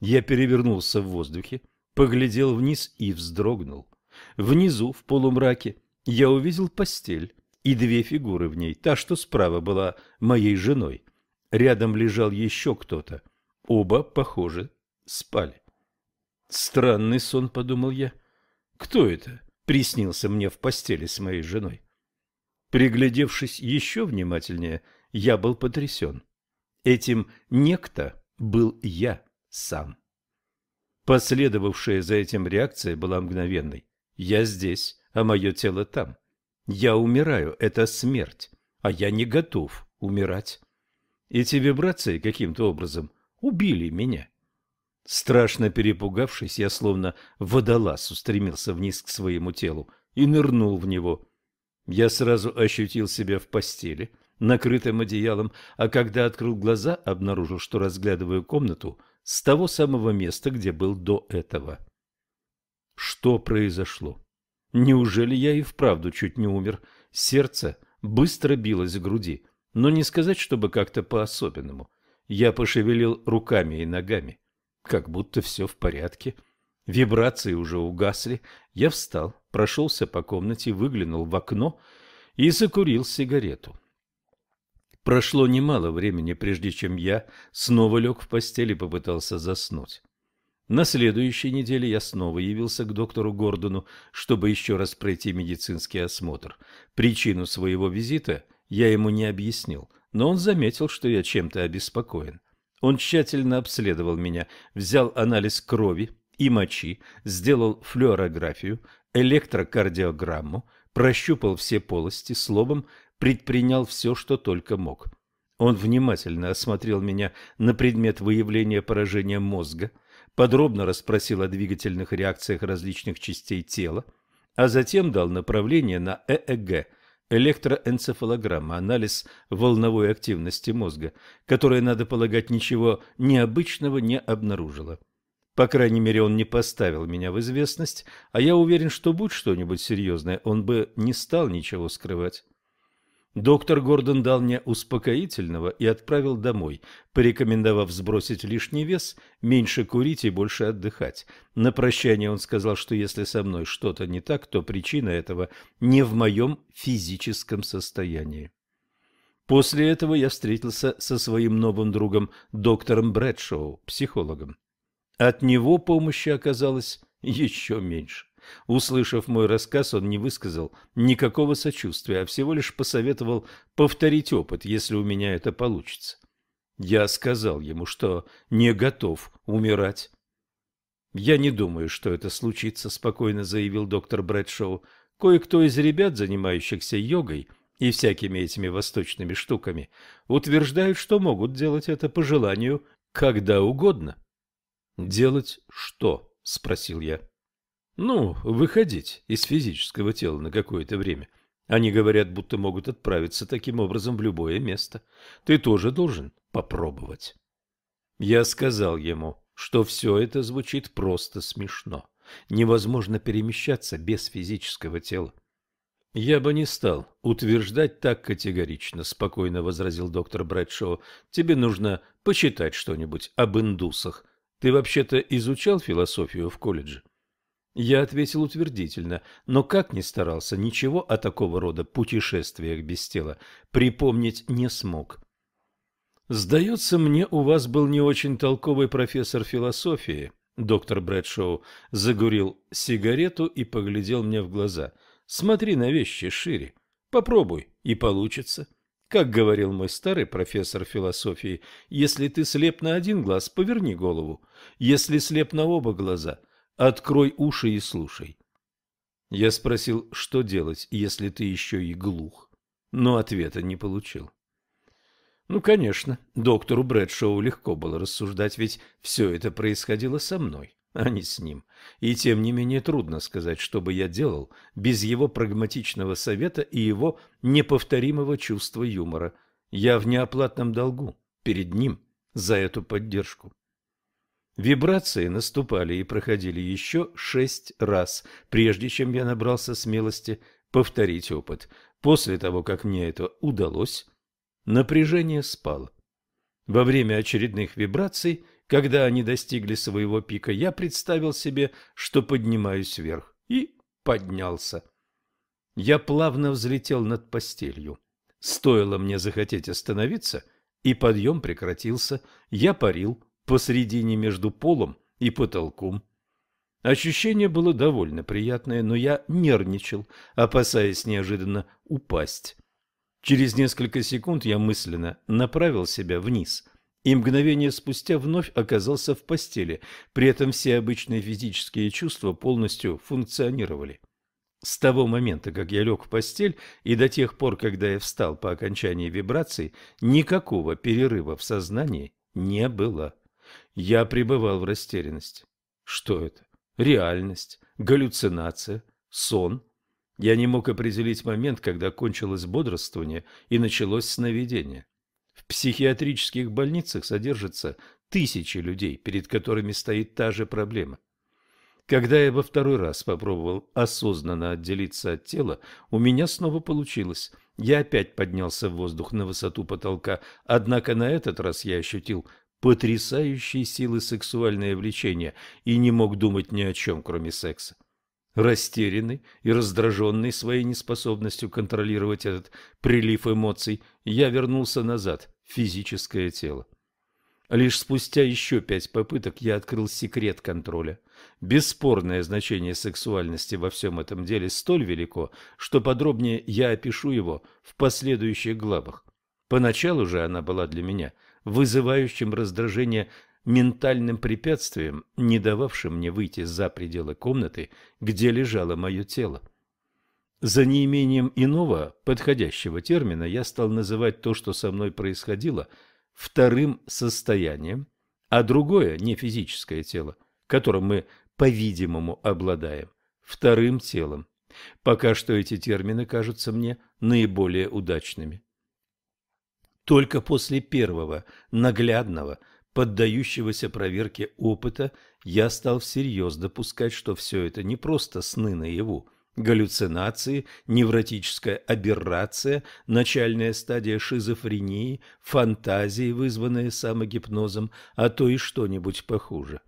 S1: Я перевернулся в воздухе, поглядел вниз и вздрогнул. Внизу, в полумраке, я увидел постель и две фигуры в ней. Та, что справа, была моей женой. Рядом лежал еще кто-то. Оба, похоже, спали. Странный сон, подумал я. Кто это приснился мне в постели с моей женой? Приглядевшись еще внимательнее, я был потрясен. Этим некто был я сам. Последовавшая за этим реакция была мгновенной. Я здесь, а мое тело там. Я умираю, это смерть, а я не готов умирать. Эти вибрации каким-то образом убили меня. Страшно перепугавшись, я словно водолаз устремился вниз к своему телу и нырнул в него. Я сразу ощутил себя в постели, накрытым одеялом, а когда открыл глаза, обнаружил, что разглядываю комнату с того самого места, где был до этого. Что произошло? Неужели я и вправду чуть не умер? Сердце быстро билось в груди, но не сказать, чтобы как-то по-особенному. Я пошевелил руками и ногами, как будто все в порядке. Вибрации уже угасли. Я встал, прошелся по комнате, выглянул в окно и закурил сигарету. Прошло немало времени, прежде чем я снова лег в постель и попытался заснуть. На следующей неделе я снова явился к доктору Гордону, чтобы еще раз пройти медицинский осмотр. Причину своего визита я ему не объяснил, но он заметил, что я чем-то обеспокоен. Он тщательно обследовал меня, взял анализ крови и мочи, сделал флюорографию, электрокардиограмму, прощупал все полости, словом, предпринял все, что только мог. Он внимательно осмотрел меня на предмет выявления поражения мозга – подробно расспросил о двигательных реакциях различных частей тела, а затем дал направление на ЭЭГ – электроэнцефалограмма, анализ волновой активности мозга, которая, надо полагать, ничего необычного не обнаружила. По крайней мере, он не поставил меня в известность, а я уверен, что будь что-нибудь серьезное, он бы не стал ничего скрывать. Доктор Гордон дал мне успокоительного и отправил домой, порекомендовав сбросить лишний вес, меньше курить и больше отдыхать. На прощание он сказал, что если со мной что-то не так, то причина этого не в моем физическом состоянии. После этого я встретился со своим новым другом, доктором Брэдшоу, психологом. От него помощи оказалось еще меньше. Услышав мой рассказ, он не высказал никакого сочувствия, а всего лишь посоветовал повторить опыт, если у меня это получится. Я сказал ему, что не готов умирать. «Я не думаю, что это случится», — спокойно заявил доктор Брэдшоу. «Кое-кто из ребят, занимающихся йогой и всякими этими восточными штуками, утверждают, что могут делать это по желанию когда угодно». «Делать что?» — спросил я. Ну, выходить из физического тела на какое-то время. Они говорят, будто могут отправиться таким образом в любое место. Ты тоже должен попробовать. Я сказал ему, что все это звучит просто смешно. Невозможно перемещаться без физического тела. «Я бы не стал утверждать так категорично», — спокойно возразил доктор Брэдшоу. «Тебе нужно почитать что-нибудь об индусах. Ты вообще-то изучал философию в колледже?» Я ответил утвердительно, но как ни старался, ничего о такого рода путешествиях без тела припомнить не смог. «Сдается мне, у вас был не очень толковый профессор философии», доктор Брэдшоу загурил сигарету и поглядел мне в глаза. «Смотри на вещи шире. Попробуй, и получится». Как говорил мой старый профессор философии, если ты слеп на один глаз, поверни голову. Если слеп на оба глаза – Открой уши и слушай. Я спросил, что делать, если ты еще и глух, но ответа не получил. Ну, конечно, доктору Брэдшоу легко было рассуждать, ведь все это происходило со мной, а не с ним. И тем не менее трудно сказать, что бы я делал без его прагматичного совета и его неповторимого чувства юмора. Я в неоплатном долгу перед ним за эту поддержку. Вибрации наступали и проходили еще шесть раз, прежде чем я набрался смелости повторить опыт. После того, как мне это удалось, напряжение спало. Во время очередных вибраций, когда они достигли своего пика, я представил себе, что поднимаюсь вверх, и поднялся. Я плавно взлетел над постелью. Стоило мне захотеть остановиться, и подъем прекратился. Я парил, посредине между полом и потолком. Ощущение было довольно приятное, но я нервничал, опасаясь неожиданно упасть. Через несколько секунд я мысленно направил себя вниз и мгновение спустя вновь оказался в постели, при этом все обычные физические чувства полностью функционировали. С того момента, как я лег в постель, и до тех пор, когда я встал по окончании вибраций, никакого перерыва в сознании не было. Я пребывал в растерянности. Что это? Реальность, галлюцинация, сон? Я не мог определить момент, когда кончилось бодрствование и началось сновидение. Психиатрических больницах содержатся тысячи людей, перед которыми стоит та же проблема – когда я во второй раз попробовал осознанно отделиться от тела, у меня снова получилось. Я опять поднялся в воздух на высоту потолка, однако на этот раз я ощутил потрясающие силы сексуальное влечение и не мог думать ни о чем, кроме секса. Растерянный и раздраженный своей неспособностью контролировать этот прилив эмоций, я вернулся назад физическое тело. Лишь спустя еще пять попыток я открыл секрет контроля. Бесспорное значение сексуальности во всем этом деле столь велико, что подробнее я опишу его в последующих главах. Поначалу же она была для меня вызывающим раздражение ментальным препятствием, не дававшим мне выйти за пределы комнаты, где лежало мое тело. За неимением иного подходящего термина я стал называть то, что со мной происходило – вторым состоянием, а другое, не физическое тело, которым мы, по-видимому, обладаем, вторым телом. Пока что эти термины кажутся мне наиболее удачными. Только после первого, наглядного, поддающегося проверке опыта, я стал всерьез допускать, что все это не просто сны наяву, галлюцинации, невротическая аберрация, начальная стадия шизофрении, фантазии, вызванные самогипнозом, а то и что-нибудь похуже.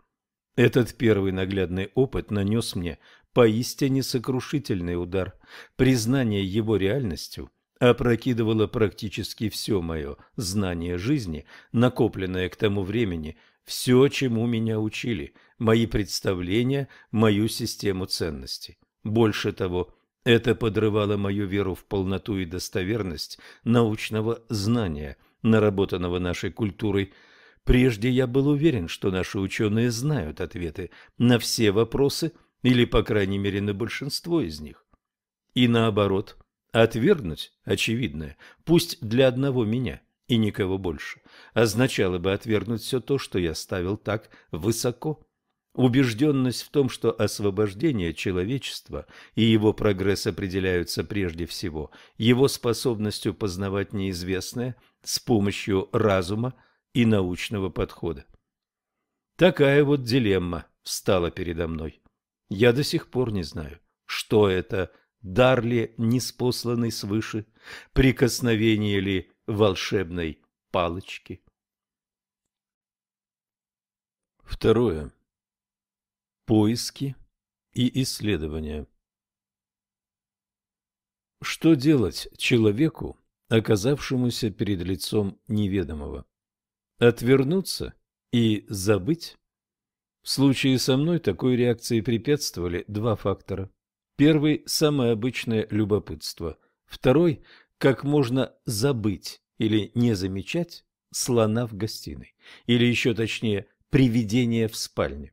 S1: Этот первый наглядный опыт нанес мне поистине сокрушительный удар. Признание его реальностью опрокидывало практически все мое знание жизни, накопленное к тому времени, все, чему меня учили, мои представления, мою систему ценностей. Больше того, это подрывало мою веру в полноту и достоверность научного знания, наработанного нашей культурой. Прежде я был уверен, что наши ученые знают ответы на все вопросы, или, по крайней мере, на большинство из них. И наоборот, отвергнуть очевидное, пусть для одного меня и никого больше, означало бы отвергнуть все то, что я ставил так высоко. Убежденность в том, что освобождение человечества и его прогресс определяются прежде всего его способностью познавать неизвестное с помощью разума и научного подхода. Такая вот дилемма встала передо мной. Я до сих пор не знаю, что это, дар ли неспосланный свыше, прикосновение ли волшебной палочки. Второе поиски и исследования. Что делать человеку, оказавшемуся перед лицом неведомого? Отвернуться и забыть? В случае со мной такой реакции препятствовали два фактора. Первый – самое обычное любопытство. Второй – как можно забыть или не замечать слона в гостиной. Или еще точнее, привидение в спальне.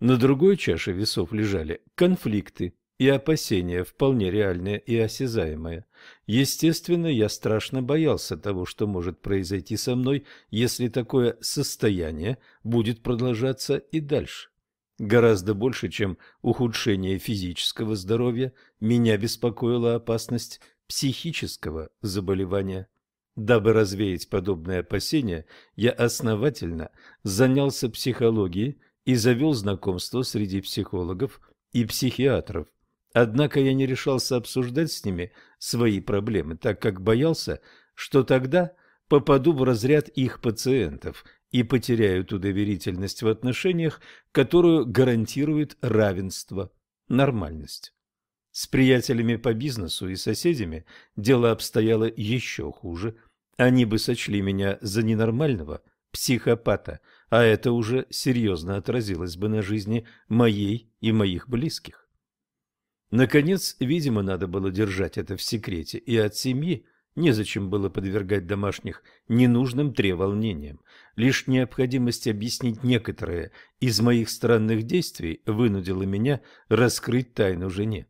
S1: На другой чаше весов лежали конфликты и опасения, вполне реальные и осязаемые. Естественно, я страшно боялся того, что может произойти со мной, если такое состояние будет продолжаться и дальше. Гораздо больше, чем ухудшение физического здоровья, меня беспокоила опасность психического заболевания. Дабы развеять подобные опасения, я основательно занялся психологией, и завел знакомство среди психологов и психиатров. Однако я не решался обсуждать с ними свои проблемы, так как боялся, что тогда попаду в разряд их пациентов и потеряю ту доверительность в отношениях, которую гарантирует равенство, нормальность. С приятелями по бизнесу и соседями дело обстояло еще хуже. Они бы сочли меня за ненормального психопата – а это уже серьезно отразилось бы на жизни моей и моих близких. Наконец, видимо, надо было держать это в секрете, и от семьи незачем было подвергать домашних ненужным треволнениям. Лишь необходимость объяснить некоторые из моих странных действий вынудила меня раскрыть тайну жене.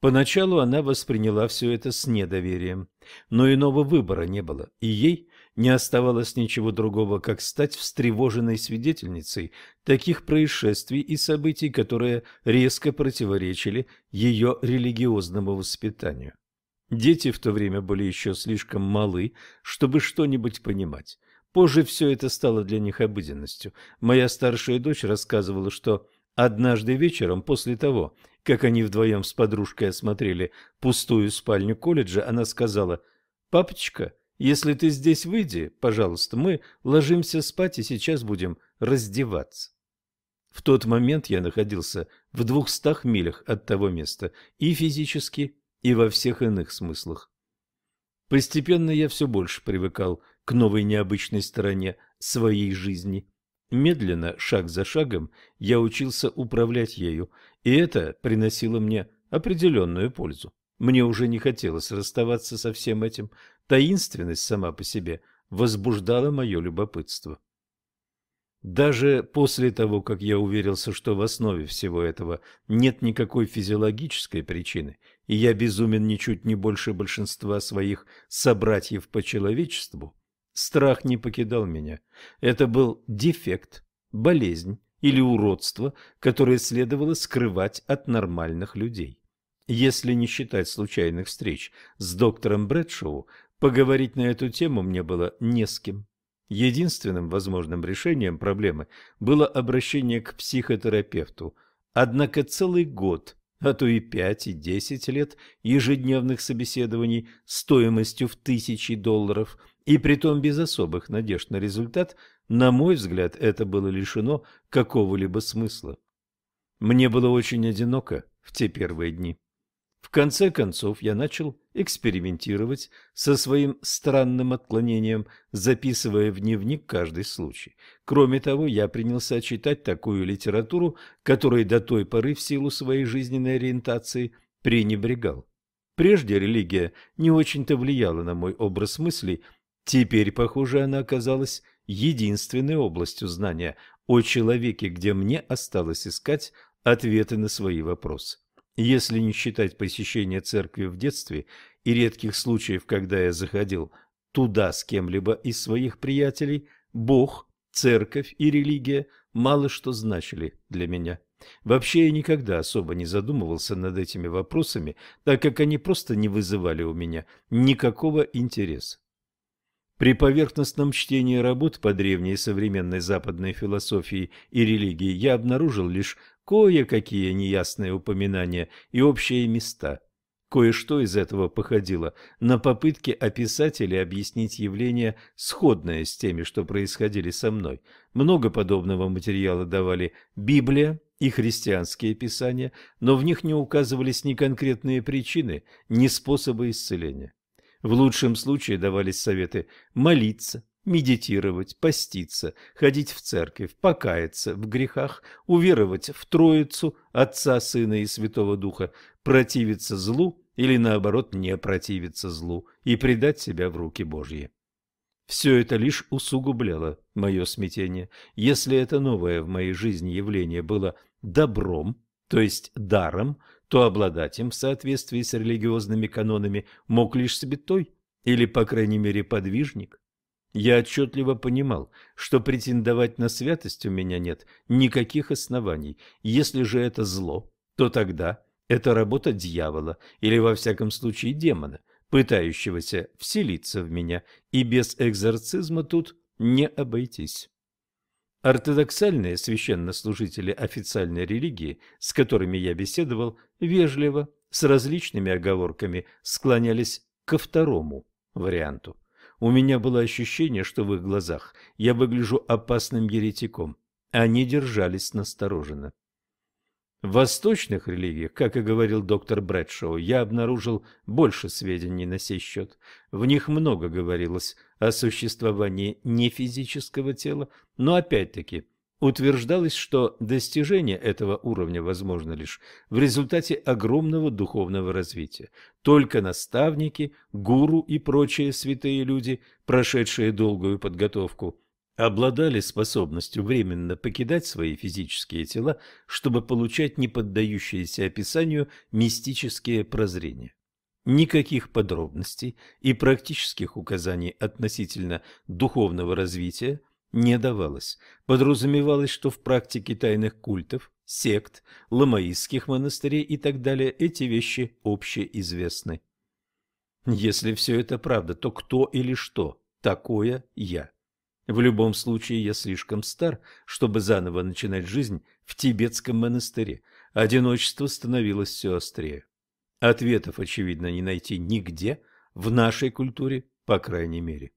S1: Поначалу она восприняла все это с недоверием, но иного выбора не было, и ей не оставалось ничего другого, как стать встревоженной свидетельницей таких происшествий и событий, которые резко противоречили ее религиозному воспитанию. Дети в то время были еще слишком малы, чтобы что-нибудь понимать. Позже все это стало для них обыденностью. Моя старшая дочь рассказывала, что однажды вечером после того, как они вдвоем с подружкой осмотрели пустую спальню колледжа, она сказала, «Папочка, если ты здесь выйди, пожалуйста, мы ложимся спать и сейчас будем раздеваться». В тот момент я находился в двухстах милях от того места и физически, и во всех иных смыслах. Постепенно я все больше привыкал к новой необычной стороне своей жизни. Медленно, шаг за шагом, я учился управлять ею, и это приносило мне определенную пользу. Мне уже не хотелось расставаться со всем этим. Таинственность сама по себе возбуждала мое любопытство. Даже после того, как я уверился, что в основе всего этого нет никакой физиологической причины, и я безумен ничуть не больше большинства своих собратьев по человечеству, страх не покидал меня. Это был дефект, болезнь или уродство, которое следовало скрывать от нормальных людей. Если не считать случайных встреч с доктором Брэдшоу, поговорить на эту тему мне было не с кем. Единственным возможным решением проблемы было обращение к психотерапевту. Однако целый год, а то и пять и десять лет ежедневных собеседований стоимостью в тысячи долларов, и притом без особых надежд на результат, на мой взгляд, это было лишено какого-либо смысла. Мне было очень одиноко в те первые дни. В конце концов я начал экспериментировать со своим странным отклонением, записывая в дневник каждый случай. Кроме того, я принялся читать такую литературу, которой до той поры в силу своей жизненной ориентации пренебрегал. Прежде религия не очень-то влияла на мой образ мыслей, теперь, похоже, она оказалась единственной областью знания о человеке, где мне осталось искать ответы на свои вопросы. Если не считать посещения церкви в детстве и редких случаев, когда я заходил туда с кем-либо из своих приятелей, Бог, церковь и религия мало что значили для меня. Вообще я никогда особо не задумывался над этими вопросами, так как они просто не вызывали у меня никакого интереса. При поверхностном чтении работ по древней и современной западной философии и религии я обнаружил лишь кое-какие неясные упоминания и общие места. Кое-что из этого походило на попытки описать или объяснить явления, сходные с теми, что происходили со мной. Много подобного материала давали Библия и христианские писания, но в них не указывались ни конкретные причины, ни способы исцеления. В лучшем случае давались советы молиться, медитировать, поститься, ходить в церковь, покаяться в грехах, уверовать в Троицу, Отца, Сына и Святого Духа, противиться злу или, наоборот, не противиться злу и предать себя в руки Божьи. Все это лишь усугубляло мое смятение. Если это новое в моей жизни явление было добром, то есть даром, то обладать им в соответствии с религиозными канонами мог лишь святой или, по крайней мере, подвижник. Я отчетливо понимал, что претендовать на святость у меня нет никаких оснований. Если же это зло, то тогда это работа дьявола или, во всяком случае, демона, пытающегося вселиться в меня, и без экзорцизма тут не обойтись. Ортодоксальные священнослужители официальной религии, с которыми я беседовал, вежливо, с различными оговорками, склонялись ко второму варианту. У меня было ощущение, что в их глазах я выгляжу опасным еретиком. Они держались настороженно. В восточных религиях, как и говорил доктор Брэдшоу, я обнаружил больше сведений на сей счет. В них много говорилось о существовании нефизического тела, но опять-таки утверждалось, что достижение этого уровня возможно лишь в результате огромного духовного развития. Только наставники, гуру и прочие святые люди, прошедшие долгую подготовку, обладали способностью временно покидать свои физические тела, чтобы получать неподдающиеся описанию мистические прозрения. Никаких подробностей и практических указаний относительно духовного развития не давалось. Подразумевалось, что в практике тайных культов, сект, ламаистских монастырей и так далее эти вещи общеизвестны. Если все это правда, то кто или что такое я? В любом случае, я слишком стар, чтобы заново начинать жизнь в тибетском монастыре. Одиночество становилось все острее. Ответов, очевидно, не найти нигде, в нашей культуре, по крайней мере.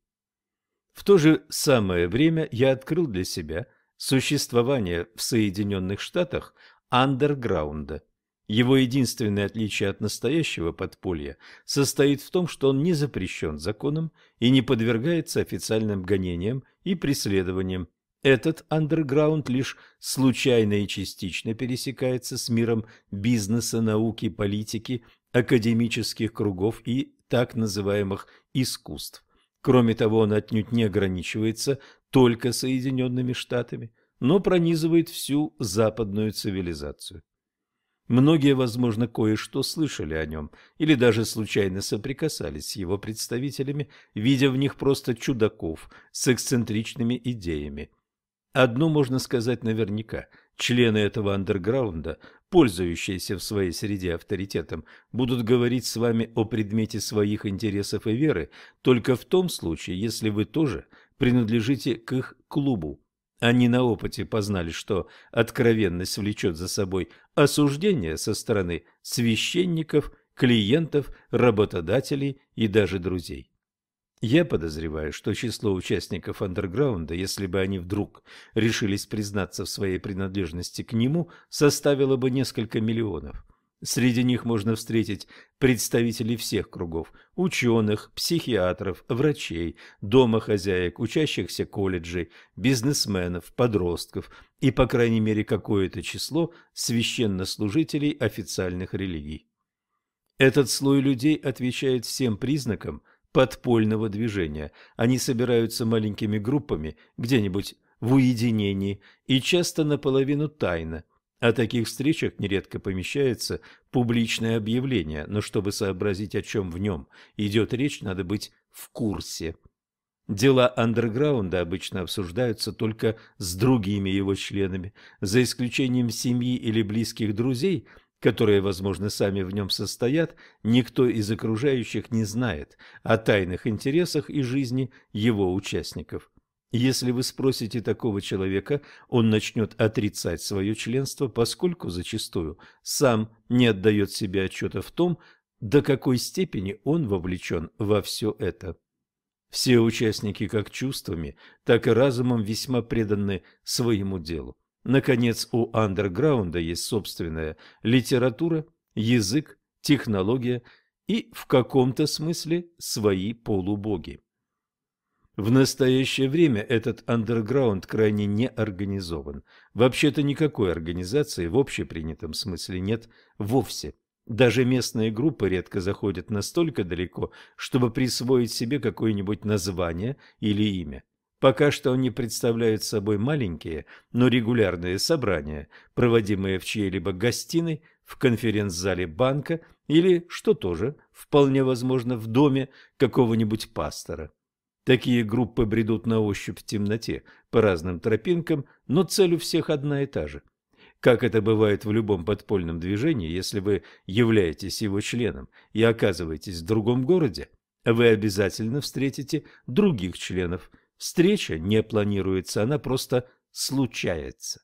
S1: В то же самое время я открыл для себя существование в Соединенных Штатах андерграунда, его единственное отличие от настоящего подполья состоит в том, что он не запрещен законом и не подвергается официальным гонениям и преследованиям. Этот андерграунд лишь случайно и частично пересекается с миром бизнеса, науки, политики, академических кругов и так называемых искусств. Кроме того, он отнюдь не ограничивается только Соединенными Штатами, но пронизывает всю западную цивилизацию. Многие, возможно, кое-что слышали о нем или даже случайно соприкасались с его представителями, видя в них просто чудаков с эксцентричными идеями. Одно можно сказать наверняка – члены этого андерграунда, пользующиеся в своей среде авторитетом, будут говорить с вами о предмете своих интересов и веры только в том случае, если вы тоже принадлежите к их клубу. Они на опыте познали, что откровенность влечет за собой осуждение со стороны священников, клиентов, работодателей и даже друзей. Я подозреваю, что число участников андерграунда, если бы они вдруг решились признаться в своей принадлежности к нему, составило бы несколько миллионов. Среди них можно встретить представителей всех кругов – ученых, психиатров, врачей, домохозяек, учащихся колледжей, бизнесменов, подростков и, по крайней мере, какое-то число священнослужителей официальных религий. Этот слой людей отвечает всем признакам подпольного движения. Они собираются маленькими группами где-нибудь в уединении и часто наполовину тайно – о таких встречах нередко помещается публичное объявление, но чтобы сообразить, о чем в нем идет речь, надо быть в курсе. Дела андерграунда обычно обсуждаются только с другими его членами, за исключением семьи или близких друзей, которые, возможно, сами в нем состоят, никто из окружающих не знает о тайных интересах и жизни его участников. Если вы спросите такого человека, он начнет отрицать свое членство, поскольку зачастую сам не отдает себе отчета в том, до какой степени он вовлечен во все это. Все участники как чувствами, так и разумом весьма преданы своему делу. Наконец, у андерграунда есть собственная литература, язык, технология и в каком-то смысле свои полубоги. В настоящее время этот андерграунд крайне не организован. Вообще-то никакой организации в общепринятом смысле нет вовсе. Даже местные группы редко заходят настолько далеко, чтобы присвоить себе какое-нибудь название или имя. Пока что они представляют собой маленькие, но регулярные собрания, проводимые в чьей-либо гостиной, в конференц-зале банка или, что тоже вполне возможно, в доме какого-нибудь пастора. Такие группы бредут на ощупь в темноте по разным тропинкам, но цель у всех одна и та же. Как это бывает в любом подпольном движении, если вы являетесь его членом и оказываетесь в другом городе, вы обязательно встретите других членов. Встреча не планируется, она просто случается.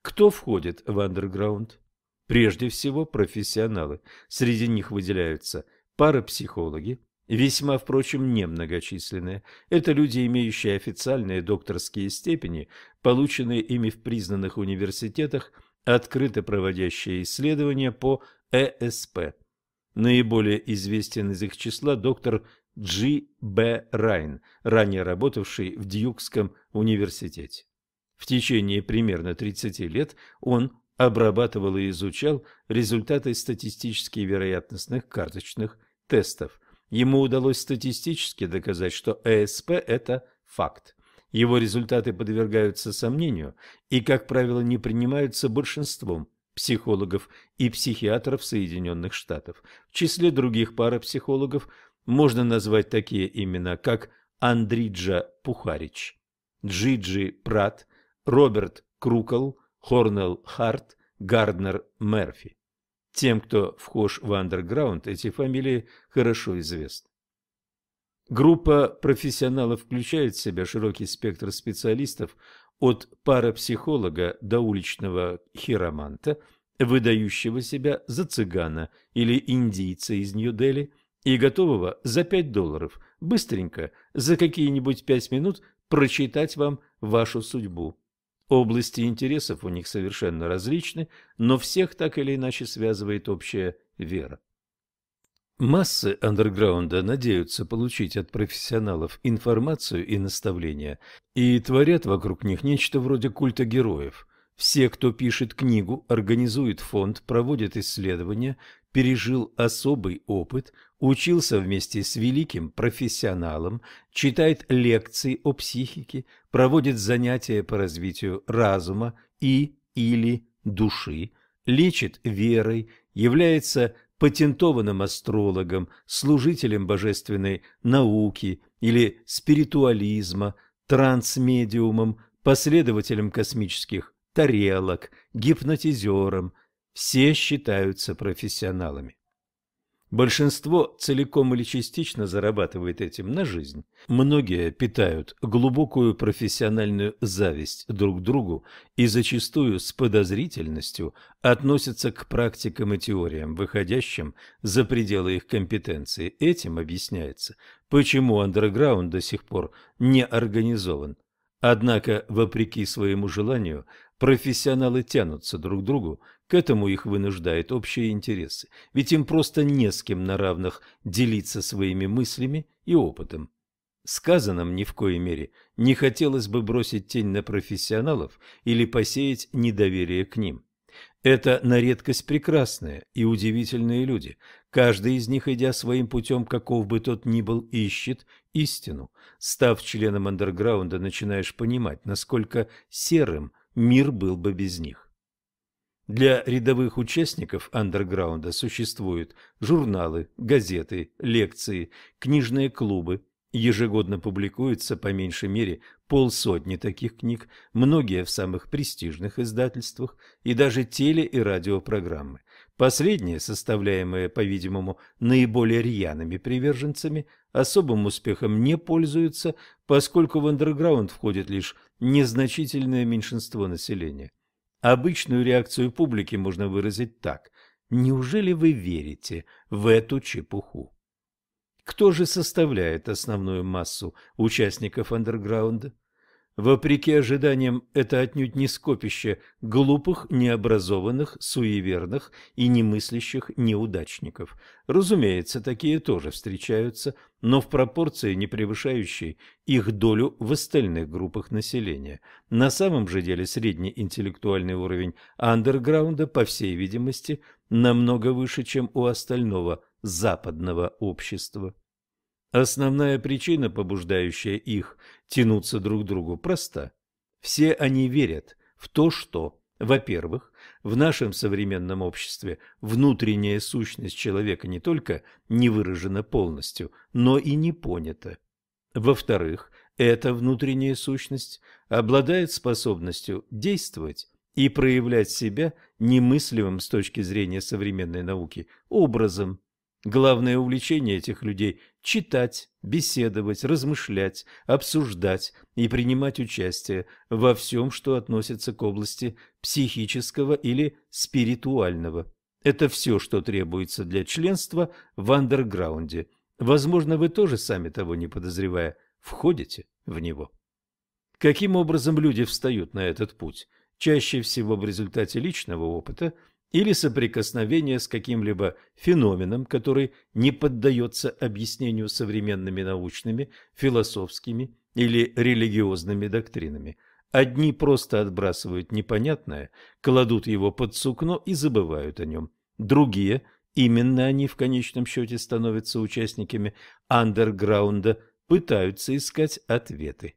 S1: Кто входит в андерграунд? Прежде всего профессионалы. Среди них выделяются парапсихологи, Весьма, впрочем, немногочисленные. Это люди, имеющие официальные докторские степени, полученные ими в признанных университетах, открыто проводящие исследования по ЭСП. Наиболее известен из их числа доктор Джи Б. Райн, ранее работавший в Дьюкском университете. В течение примерно 30 лет он обрабатывал и изучал результаты статистически вероятностных карточных тестов – Ему удалось статистически доказать, что ЭСП – это факт. Его результаты подвергаются сомнению и, как правило, не принимаются большинством психологов и психиатров Соединенных Штатов. В числе других парапсихологов можно назвать такие имена, как Андриджа Пухарич, Джиджи Прат, Роберт Крукл, Хорнелл Харт, Гарднер Мерфи. Тем, кто вхож в андерграунд, эти фамилии хорошо известны. Группа профессионалов включает в себя широкий спектр специалистов от парапсихолога до уличного хироманта, выдающего себя за цыгана или индийца из Нью-Дели и готового за 5 долларов быстренько, за какие-нибудь 5 минут прочитать вам вашу судьбу. Области интересов у них совершенно различны, но всех так или иначе связывает общая вера. Массы андерграунда надеются получить от профессионалов информацию и наставления и творят вокруг них нечто вроде культа героев. Все, кто пишет книгу, организует фонд, проводит исследования, пережил особый опыт, учился вместе с великим профессионалом, читает лекции о психике, проводит занятия по развитию разума и или души, лечит верой, является патентованным астрологом, служителем божественной науки или спиритуализма, трансмедиумом, последователем космических тарелок, гипнотизером. Все считаются профессионалами. Большинство целиком или частично зарабатывает этим на жизнь. Многие питают глубокую профессиональную зависть друг к другу и зачастую с подозрительностью относятся к практикам и теориям, выходящим за пределы их компетенции. Этим объясняется, почему андерграунд до сих пор не организован. Однако, вопреки своему желанию, профессионалы тянутся друг к другу, к этому их вынуждают общие интересы, ведь им просто не с кем на равных делиться своими мыслями и опытом. Сказанным ни в коей мере не хотелось бы бросить тень на профессионалов или посеять недоверие к ним. Это на редкость прекрасные и удивительные люди. Каждый из них, идя своим путем, каков бы тот ни был, ищет истину. Став членом андерграунда, начинаешь понимать, насколько серым мир был бы без них. Для рядовых участников андерграунда существуют журналы, газеты, лекции, книжные клубы. Ежегодно публикуется по меньшей мере полсотни таких книг, многие в самых престижных издательствах и даже теле- и радиопрограммы. Последние, составляемые, по-видимому, наиболее рьяными приверженцами, особым успехом не пользуются, поскольку в андерграунд входит лишь незначительное меньшинство населения. Обычную реакцию публики можно выразить так. Неужели вы верите в эту чепуху? Кто же составляет основную массу участников андерграунда? Вопреки ожиданиям, это отнюдь не скопище глупых, необразованных, суеверных и немыслящих неудачников. Разумеется, такие тоже встречаются, но в пропорции, не превышающей их долю в остальных группах населения. На самом же деле средний интеллектуальный уровень андерграунда, по всей видимости, намного выше, чем у остального западного общества. Основная причина, побуждающая их тянуться друг к другу, проста. Все они верят в то, что, во-первых, в нашем современном обществе внутренняя сущность человека не только не выражена полностью, но и не понята. Во-вторых, эта внутренняя сущность обладает способностью действовать и проявлять себя немыслимым с точки зрения современной науки образом, Главное увлечение этих людей – читать, беседовать, размышлять, обсуждать и принимать участие во всем, что относится к области психического или спиритуального. Это все, что требуется для членства в андерграунде. Возможно, вы тоже, сами того не подозревая, входите в него. Каким образом люди встают на этот путь? Чаще всего в результате личного опыта – или соприкосновение с каким-либо феноменом, который не поддается объяснению современными научными, философскими или религиозными доктринами. Одни просто отбрасывают непонятное, кладут его под сукно и забывают о нем. Другие, именно они в конечном счете становятся участниками андерграунда, пытаются искать ответы.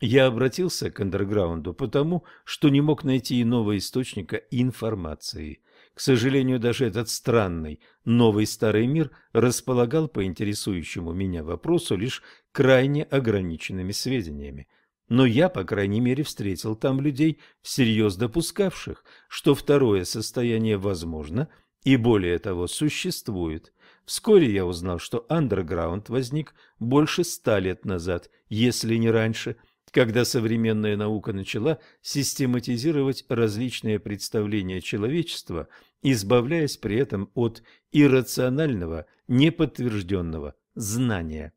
S1: Я обратился к андерграунду потому, что не мог найти иного источника информации. К сожалению, даже этот странный новый старый мир располагал по интересующему меня вопросу лишь крайне ограниченными сведениями. Но я, по крайней мере, встретил там людей, всерьез допускавших, что второе состояние возможно и, более того, существует. Вскоре я узнал, что андерграунд возник больше ста лет назад, если не раньше – когда современная наука начала систематизировать различные представления человечества, избавляясь при этом от иррационального, неподтвержденного знания.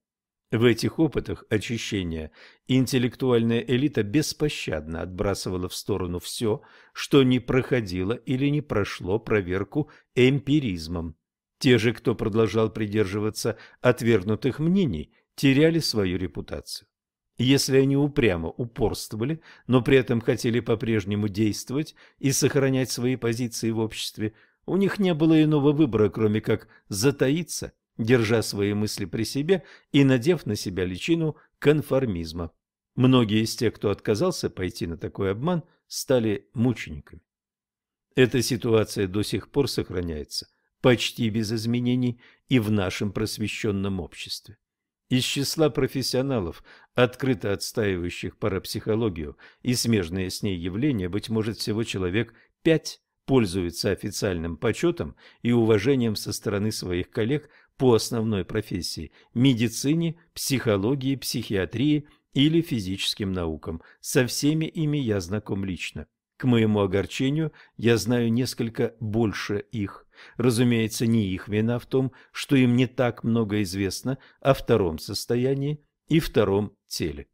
S1: В этих опытах очищения интеллектуальная элита беспощадно отбрасывала в сторону все, что не проходило или не прошло проверку эмпиризмом. Те же, кто продолжал придерживаться отвергнутых мнений, теряли свою репутацию. Если они упрямо упорствовали, но при этом хотели по-прежнему действовать и сохранять свои позиции в обществе, у них не было иного выбора, кроме как затаиться, держа свои мысли при себе и надев на себя личину конформизма. Многие из тех, кто отказался пойти на такой обман, стали мучениками. Эта ситуация до сих пор сохраняется почти без изменений и в нашем просвещенном обществе. Из числа профессионалов, открыто отстаивающих парапсихологию и смежные с ней явления, быть может, всего человек пять пользуются официальным почетом и уважением со стороны своих коллег по основной профессии – медицине, психологии, психиатрии или физическим наукам. Со всеми ими я знаком лично. К моему огорчению, я знаю несколько больше их. Разумеется, не их вина в том, что им не так много известно о втором состоянии и втором теле.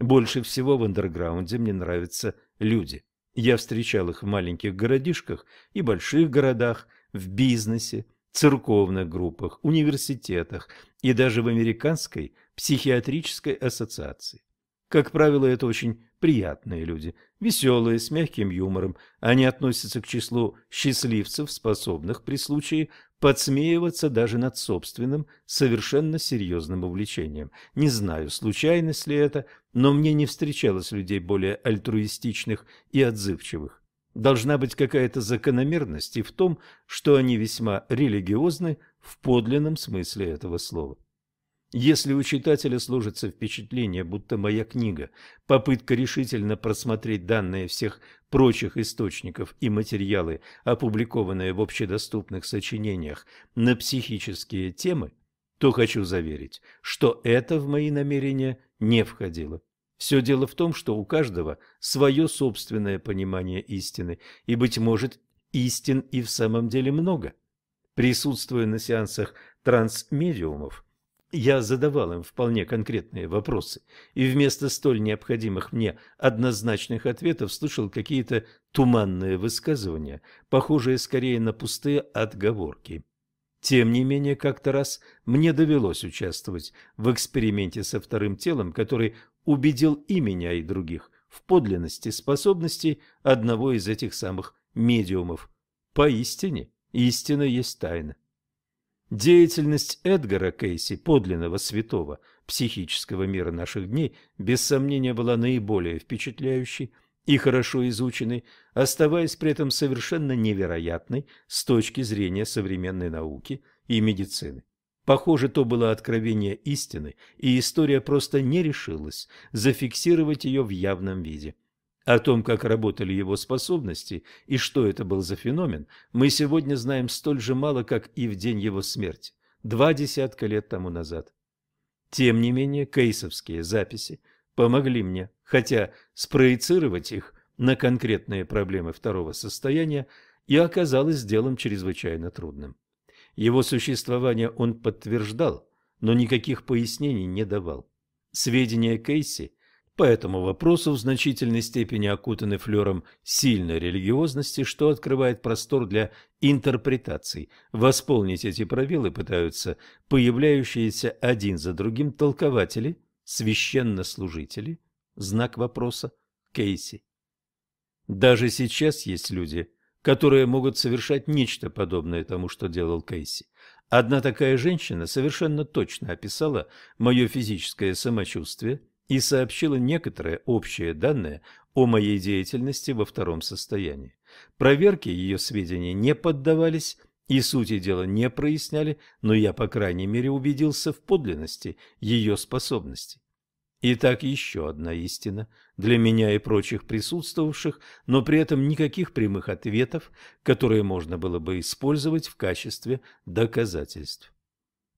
S1: Больше всего в андерграунде мне нравятся люди. Я встречал их в маленьких городишках и больших городах, в бизнесе, церковных группах, университетах и даже в американской психиатрической ассоциации. Как правило, это очень приятные люди, веселые, с мягким юмором. Они относятся к числу счастливцев, способных при случае подсмеиваться даже над собственным, совершенно серьезным увлечением. Не знаю, случайность ли это, но мне не встречалось людей более альтруистичных и отзывчивых. Должна быть какая-то закономерность и в том, что они весьма религиозны в подлинном смысле этого слова. Если у читателя сложится впечатление, будто моя книга – попытка решительно просмотреть данные всех прочих источников и материалы, опубликованные в общедоступных сочинениях на психические темы, то хочу заверить, что это в мои намерения не входило. Все дело в том, что у каждого свое собственное понимание истины, и, быть может, истин и в самом деле много. Присутствуя на сеансах трансмедиумов, я задавал им вполне конкретные вопросы, и вместо столь необходимых мне однозначных ответов слышал какие-то туманные высказывания, похожие скорее на пустые отговорки. Тем не менее, как-то раз мне довелось участвовать в эксперименте со вторым телом, который убедил и меня, и других в подлинности способностей одного из этих самых медиумов. Поистине, истина есть тайна. Деятельность Эдгара Кейси, подлинного святого психического мира наших дней, без сомнения была наиболее впечатляющей и хорошо изученной, оставаясь при этом совершенно невероятной с точки зрения современной науки и медицины. Похоже, то было откровение истины, и история просто не решилась зафиксировать ее в явном виде. О том, как работали его способности и что это был за феномен, мы сегодня знаем столь же мало, как и в день его смерти, два десятка лет тому назад. Тем не менее, кейсовские записи помогли мне, хотя спроецировать их на конкретные проблемы второго состояния и оказалось делом чрезвычайно трудным. Его существование он подтверждал, но никаких пояснений не давал. Сведения Кейси по этому вопросу в значительной степени окутаны флером сильной религиозности, что открывает простор для интерпретаций. Восполнить эти пробелы пытаются появляющиеся один за другим толкователи, священнослужители, знак вопроса, Кейси. Даже сейчас есть люди, которые могут совершать нечто подобное тому, что делал Кейси. Одна такая женщина совершенно точно описала мое физическое самочувствие – и сообщила некоторые общие данные о моей деятельности во втором состоянии. Проверке ее сведения не поддавались и сути дела не проясняли, но я, по крайней мере, убедился в подлинности ее способностей. Итак, еще одна истина для меня и прочих присутствовавших, но при этом никаких прямых ответов, которые можно было бы использовать в качестве доказательств.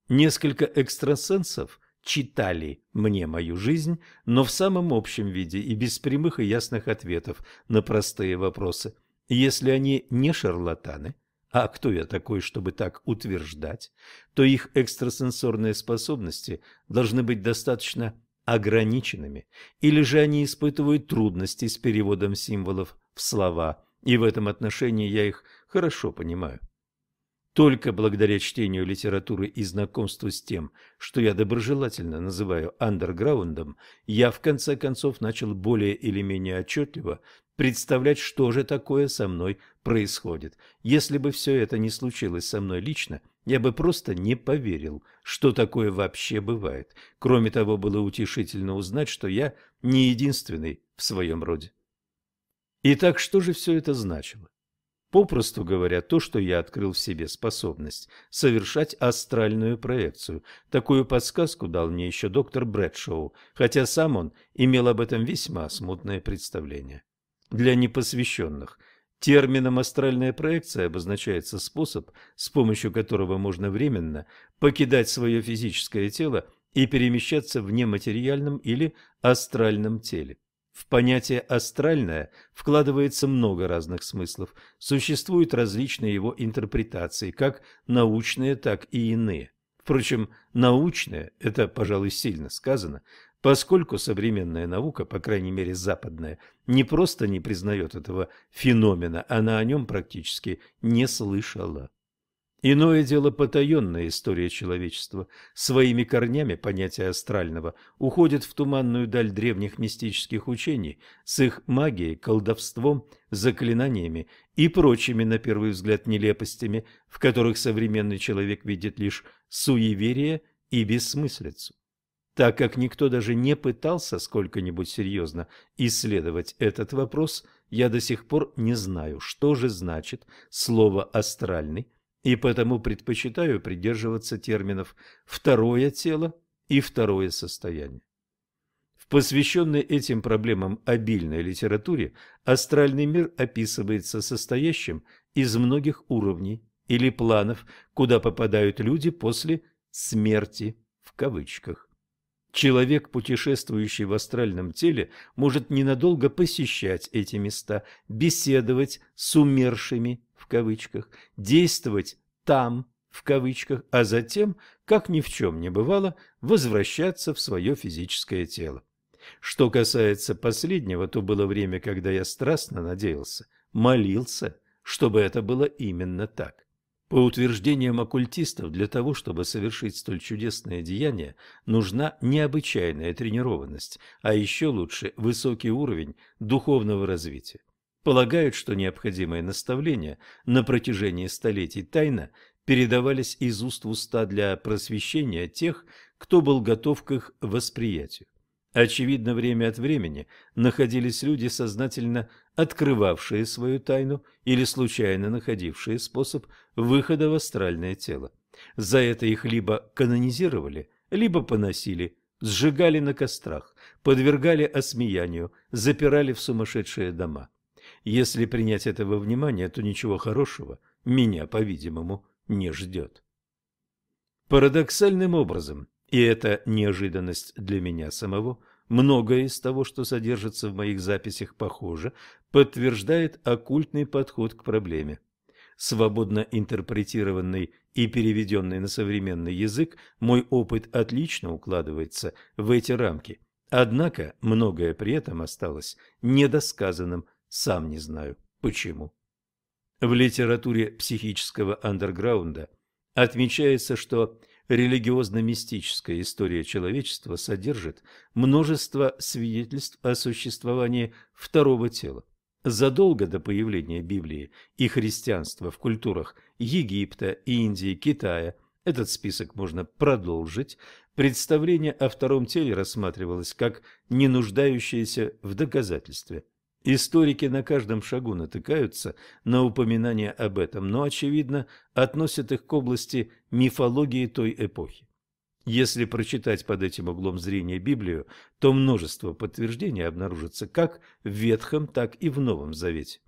S1: Несколько экстрасенсов читали мне мою жизнь, но в самом общем виде и без прямых и ясных ответов на простые вопросы. Если они не шарлатаны, а кто я такой, чтобы так утверждать, то их экстрасенсорные способности должны быть достаточно ограниченными, или же они испытывают трудности с переводом символов в слова, и в этом отношении я их хорошо понимаю. Только благодаря чтению литературы и знакомству с тем, что я доброжелательно называю андерграундом, я в конце концов начал более или менее отчетливо представлять, что же такое со мной происходит. Если бы все это не случилось со мной лично, я бы просто не поверил, что такое вообще бывает. Кроме того, было утешительно узнать, что я не единственный в своем роде. Итак, что же все это значило? Попросту говоря, то, что я открыл в себе способность совершать астральную проекцию. Такую подсказку дал мне еще доктор Брэдшоу, хотя сам он имел об этом весьма смутное представление. Для непосвященных термином «астральная проекция» обозначается способ, с помощью которого можно временно покидать свое физическое тело и перемещаться в нематериальном или астральном теле. В понятие «астральное» вкладывается много разных смыслов, существуют различные его интерпретации, как научные, так и иные. Впрочем, научные – это, пожалуй, сильно сказано, поскольку современная наука, по крайней мере западная, не просто не признает этого феномена, она о нем практически не слышала. Иное дело потаенная история человечества. Своими корнями понятие астрального уходит в туманную даль древних мистических учений с их магией, колдовством, заклинаниями и прочими, на первый взгляд, нелепостями, в которых современный человек видит лишь суеверие и бессмыслицу. Так как никто даже не пытался сколько-нибудь серьезно исследовать этот вопрос, я до сих пор не знаю, что же значит слово «астральный», и потому предпочитаю придерживаться терминов «второе тело» и «второе состояние». В посвященной этим проблемам обильной литературе астральный мир описывается состоящим из многих уровней или планов, куда попадают люди после «смерти» в кавычках. Человек, путешествующий в астральном теле, может ненадолго посещать эти места, беседовать с умершими в кавычках, действовать там, в кавычках, а затем, как ни в чем не бывало, возвращаться в свое физическое тело. Что касается последнего, то было время, когда я страстно надеялся, молился, чтобы это было именно так. По утверждениям оккультистов, для того, чтобы совершить столь чудесное деяние, нужна необычайная тренированность, а еще лучше высокий уровень духовного развития полагают, что необходимые наставления на протяжении столетий тайно передавались из уст в уста для просвещения тех, кто был готов к их восприятию. Очевидно, время от времени находились люди, сознательно открывавшие свою тайну или случайно находившие способ выхода в астральное тело. За это их либо канонизировали, либо поносили, сжигали на кострах, подвергали осмеянию, запирали в сумасшедшие дома. Если принять это во внимание, то ничего хорошего меня, по-видимому, не ждет. Парадоксальным образом, и это неожиданность для меня самого, многое из того, что содержится в моих записях, похоже, подтверждает оккультный подход к проблеме. Свободно интерпретированный и переведенный на современный язык, мой опыт отлично укладывается в эти рамки. Однако многое при этом осталось недосказанным сам не знаю почему. В литературе психического андерграунда отмечается, что религиозно-мистическая история человечества содержит множество свидетельств о существовании второго тела. Задолго до появления Библии и христианства в культурах Египта, Индии, Китая, Этот список можно продолжить. Представление о втором теле рассматривалось как не нуждающееся в доказательстве. Историки на каждом шагу натыкаются на упоминания об этом, но, очевидно, относят их к области мифологии той эпохи. Если прочитать под этим углом зрения Библию, то множество подтверждений обнаружится как в Ветхом, так и в Новом Завете.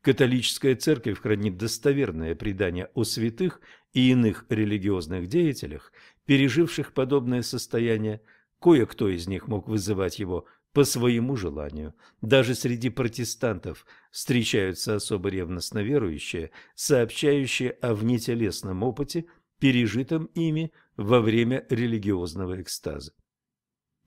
S1: Католическая церковь хранит достоверное предание о святых и иных религиозных деятелях, переживших подобное состояние. Кое-кто из них мог вызывать его по своему желанию. Даже среди протестантов встречаются особо ревностно верующие, сообщающие о внетелесном опыте, пережитом ими во время религиозного экстаза.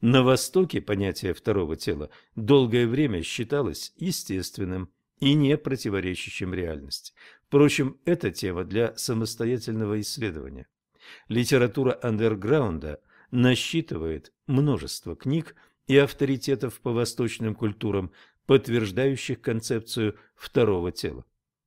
S1: На Востоке понятие второго тела долгое время считалось естественным, и не противоречащим реальности. Впрочем, это тема для самостоятельного исследования. Литература андерграунда насчитывает множество книг и авторитетов по восточным культурам, подтверждающих концепцию второго тела.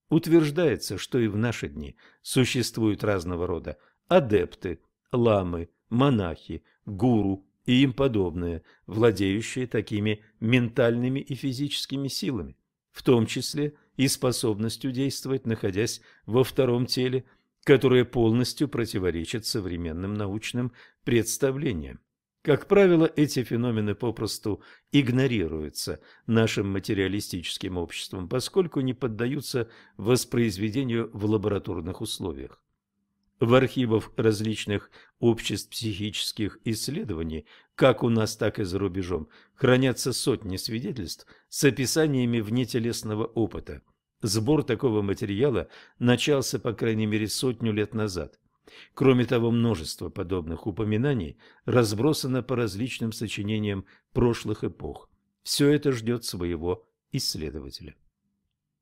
S1: Утверждается, что и в наши дни существуют разного рода адепты, ламы, монахи, гуру и им подобные, владеющие такими ментальными и физическими силами в том числе и способностью действовать, находясь во втором теле, которое полностью противоречит современным научным представлениям. Как правило, эти феномены попросту игнорируются нашим материалистическим обществом, поскольку не поддаются воспроизведению в лабораторных условиях. В архивах различных обществ психических исследований, как у нас, так и за рубежом, хранятся сотни свидетельств с описаниями внетелесного опыта. Сбор такого материала начался, по крайней мере, сотню лет назад. Кроме того, множество подобных упоминаний разбросано по различным сочинениям прошлых эпох. Все это ждет своего исследователя.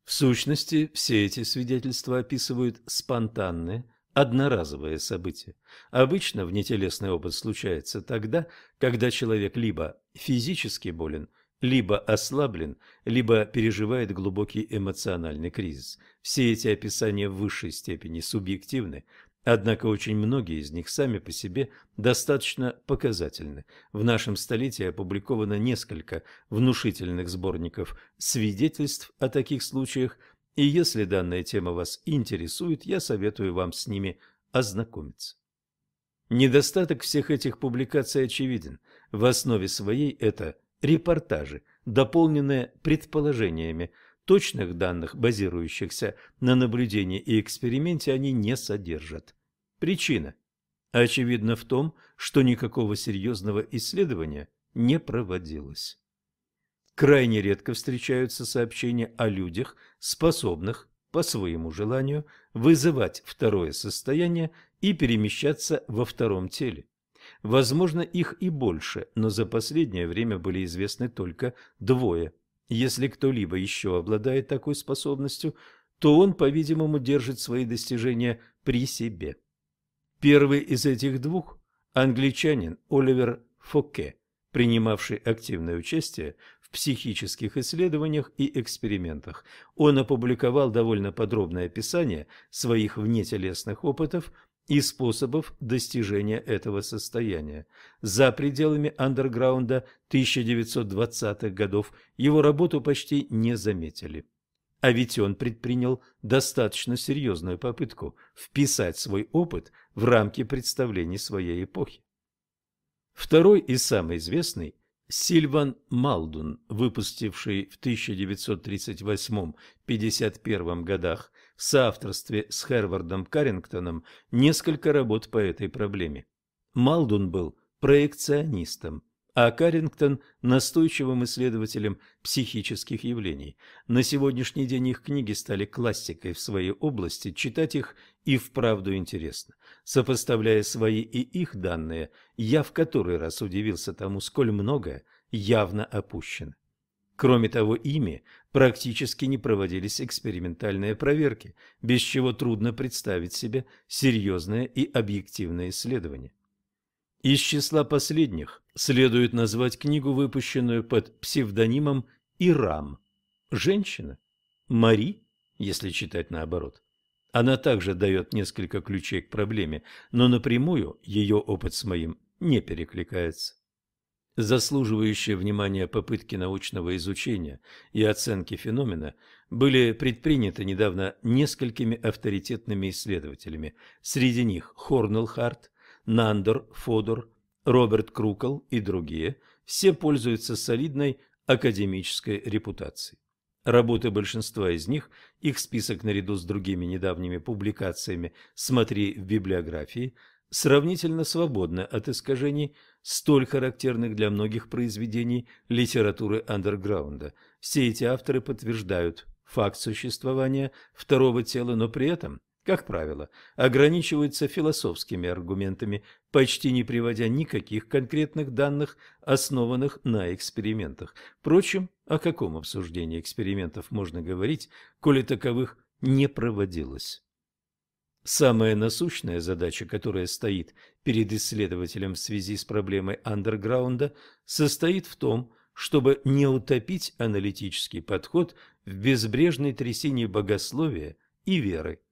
S1: В сущности, все эти свидетельства описывают спонтанные, одноразовое событие. Обычно внетелесный опыт случается тогда, когда человек либо физически болен, либо ослаблен, либо переживает глубокий эмоциональный кризис. Все эти описания в высшей степени субъективны, однако очень многие из них сами по себе достаточно показательны. В нашем столетии опубликовано несколько внушительных сборников свидетельств о таких случаях, и если данная тема вас интересует, я советую вам с ними ознакомиться. Недостаток всех этих публикаций очевиден. В основе своей это репортажи, дополненные предположениями. Точных данных, базирующихся на наблюдении и эксперименте, они не содержат. Причина очевидно в том, что никакого серьезного исследования не проводилось. Крайне редко встречаются сообщения о людях, способных, по своему желанию, вызывать второе состояние и перемещаться во втором теле. Возможно, их и больше, но за последнее время были известны только двое. Если кто-либо еще обладает такой способностью, то он, по-видимому, держит свои достижения при себе. Первый из этих двух – англичанин Оливер Фоке, принимавший активное участие психических исследованиях и экспериментах. Он опубликовал довольно подробное описание своих внетелесных опытов и способов достижения этого состояния. За пределами андерграунда 1920-х годов его работу почти не заметили. А ведь он предпринял достаточно серьезную попытку вписать свой опыт в рамки представлений своей эпохи. Второй и самый известный Сильван Малдун, выпустивший в 1938-51 годах в соавторстве с Хервардом Каррингтоном несколько работ по этой проблеме. Малдун был проекционистом, а Каррингтон – настойчивым исследователем психических явлений. На сегодняшний день их книги стали классикой в своей области, читать их и вправду интересно. Сопоставляя свои и их данные, я в который раз удивился тому, сколь многое явно опущено. Кроме того, ими практически не проводились экспериментальные проверки, без чего трудно представить себе серьезное и объективное исследование. Из числа последних следует назвать книгу, выпущенную под псевдонимом Ирам. Женщина? Мари, если читать наоборот. Она также дает несколько ключей к проблеме, но напрямую ее опыт с моим не перекликается. Заслуживающие внимания попытки научного изучения и оценки феномена были предприняты недавно несколькими авторитетными исследователями. Среди них Хорнелхарт, Нандер, Фодор, Роберт Крукл и другие. Все пользуются солидной академической репутацией. Работы большинства из них, их список наряду с другими недавними публикациями «Смотри в библиографии», сравнительно свободны от искажений, столь характерных для многих произведений литературы андерграунда. Все эти авторы подтверждают факт существования второго тела, но при этом, как правило, ограничиваются философскими аргументами, почти не приводя никаких конкретных данных, основанных на экспериментах. Впрочем, о каком обсуждении экспериментов можно говорить, коли таковых не проводилось? Самая насущная задача, которая стоит перед исследователем в связи с проблемой андерграунда, состоит в том, чтобы не утопить аналитический подход в безбрежной трясине богословия и веры.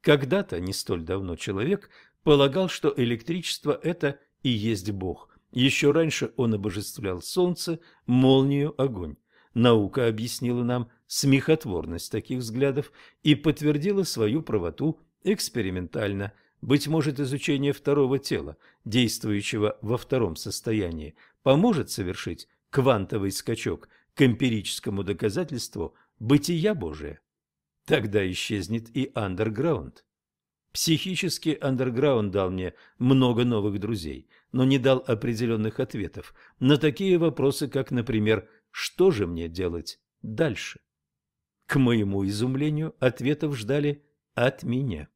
S1: Когда-то, не столь давно, человек полагал, что электричество – это и есть Бог. Еще раньше он обожествлял солнце, молнию, огонь. Наука объяснила нам смехотворность таких взглядов и подтвердила свою правоту экспериментально. Быть может, изучение второго тела, действующего во втором состоянии, поможет совершить квантовый скачок к эмпирическому доказательству бытия Божия. Тогда исчезнет и андерграунд. Психический андерграунд дал мне много новых друзей, но не дал определенных ответов на такие вопросы, как, например, что же мне делать дальше? К моему изумлению, ответов ждали от меня.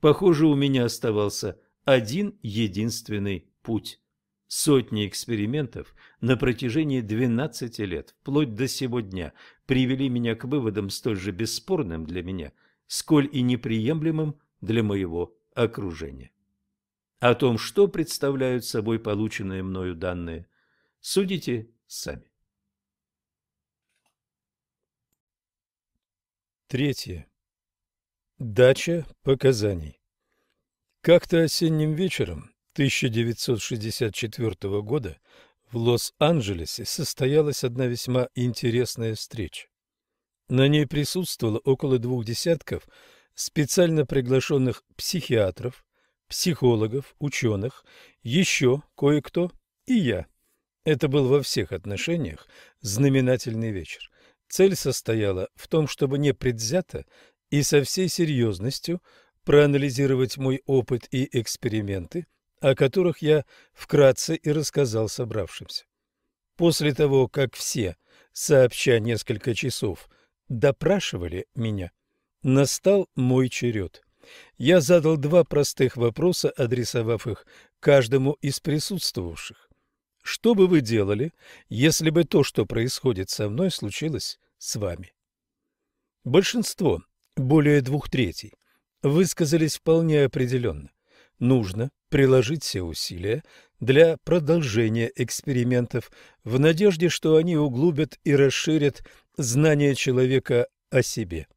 S1: Похоже, у меня оставался один единственный путь. Сотни экспериментов на протяжении 12 лет, вплоть до сего дня, привели меня к выводам столь же бесспорным для меня, сколь и неприемлемым для моего окружения. О том, что представляют собой полученные мною данные, судите сами.
S2: Третье. Дача показаний. Как-то осенним вечером 1964 года в Лос-Анджелесе состоялась одна весьма интересная встреча. На ней присутствовало около двух десятков специально приглашенных психиатров, психологов, ученых, еще кое-кто и я. Это был во всех отношениях знаменательный вечер. Цель состояла в том, чтобы непредвзято и со всей серьезностью проанализировать мой опыт и эксперименты, о которых я вкратце и рассказал собравшимся. После того, как все, сообща несколько часов, допрашивали меня, настал мой черед. Я задал два простых вопроса, адресовав их каждому из присутствовавших. Что бы вы делали, если бы то, что происходит со мной, случилось с вами? Большинство, более двух третей, высказались вполне определенно. Нужно приложить все усилия для продолжения экспериментов в надежде, что они углубят и расширят знания человека о себе.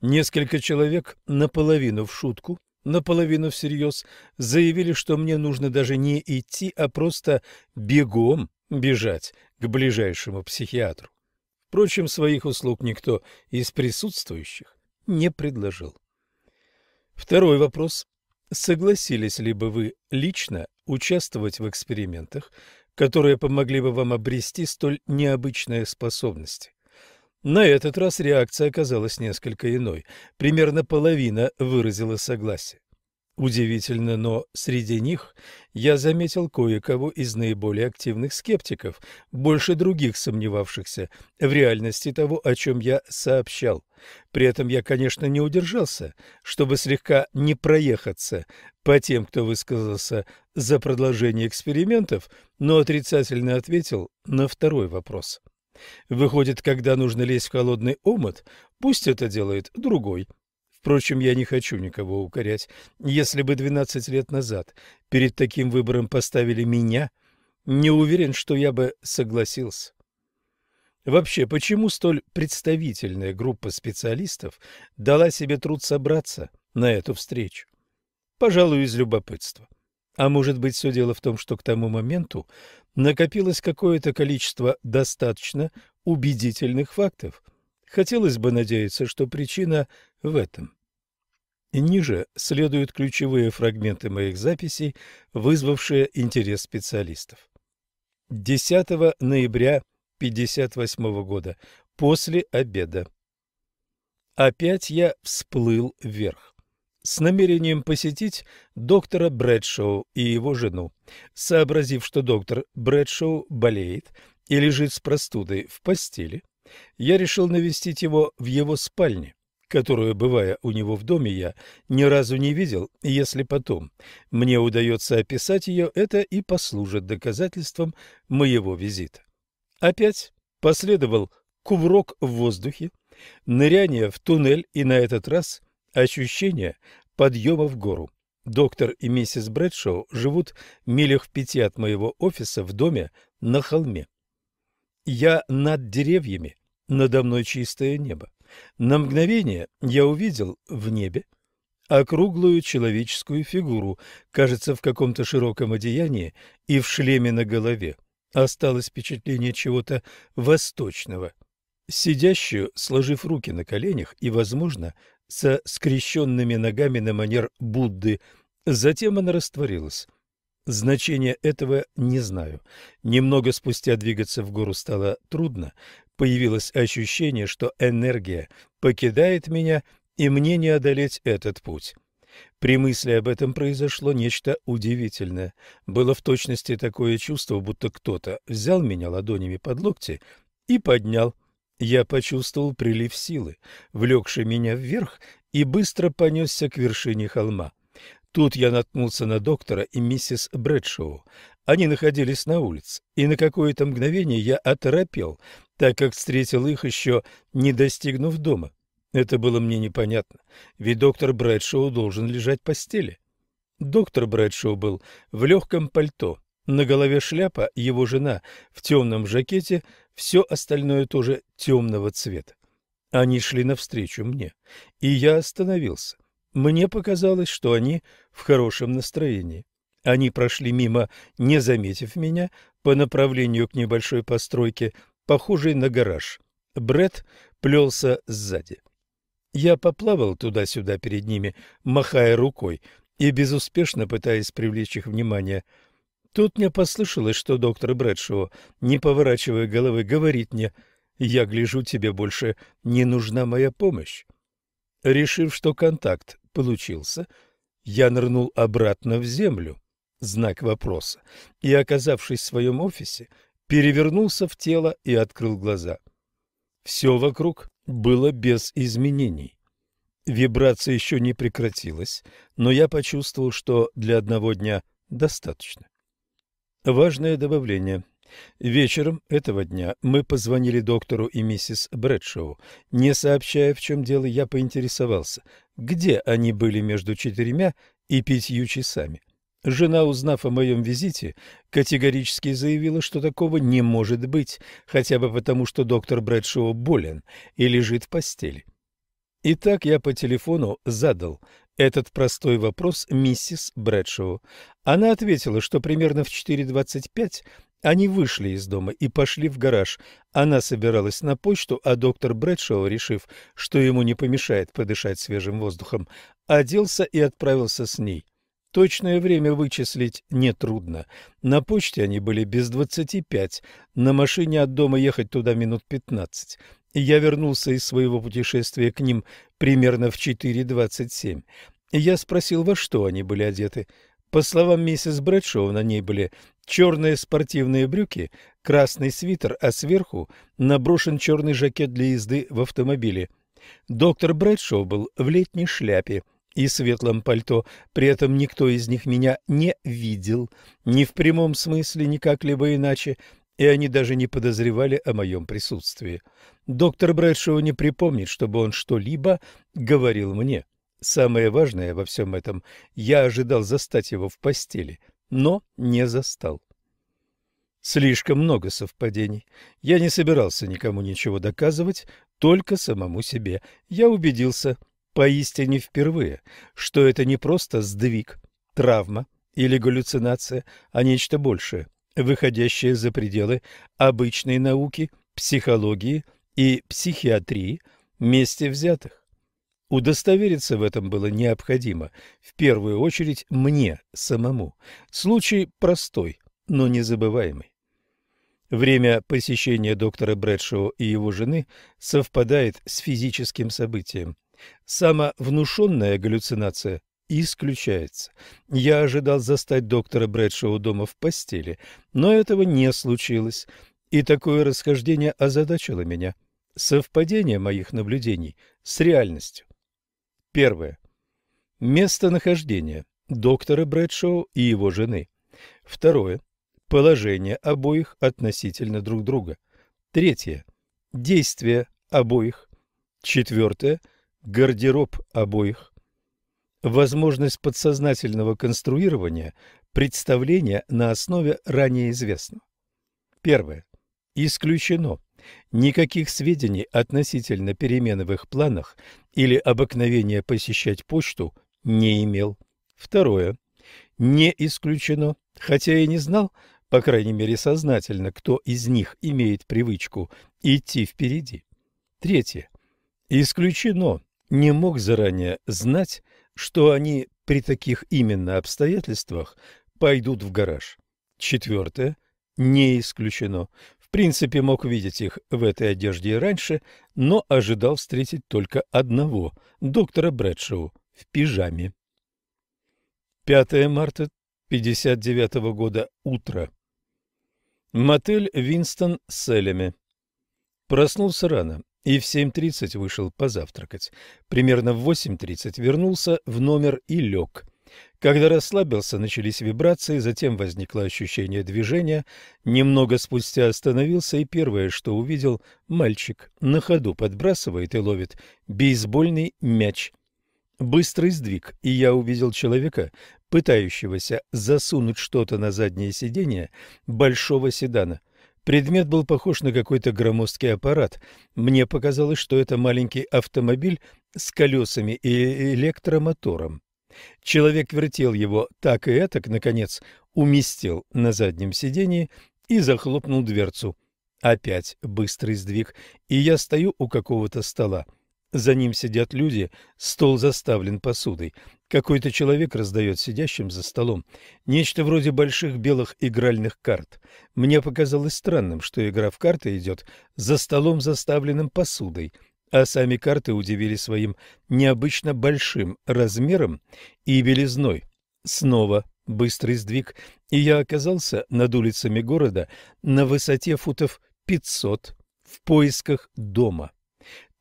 S2: Несколько человек наполовину в шутку наполовину всерьез, заявили, что мне нужно даже не идти, а просто бегом бежать к ближайшему психиатру. Впрочем, своих услуг никто из присутствующих не предложил. Второй вопрос. Согласились ли бы вы лично участвовать в экспериментах, которые помогли бы вам обрести столь необычные способности? На этот раз реакция оказалась несколько иной. Примерно половина выразила согласие. Удивительно, но среди них я заметил кое-кого из наиболее активных скептиков, больше других сомневавшихся в реальности того, о чем я сообщал. При этом я, конечно, не удержался, чтобы слегка не проехаться по тем, кто высказался за продолжение экспериментов, но отрицательно ответил на второй вопрос. Выходит, когда нужно лезть в холодный омут, пусть это делает другой. Впрочем, я не хочу никого укорять. Если бы 12 лет назад перед таким выбором поставили меня, не уверен, что я бы согласился. Вообще, почему столь представительная группа специалистов дала себе труд собраться на эту встречу? Пожалуй, из любопытства. А может быть, все дело в том, что к тому моменту накопилось какое-то количество достаточно убедительных фактов. Хотелось бы надеяться, что причина в этом. Ниже следуют ключевые фрагменты моих записей, вызвавшие интерес специалистов. 10 ноября 1958 года, после обеда. Опять я всплыл вверх с намерением посетить доктора Брэдшоу и его жену. Сообразив, что доктор Брэдшоу болеет и лежит с простудой в постели, я решил навестить его в его спальне, которую, бывая у него в доме, я ни разу не видел, если потом мне удается описать ее, это и послужит доказательством моего визита. Опять последовал кувырок в воздухе, ныряние в туннель и на этот раз ощущение подъема в гору. Доктор и миссис Брэдшоу живут милях в пяти от моего офиса в доме на холме. Я над деревьями, надо мной чистое небо. На мгновение я увидел в небе округлую человеческую фигуру, кажется, в каком-то широком одеянии и в шлеме на голове. Осталось впечатление чего-то восточного. Сидящую, сложив руки на коленях и, возможно, со скрещенными ногами на манер Будды. Затем она растворилась. Значение этого не знаю. Немного спустя двигаться в гору стало трудно. Появилось ощущение, что энергия покидает меня, и мне не одолеть этот путь. При мысли об этом произошло нечто удивительное. Было в точности такое чувство, будто кто-то взял меня ладонями под локти и поднял. Я почувствовал прилив силы, влекший меня вверх, и быстро понесся к вершине холма. Тут я наткнулся на доктора и миссис Брэдшоу. Они находились на улице, и на какое-то мгновение я оторопел, так как встретил их еще не достигнув дома. Это было мне непонятно, ведь доктор Брэдшоу должен лежать в постели. Доктор Брэдшоу был в легком пальто, на голове шляпа, его жена в темном жакете, все остальное тоже темного цвета. Они шли навстречу мне, и я остановился. Мне показалось, что они в хорошем настроении. Они прошли мимо, не заметив меня, по направлению к небольшой постройке, похожей на гараж. Бред плелся сзади. Я поплавал туда-сюда перед ними, махая рукой и безуспешно пытаясь привлечь их внимание. Тут мне послышалось, что доктор Брэдшоу, не поворачивая головы, говорит мне, «Я гляжу, тебе больше не нужна моя помощь». Решив, что контакт получился, я нырнул обратно в землю, знак вопроса, и, оказавшись в своем офисе, перевернулся в тело и открыл глаза. Все вокруг было без изменений. Вибрация еще не прекратилась, но я почувствовал, что для одного дня достаточно. Важное добавление. Вечером этого дня мы позвонили доктору и миссис Брэдшоу. Не сообщая, в чем дело, я поинтересовался, где они были между четырьмя и пятью часами. Жена, узнав о моем визите, категорически заявила, что такого не может быть, хотя бы потому, что доктор Брэдшоу болен и лежит в постели. Итак, я по телефону задал этот простой вопрос миссис Брэдшоу. Она ответила, что примерно в 4.25 они вышли из дома и пошли в гараж. Она собиралась на почту, а доктор Брэдшоу, решив, что ему не помешает подышать свежим воздухом, оделся и отправился с ней. Точное время вычислить нетрудно. На почте они были без двадцати пять, на машине от дома ехать туда минут пятнадцать. Я вернулся из своего путешествия к ним примерно в четыре двадцать семь. Я спросил, во что они были одеты. По словам миссис Брэдшоу, на ней были черные спортивные брюки, красный свитер, а сверху наброшен черный жакет для езды в автомобиле. Доктор Брэдшоу был в летней шляпе, и светлом пальто, при этом никто из них меня не видел, ни в прямом смысле, ни как-либо иначе, и они даже не подозревали о моем присутствии. Доктор Брэдшоу не припомнит, чтобы он что-либо говорил мне. Самое важное во всем этом, я ожидал застать его в постели, но не застал. Слишком много совпадений. Я не собирался никому ничего доказывать, только самому себе. Я убедился, поистине впервые, что это не просто сдвиг, травма или галлюцинация, а нечто большее, выходящее за пределы обычной науки, психологии и психиатрии вместе взятых. Удостовериться в этом было необходимо, в первую очередь мне самому. Случай простой, но незабываемый. Время посещения доктора Брэдшоу и его жены совпадает с физическим событием. Самовнушенная галлюцинация исключается. Я ожидал застать доктора Брэдшоу дома в постели, но этого не случилось, и такое расхождение озадачило меня. Совпадение моих наблюдений с реальностью. Первое. Местонахождение доктора Брэдшоу и его жены. Второе положение обоих относительно друг друга. Третье. Действия обоих. Четвертое. Гардероб обоих. Возможность подсознательного конструирования представления на основе ранее известного. Первое. Исключено. Никаких сведений относительно перемены в их планах или обыкновения посещать почту не имел. Второе. Не исключено, хотя и не знал, по крайней мере сознательно, кто из них имеет привычку идти впереди. Третье. Исключено, не мог заранее знать, что они при таких именно обстоятельствах пойдут в гараж. Четвертое. Не исключено. В принципе, мог видеть их в этой одежде и раньше, но ожидал встретить только одного, доктора Брэдшоу, в пижаме. 5 марта 59 -го года, утро. Мотель «Винстон» с Элями. Проснулся рано и в 7.30 вышел позавтракать. Примерно в 8.30 вернулся в номер и лег. Когда расслабился, начались вибрации, затем возникло ощущение движения. Немного спустя остановился, и первое, что увидел, мальчик на ходу подбрасывает и ловит бейсбольный мяч. Быстрый сдвиг, и я увидел человека, пытающегося засунуть что-то на заднее сиденье большого седана. Предмет был похож на какой-то громоздкий аппарат. Мне показалось, что это маленький автомобиль с колесами и электромотором. Человек вертел его так и этак, наконец, уместил на заднем сиденье и захлопнул дверцу. Опять быстрый сдвиг, и я стою у какого-то стола. За ним сидят люди, стол заставлен посудой. Какой-то человек раздает сидящим за столом нечто вроде больших белых игральных карт. Мне показалось странным, что игра в карты идет за столом, заставленным посудой, а сами карты удивили своим необычно большим размером и белизной. Снова быстрый сдвиг, и я оказался над улицами города на высоте футов 500 в поисках дома.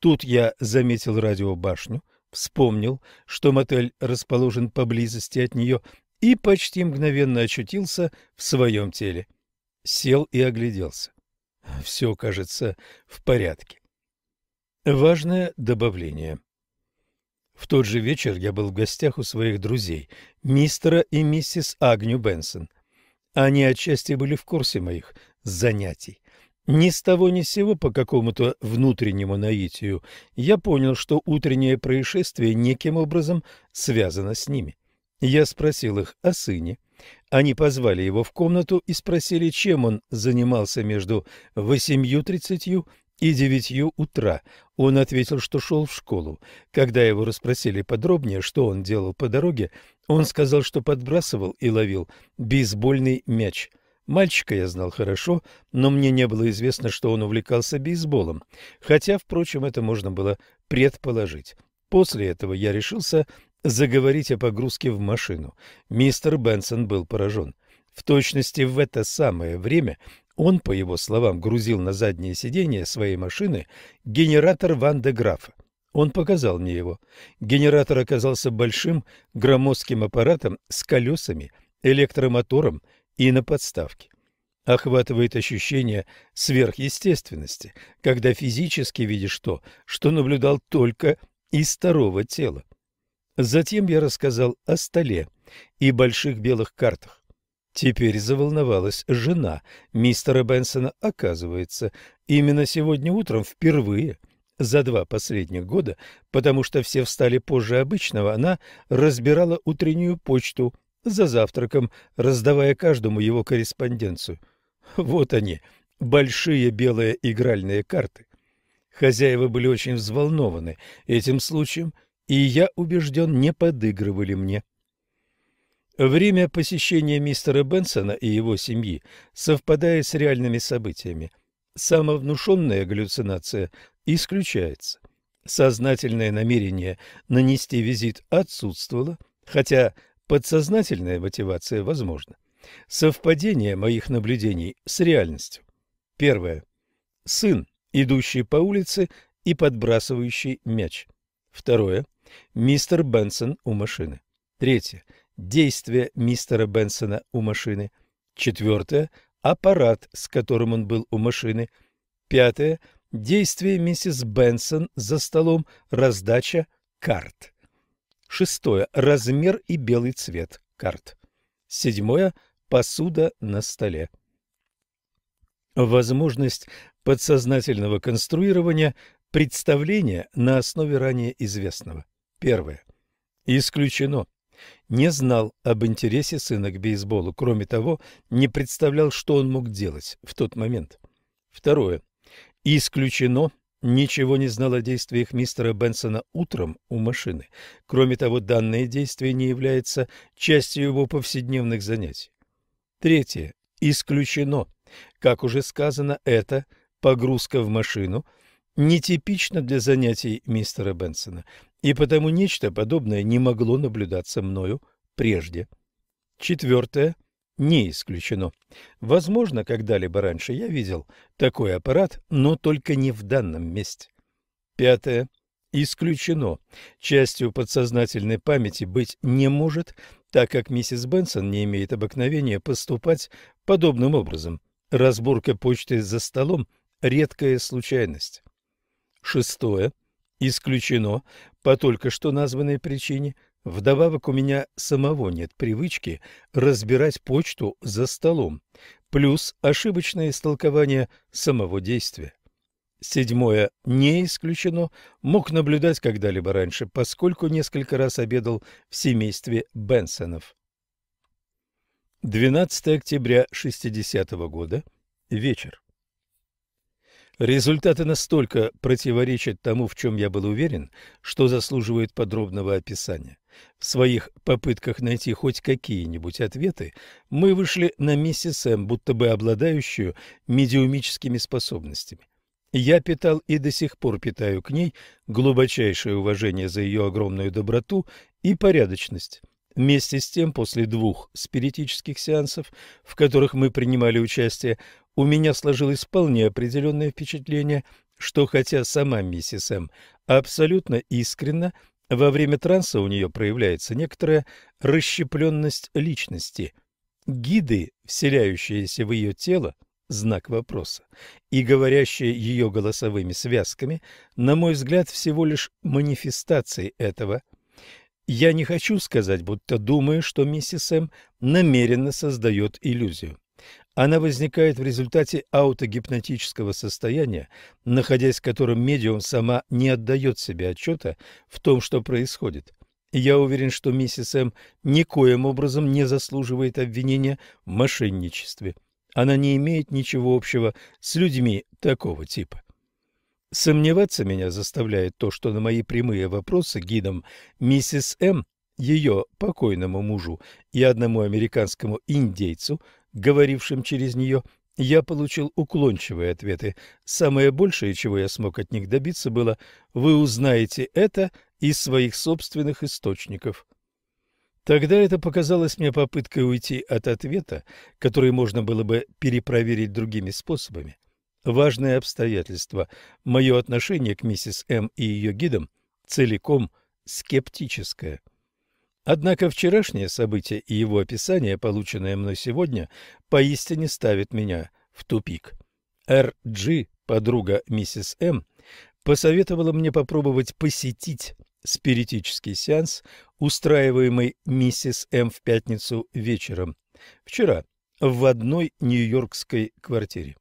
S2: Тут я заметил радиобашню, вспомнил, что мотель расположен поблизости от нее, и почти мгновенно очутился в своем теле. Сел и огляделся. Все, кажется, в порядке. Важное добавление. В тот же вечер я был в гостях у своих друзей, мистера и миссис Агню Бенсон. Они отчасти были в курсе моих занятий. Ни с того ни с сего по какому-то внутреннему наитию я понял, что утреннее происшествие неким образом связано с ними. Я спросил их о сыне. Они позвали его в комнату и спросили, чем он занимался между восемью тридцатью и девятью утра. Он ответил, что шел в школу. Когда его расспросили подробнее, что он делал по дороге, он сказал, что подбрасывал и ловил бейсбольный мяч – Мальчика я знал хорошо, но мне не было известно, что он увлекался бейсболом, хотя, впрочем, это можно было предположить. После этого я решился заговорить о погрузке в машину. Мистер Бенсон был поражен. В точности в это самое время он, по его словам, грузил на заднее сиденье своей машины генератор Ван де Графа. Он показал мне его. Генератор оказался большим громоздким аппаратом с колесами, электромотором и на подставке. Охватывает ощущение сверхъестественности, когда физически видишь то, что наблюдал только из второго тела. Затем я рассказал о столе и больших белых картах. Теперь заволновалась жена мистера Бенсона. Оказывается, именно сегодня утром впервые за два последних года, потому что все встали позже обычного, она разбирала утреннюю почту за завтраком, раздавая каждому его корреспонденцию. Вот они, большие белые игральные карты. Хозяева были очень взволнованы этим случаем, и я убежден, не подыгрывали мне. Время посещения мистера Бенсона и его семьи совпадает с реальными событиями. Самовнушенная галлюцинация исключается. Сознательное намерение нанести визит отсутствовало, хотя подсознательная мотивация возможна. Совпадение моих наблюдений с реальностью. Первое. Сын, идущий по улице и подбрасывающий мяч. Второе. Мистер Бенсон у машины. Третье. Действие мистера Бенсона у машины. Четвертое. Аппарат, с которым он был у машины. Пятое. Действие миссис Бенсон за столом. Раздача карт. Шестое. Размер и белый цвет карт. Седьмое. Посуда на столе. Возможность подсознательного конструирования представления на основе ранее известного. Первое. Исключено. Не знал об интересе сына к бейсболу, кроме того, не представлял, что он мог делать в тот момент. Второе. Исключено. Ничего не знал о действиях мистера Бенсона утром у машины. Кроме того, данное действие не является частью его повседневных занятий. Третье. Исключено. Как уже сказано, это погрузка в машину нетипично для занятий мистера Бенсона и потому нечто подобное не могло наблюдаться мною прежде. Четвертое. Не исключено. Возможно, когда-либо раньше я видел такой аппарат, но только не в данном месте. Пятое. Исключено. Частью подсознательной памяти быть не может, так как миссис Бенсон не имеет обыкновения поступать подобным образом. Разборка почты за столом – редкая случайность. Шестое. Исключено по только что названной причине. Вдобавок у меня самого нет привычки разбирать почту за столом, плюс ошибочное истолкование самого действия. Седьмое. Не исключено. Мог наблюдать когда-либо раньше, поскольку несколько раз обедал в семействе Бенсонов. 12 октября 60 -го года. Вечер. Результаты настолько противоречат тому, в чем я был уверен, что заслуживают подробного описания. В своих попытках найти хоть какие-нибудь ответы мы вышли на миссис М, будто бы обладающую медиумическими способностями. Я питал и до сих пор питаю к ней глубочайшее уважение за ее огромную доброту и порядочность. Вместе с тем, после двух спиритических сеансов, в которых мы принимали участие, у меня сложилось вполне определенное впечатление, что хотя сама миссис М. абсолютно искренна, во время транса у нее проявляется некоторая расщепленность личности. Гиды, вселяющиеся в ее тело, знак вопроса, и говорящие ее голосовыми связками, на мой взгляд, всего лишь манифестации этого – я не хочу сказать, будто думаю, что миссис М намеренно создает иллюзию. Она возникает в результате аутогипнотического состояния, находясь в котором медиум сама не отдает себе отчета в том, что происходит. Я уверен, что миссис М никоим образом не заслуживает обвинения в мошенничестве. Она не имеет ничего общего с людьми такого типа. Сомневаться меня заставляет то, что на мои прямые вопросы гидам миссис М, ее покойному мужу и одному американскому индейцу, говорившим через нее, я получил уклончивые ответы. Самое большее, чего я смог от них добиться, было «Вы узнаете это из своих собственных источников». Тогда это показалось мне попыткой уйти от ответа, который можно было бы перепроверить другими способами. Важное обстоятельство. Мое отношение к миссис М и ее гидам целиком скептическое. Однако вчерашнее событие и его описание, полученное мной сегодня, поистине ставит меня в тупик. Р.Джи, подруга миссис М, посоветовала мне попробовать посетить спиритический сеанс, устраиваемый миссис М в пятницу вечером. Вчера в одной нью-йоркской квартире.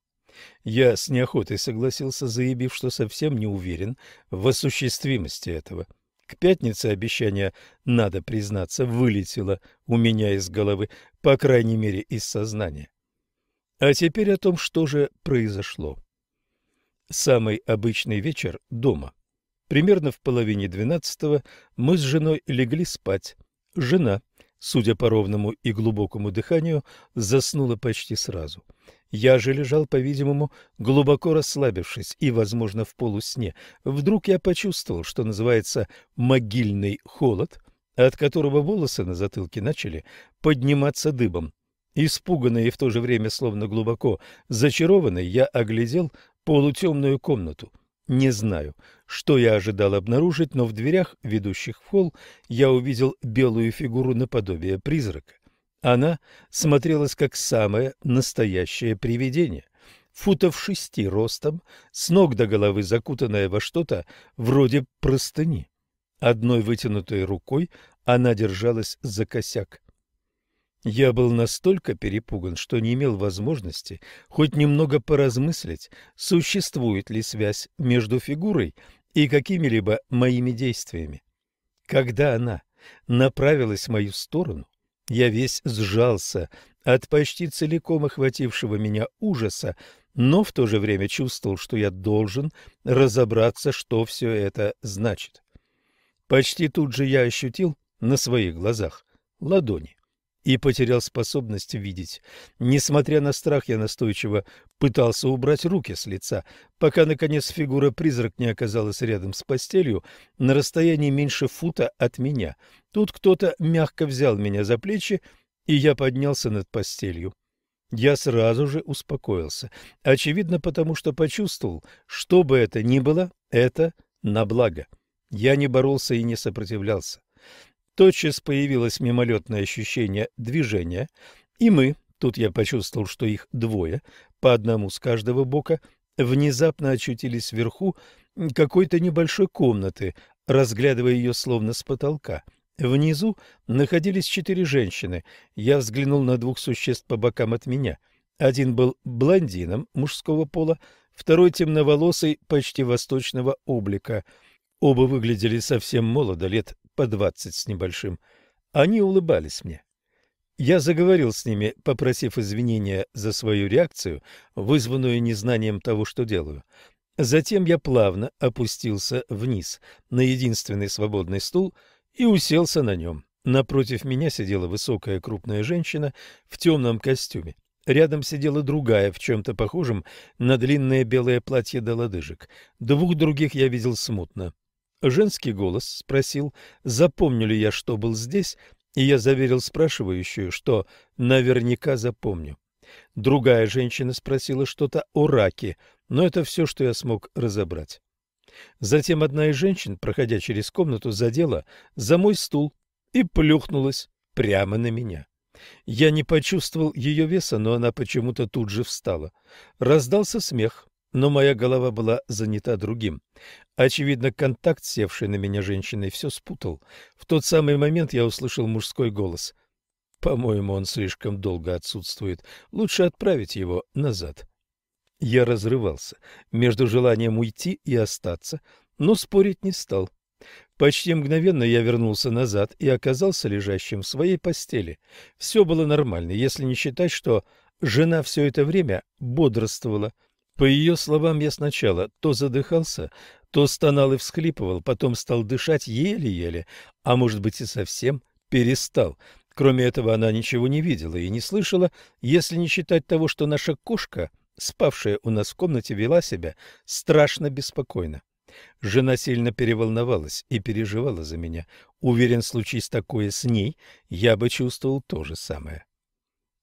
S2: Я с неохотой согласился, заявив, что совсем не уверен в осуществимости этого. К пятнице обещание, надо признаться, вылетело у меня из головы, по крайней мере, из сознания. А теперь о том, что же произошло. Самый обычный вечер дома. Примерно в половине двенадцатого мы с женой легли спать. Жена, судя по ровному и глубокому дыханию, заснула почти сразу. Я же лежал, по-видимому, глубоко расслабившись и, возможно, в полусне. Вдруг я почувствовал, что называется могильный холод, от которого волосы на затылке начали подниматься дыбом. Испуганный и в то же время словно глубоко зачарованный, я оглядел полутемную комнату. Не знаю, что я ожидал обнаружить, но в дверях, ведущих в холл, я увидел белую фигуру наподобие призрака. Она смотрелась как самое настоящее привидение, футов шести ростом, с ног до головы закутанная во что-то вроде простыни. Одной вытянутой рукой она держалась за косяк. Я был настолько перепуган, что не имел возможности хоть немного поразмыслить, существует ли связь между фигурой и какими-либо моими действиями. Когда она направилась в мою сторону, я весь сжался от почти целиком охватившего меня ужаса, но в то же время чувствовал, что я должен разобраться, что все это значит. Почти тут же я ощутил на своих глазах ладони и потерял способность видеть. Несмотря на страх, я настойчиво пытался убрать руки с лица, пока, наконец, фигура-призрак не оказалась рядом с постелью на расстоянии меньше фута от меня. Тут кто-то мягко взял меня за плечи, и я поднялся над постелью. Я сразу же успокоился, очевидно, потому что почувствовал, что бы это ни было, это на благо. Я не боролся и не сопротивлялся. Тотчас появилось мимолетное ощущение движения, и мы, тут я почувствовал, что их двое, по одному с каждого бока, внезапно очутились вверху какой-то небольшой комнаты, разглядывая ее словно с потолка. Внизу находились четыре женщины. Я взглянул на двух существ по бокам от меня. Один был блондином мужского пола, второй темноволосый, почти восточного облика. Оба выглядели совсем молодо, лет по двадцать с небольшим. Они улыбались мне. Я заговорил с ними, попросив извинения за свою реакцию, вызванную незнанием того, что делаю. Затем я плавно опустился вниз на единственный свободный стул и уселся на нем. Напротив меня сидела высокая крупная женщина в темном костюме. Рядом сидела другая в чем-то похожем на длинное белое платье до лодыжек. Двух других я видел смутно. Женский голос спросил, запомню ли я, что был здесь, и я заверил спрашивающую, что наверняка запомню. Другая женщина спросила что-то о раке, но это все, что я смог разобрать. Затем одна из женщин, проходя через комнату, задела за мой стул и плюхнулась прямо на меня. Я не почувствовал ее веса, но она почему-то тут же встала. Раздался смех но моя голова была занята другим. Очевидно, контакт, севший на меня женщиной, все спутал. В тот самый момент я услышал мужской голос. «По-моему, он слишком долго отсутствует. Лучше отправить его назад». Я разрывался между желанием уйти и остаться, но спорить не стал. Почти мгновенно я вернулся назад и оказался лежащим в своей постели. Все было нормально, если не считать, что жена все это время бодрствовала, по ее словам, я сначала то задыхался, то стонал и всхлипывал, потом стал дышать еле-еле, а может быть и совсем перестал. Кроме этого, она ничего не видела и не слышала, если не считать того, что наша кошка, спавшая у нас в комнате, вела себя страшно беспокойно. Жена сильно переволновалась и переживала за меня. Уверен, случись такое с ней, я бы чувствовал то же самое.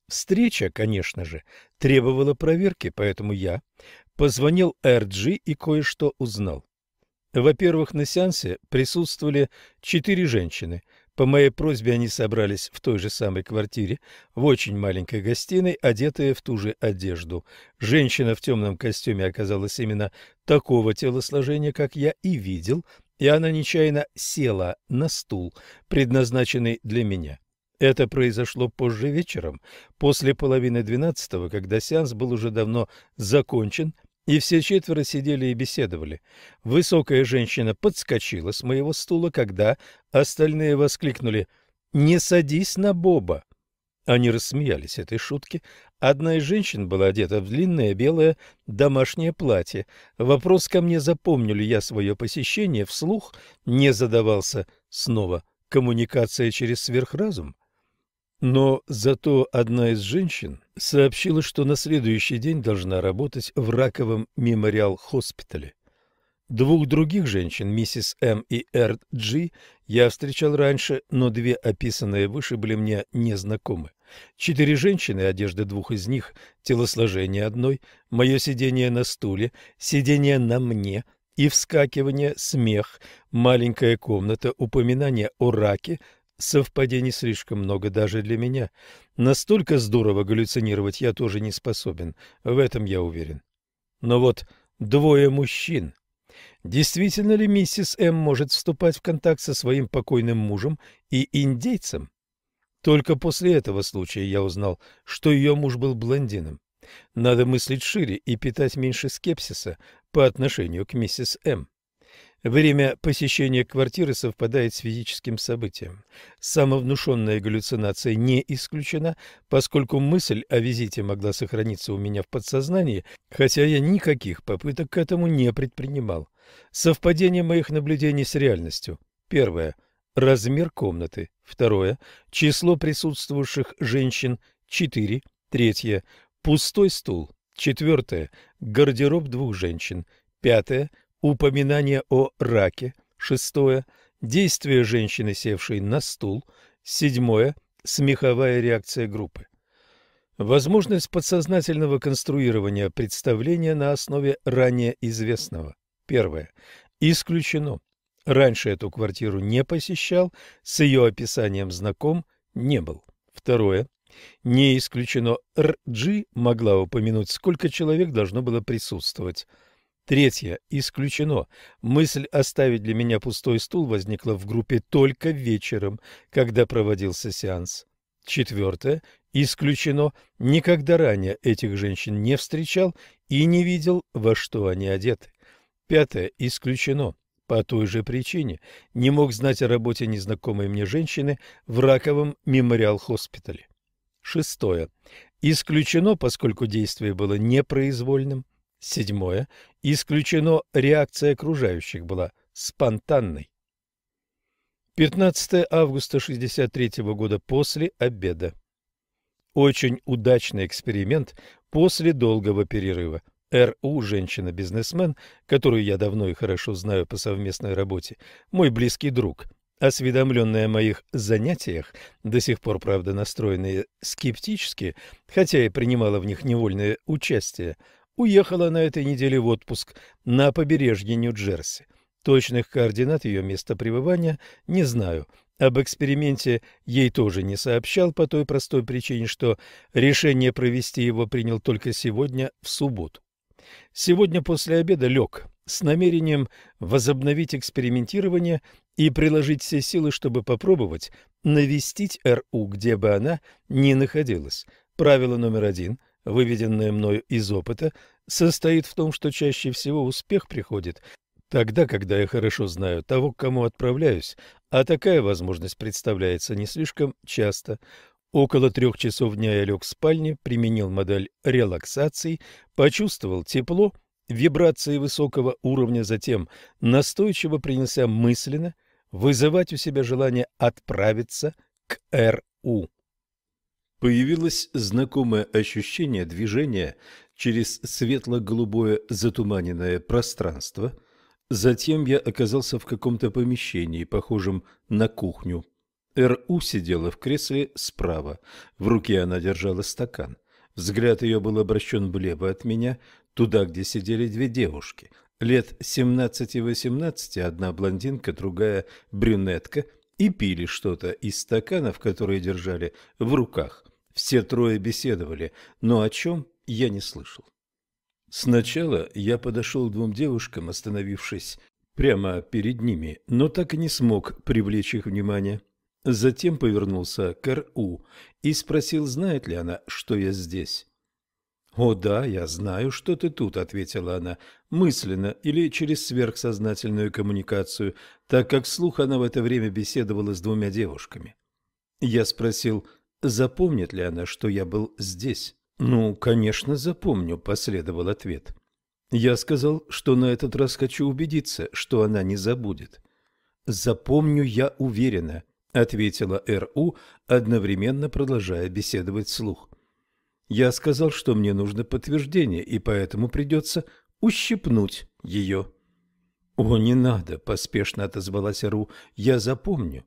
S2: Встреча, конечно же, требовала проверки, поэтому я позвонил RG и кое-что узнал. Во-первых, на сеансе присутствовали четыре женщины. По моей просьбе они собрались в той же самой квартире, в очень маленькой гостиной, одетые в ту же одежду. Женщина в темном костюме оказалась именно такого телосложения, как я и видел, и она нечаянно села на стул, предназначенный для меня. Это произошло позже вечером, после половины двенадцатого, когда сеанс был уже давно закончен, и все четверо сидели и беседовали. Высокая женщина подскочила с моего стула, когда остальные воскликнули «Не садись на Боба!». Они рассмеялись этой шутке. Одна из женщин была одета в длинное белое домашнее платье. Вопрос ко мне, запомню ли я свое посещение, вслух не задавался снова. Коммуникация через сверхразум? Но зато одна из женщин сообщила, что на следующий день должна работать в раковом мемориал-хоспитале. Двух других женщин, миссис М и Р. Джи, я встречал раньше, но две описанные выше были мне незнакомы. Четыре женщины, одежда двух из них, телосложение одной, мое сидение на стуле, сидение на мне и вскакивание, смех, маленькая комната, упоминание о раке, Совпадений слишком много даже для меня. Настолько здорово галлюцинировать я тоже не способен, в этом я уверен. Но вот двое мужчин. Действительно ли миссис М может вступать в контакт со своим покойным мужем и индейцем? Только после этого случая я узнал, что ее муж был блондином. Надо мыслить шире и питать меньше скепсиса по отношению к миссис М. Время посещения квартиры совпадает с физическим событием. Самовнушенная галлюцинация не исключена, поскольку мысль о визите могла сохраниться у меня в подсознании, хотя я никаких попыток к этому не предпринимал. Совпадение моих наблюдений с реальностью. Первое. Размер комнаты. Второе. Число присутствующих женщин. Четыре. Третье. Пустой стул. Четвертое. Гардероб двух женщин. Пятое. Упоминание о раке. Шестое. Действие женщины, севшей на стул. Седьмое. Смеховая реакция группы. Возможность подсознательного конструирования представления на основе ранее известного. Первое. Исключено. Раньше эту квартиру не посещал, с ее описанием знаком не был. Второе. Не исключено, Р.Джи могла упомянуть, сколько человек должно было присутствовать. Третье. Исключено. Мысль оставить для меня пустой стул возникла в группе только вечером, когда проводился сеанс. Четвертое. Исключено. Никогда ранее этих женщин не встречал и не видел, во что они одеты. Пятое. Исключено. По той же причине не мог знать о работе незнакомой мне женщины в раковом мемориал-хоспитале. Шестое. Исключено, поскольку действие было непроизвольным. Седьмое. Исключено реакция окружающих была спонтанной. 15 августа 63 года после обеда. Очень удачный эксперимент после долгого перерыва. Р.У. женщина-бизнесмен, которую я давно и хорошо знаю по совместной работе, мой близкий друг, осведомленная о моих занятиях, до сих пор, правда, настроенная скептически, хотя и принимала в них невольное участие, уехала на этой неделе в отпуск на побережье Нью-Джерси. Точных координат ее места пребывания не знаю. Об эксперименте ей тоже не сообщал по той простой причине, что решение провести его принял только сегодня, в субботу. Сегодня после обеда лег с намерением возобновить экспериментирование и приложить все силы, чтобы попробовать навестить РУ, где бы она ни находилась. Правило номер один выведенное мною из опыта, состоит в том, что чаще всего успех приходит тогда, когда я хорошо знаю того, к кому отправляюсь, а такая возможность представляется не слишком часто. Около трех часов дня я лег в спальне, применил модель релаксации, почувствовал тепло, вибрации высокого уровня, затем настойчиво принялся мысленно вызывать у себя желание отправиться к РУ.
S1: Появилось знакомое ощущение движения через светло-голубое затуманенное пространство. Затем я оказался в каком-то помещении, похожем на кухню. Р.У. сидела в кресле справа. В руке она держала стакан. Взгляд ее был обращен влево от меня, туда, где сидели две девушки. Лет 17-18, одна блондинка, другая брюнетка, и пили что-то из стаканов, которые держали в руках. Все трое беседовали, но о чем я не слышал. Сначала я подошел к двум девушкам, остановившись прямо перед ними, но так и не смог привлечь их внимание. Затем повернулся к Р.У. и спросил, знает ли она, что я здесь. «О да, я знаю, что ты тут», — ответила она, мысленно или через сверхсознательную коммуникацию, так как вслух она в это время беседовала с двумя девушками. Я спросил, запомнит ли она, что я был здесь. «Ну, конечно, запомню», — последовал ответ. Я сказал, что на этот раз хочу убедиться, что она не забудет. «Запомню я уверенно», — ответила Р.У., одновременно продолжая беседовать вслух. Я сказал, что мне нужно подтверждение, и поэтому придется ущипнуть ее. «О, не надо», — поспешно отозвалась Ру, — «я запомню».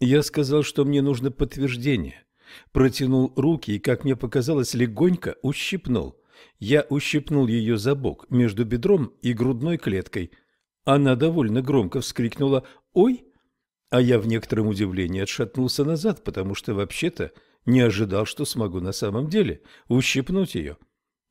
S1: Я сказал, что мне нужно подтверждение. Протянул руки и, как мне показалось, легонько ущипнул. Я ущипнул ее за бок, между бедром и грудной клеткой. Она довольно громко вскрикнула «Ой!», а я в некотором удивлении отшатнулся назад, потому что вообще-то не ожидал, что смогу на самом деле ущипнуть ее.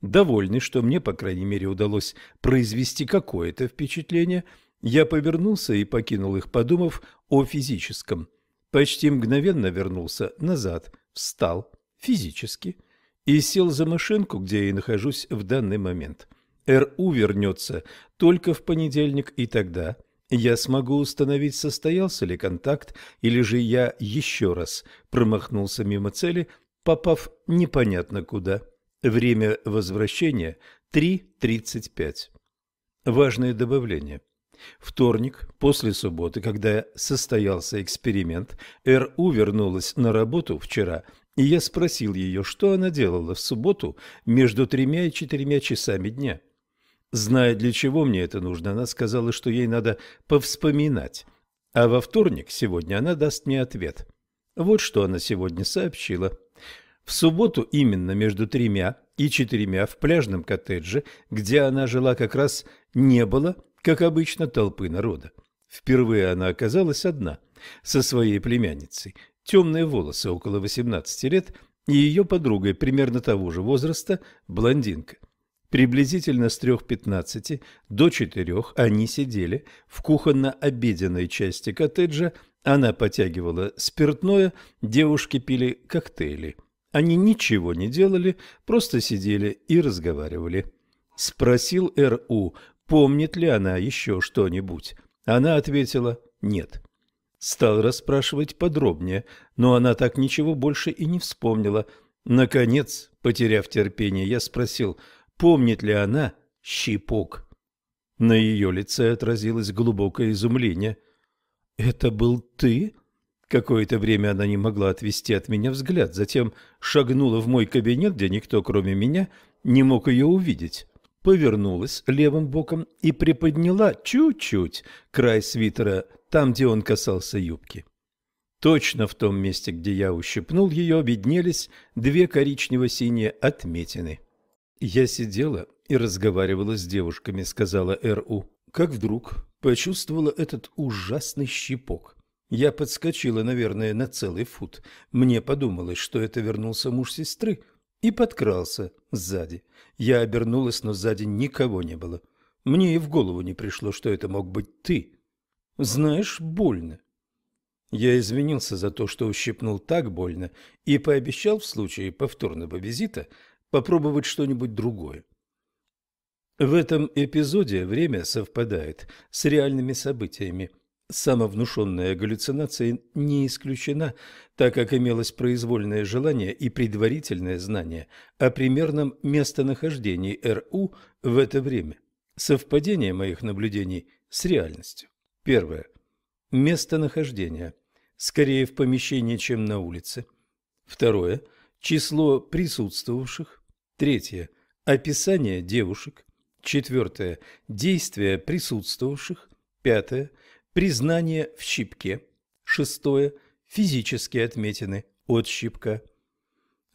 S1: Довольный, что мне, по крайней мере, удалось произвести какое-то впечатление, я повернулся и покинул их, подумав о физическом. Почти мгновенно вернулся назад, встал физически и сел за машинку, где я и нахожусь в данный момент. РУ вернется только в понедельник, и тогда я смогу установить, состоялся ли контакт, или же я еще раз промахнулся мимо цели, попав непонятно куда. Время возвращения 3.35. Важное добавление. Вторник, после субботы, когда состоялся эксперимент, РУ вернулась на работу вчера, и я спросил ее, что она делала в субботу между тремя и четырьмя часами дня. Зная, для чего мне это нужно, она сказала, что ей надо повспоминать. А во вторник сегодня она даст мне ответ. Вот что она сегодня сообщила. В субботу именно между тремя и четырьмя в пляжном коттедже, где она жила как раз, не было, как обычно, толпы народа. Впервые она оказалась одна, со своей племянницей. Темные волосы, около 18 лет, и ее подругой примерно того же возраста, блондинка. Приблизительно с трех пятнадцати до четырех они сидели в кухонно-обеденной части коттеджа, она потягивала спиртное, девушки пили коктейли. Они ничего не делали, просто сидели и разговаривали. Спросил Р.У., помнит ли она еще что-нибудь. Она ответила «нет». Стал расспрашивать подробнее, но она так ничего больше и не вспомнила. Наконец, потеряв терпение, я спросил – помнит ли она щипок. На ее лице отразилось глубокое изумление. «Это был ты?» Какое-то время она не могла отвести от меня взгляд, затем шагнула в мой кабинет, где никто, кроме меня, не мог ее увидеть. Повернулась левым боком и приподняла чуть-чуть край свитера, там, где он касался юбки. Точно в том месте, где я ущипнул ее, виднелись две коричнево-синие отметины. «Я сидела и разговаривала с девушками», — сказала Р.У. Как вдруг почувствовала этот ужасный щипок. Я подскочила, наверное, на целый фут. Мне подумалось, что это вернулся муж сестры, и подкрался сзади. Я обернулась, но сзади никого не было. Мне и в голову не пришло, что это мог быть ты. Знаешь, больно. Я извинился за то, что ущипнул так больно, и пообещал в случае повторного визита попробовать что-нибудь другое. В этом эпизоде время совпадает с реальными событиями. Самовнушенная галлюцинация не исключена, так как имелось произвольное желание и предварительное знание о примерном местонахождении РУ в это время. Совпадение моих наблюдений с реальностью. Первое. Местонахождение. Скорее в помещении, чем на улице. Второе. Число присутствовавших. Третье. Описание девушек. Четвертое. Действия присутствовавших. Пятое. Признание в щипке. Шестое. Физические отметины от щипка.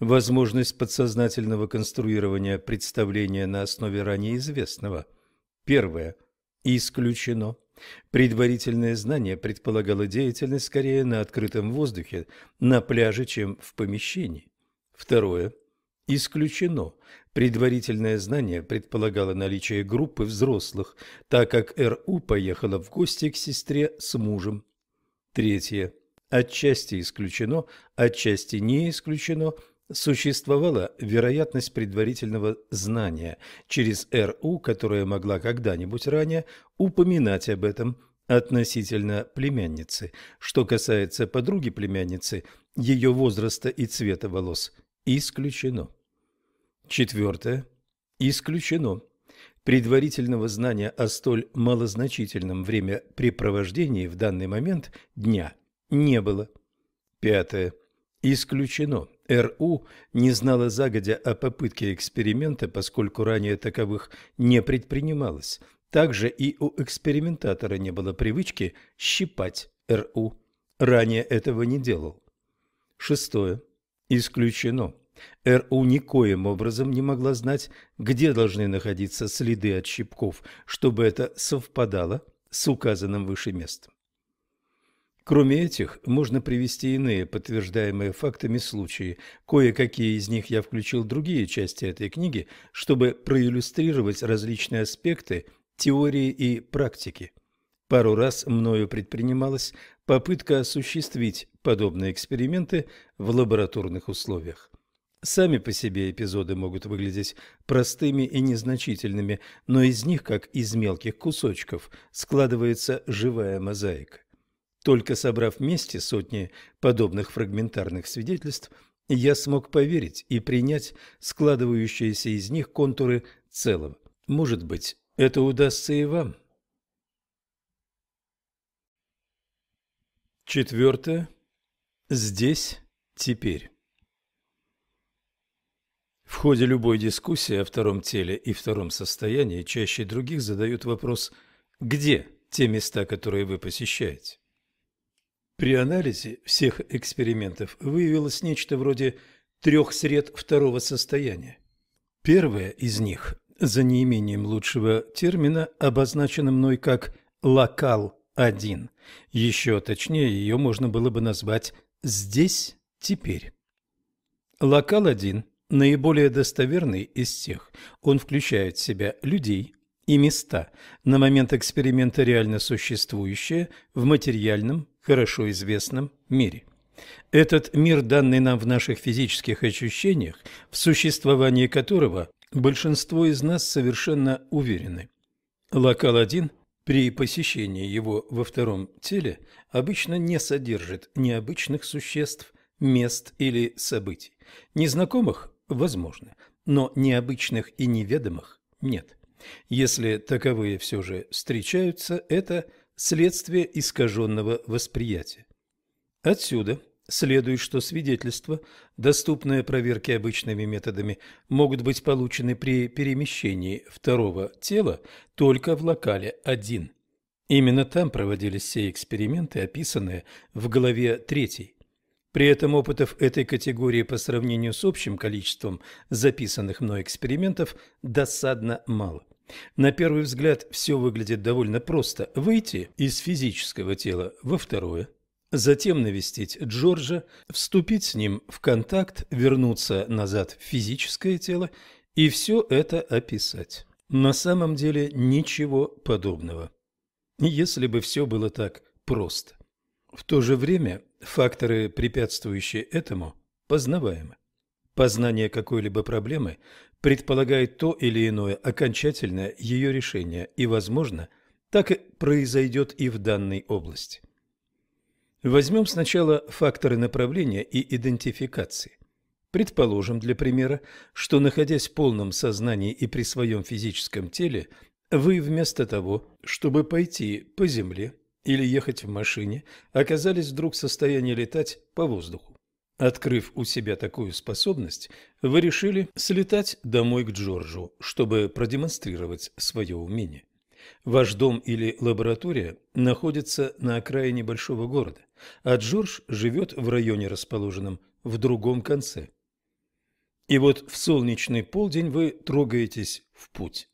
S1: Возможность подсознательного конструирования представления на основе ранее известного. Первое. Исключено. Предварительное знание предполагало деятельность скорее на открытом воздухе, на пляже, чем в помещении. Второе. Исключено. Предварительное знание предполагало наличие группы взрослых, так как Р.У. поехала в гости к сестре с мужем. Третье. отчасти исключено, отчасти не исключено, существовала вероятность предварительного знания через РУ, которая могла когда-нибудь ранее упоминать об этом относительно племянницы. Что касается подруги племянницы, ее возраста и цвета волос исключено. Четвертое. Исключено. Предварительного знания о столь малозначительном времяпрепровождении в данный момент дня не было. Пятое. Исключено. РУ не знала загодя о попытке эксперимента, поскольку ранее таковых не предпринималось. Также и у экспериментатора не было привычки щипать РУ. Ранее этого не делал. Шестое. Исключено. РУ никоим образом не могла знать, где должны находиться следы от щипков, чтобы это совпадало с указанным выше местом. Кроме этих, можно привести иные подтверждаемые фактами случаи. Кое-какие из них я включил в другие части этой книги, чтобы проиллюстрировать различные аспекты теории и практики. Пару раз мною предпринималась попытка осуществить подобные эксперименты в лабораторных условиях. Сами по себе эпизоды могут выглядеть простыми и незначительными, но из них, как из мелких кусочков, складывается живая мозаика. Только собрав вместе сотни подобных фрагментарных свидетельств, я смог поверить и принять складывающиеся из них контуры целого. Может быть, это удастся и вам. Четвертое. Здесь, теперь. В ходе любой дискуссии о втором теле и втором состоянии чаще других задают вопрос «Где те места, которые вы посещаете?» При анализе всех экспериментов выявилось нечто вроде трех сред второго состояния. Первое из них, за неимением лучшего термина, обозначено мной как «локал-1». Еще точнее, ее можно было бы назвать «здесь, теперь». Локал-1 наиболее достоверный из всех. Он включает в себя людей и места, на момент эксперимента реально существующие в материальном хорошо известном мире. Этот мир, данный нам в наших физических ощущениях, в существовании которого большинство из нас совершенно уверены. Локал-1 при посещении его во втором теле обычно не содержит необычных существ, мест или событий. Незнакомых – возможно, но необычных и неведомых – нет. Если таковые все же встречаются, это следствие искаженного восприятия. Отсюда следует, что свидетельства, доступные проверке обычными методами, могут быть получены при перемещении второго тела только в локале 1. Именно там проводились все эксперименты, описанные в главе 3. При этом опытов этой категории по сравнению с общим количеством записанных мной экспериментов досадно мало. На первый взгляд все выглядит довольно просто. Выйти из физического тела во второе, затем навестить Джорджа, вступить с ним в контакт, вернуться назад в физическое тело и все это описать. На самом деле ничего подобного. Если бы все было так просто. В то же время факторы, препятствующие этому, познаваемы. Познание какой-либо проблемы предполагает то или иное окончательное ее решение, и, возможно, так и произойдет и в данной области. Возьмем сначала факторы направления и идентификации. Предположим, для примера, что, находясь в полном сознании и при своем физическом теле, вы вместо того, чтобы пойти по земле или ехать в машине, оказались вдруг в состоянии летать по воздуху. Открыв у себя такую способность, вы решили слетать домой к Джорджу, чтобы продемонстрировать свое умение. Ваш дом или лаборатория находятся на окраине большого города, а Джордж живет в районе, расположенном в другом конце. И вот в солнечный полдень вы трогаетесь в путь.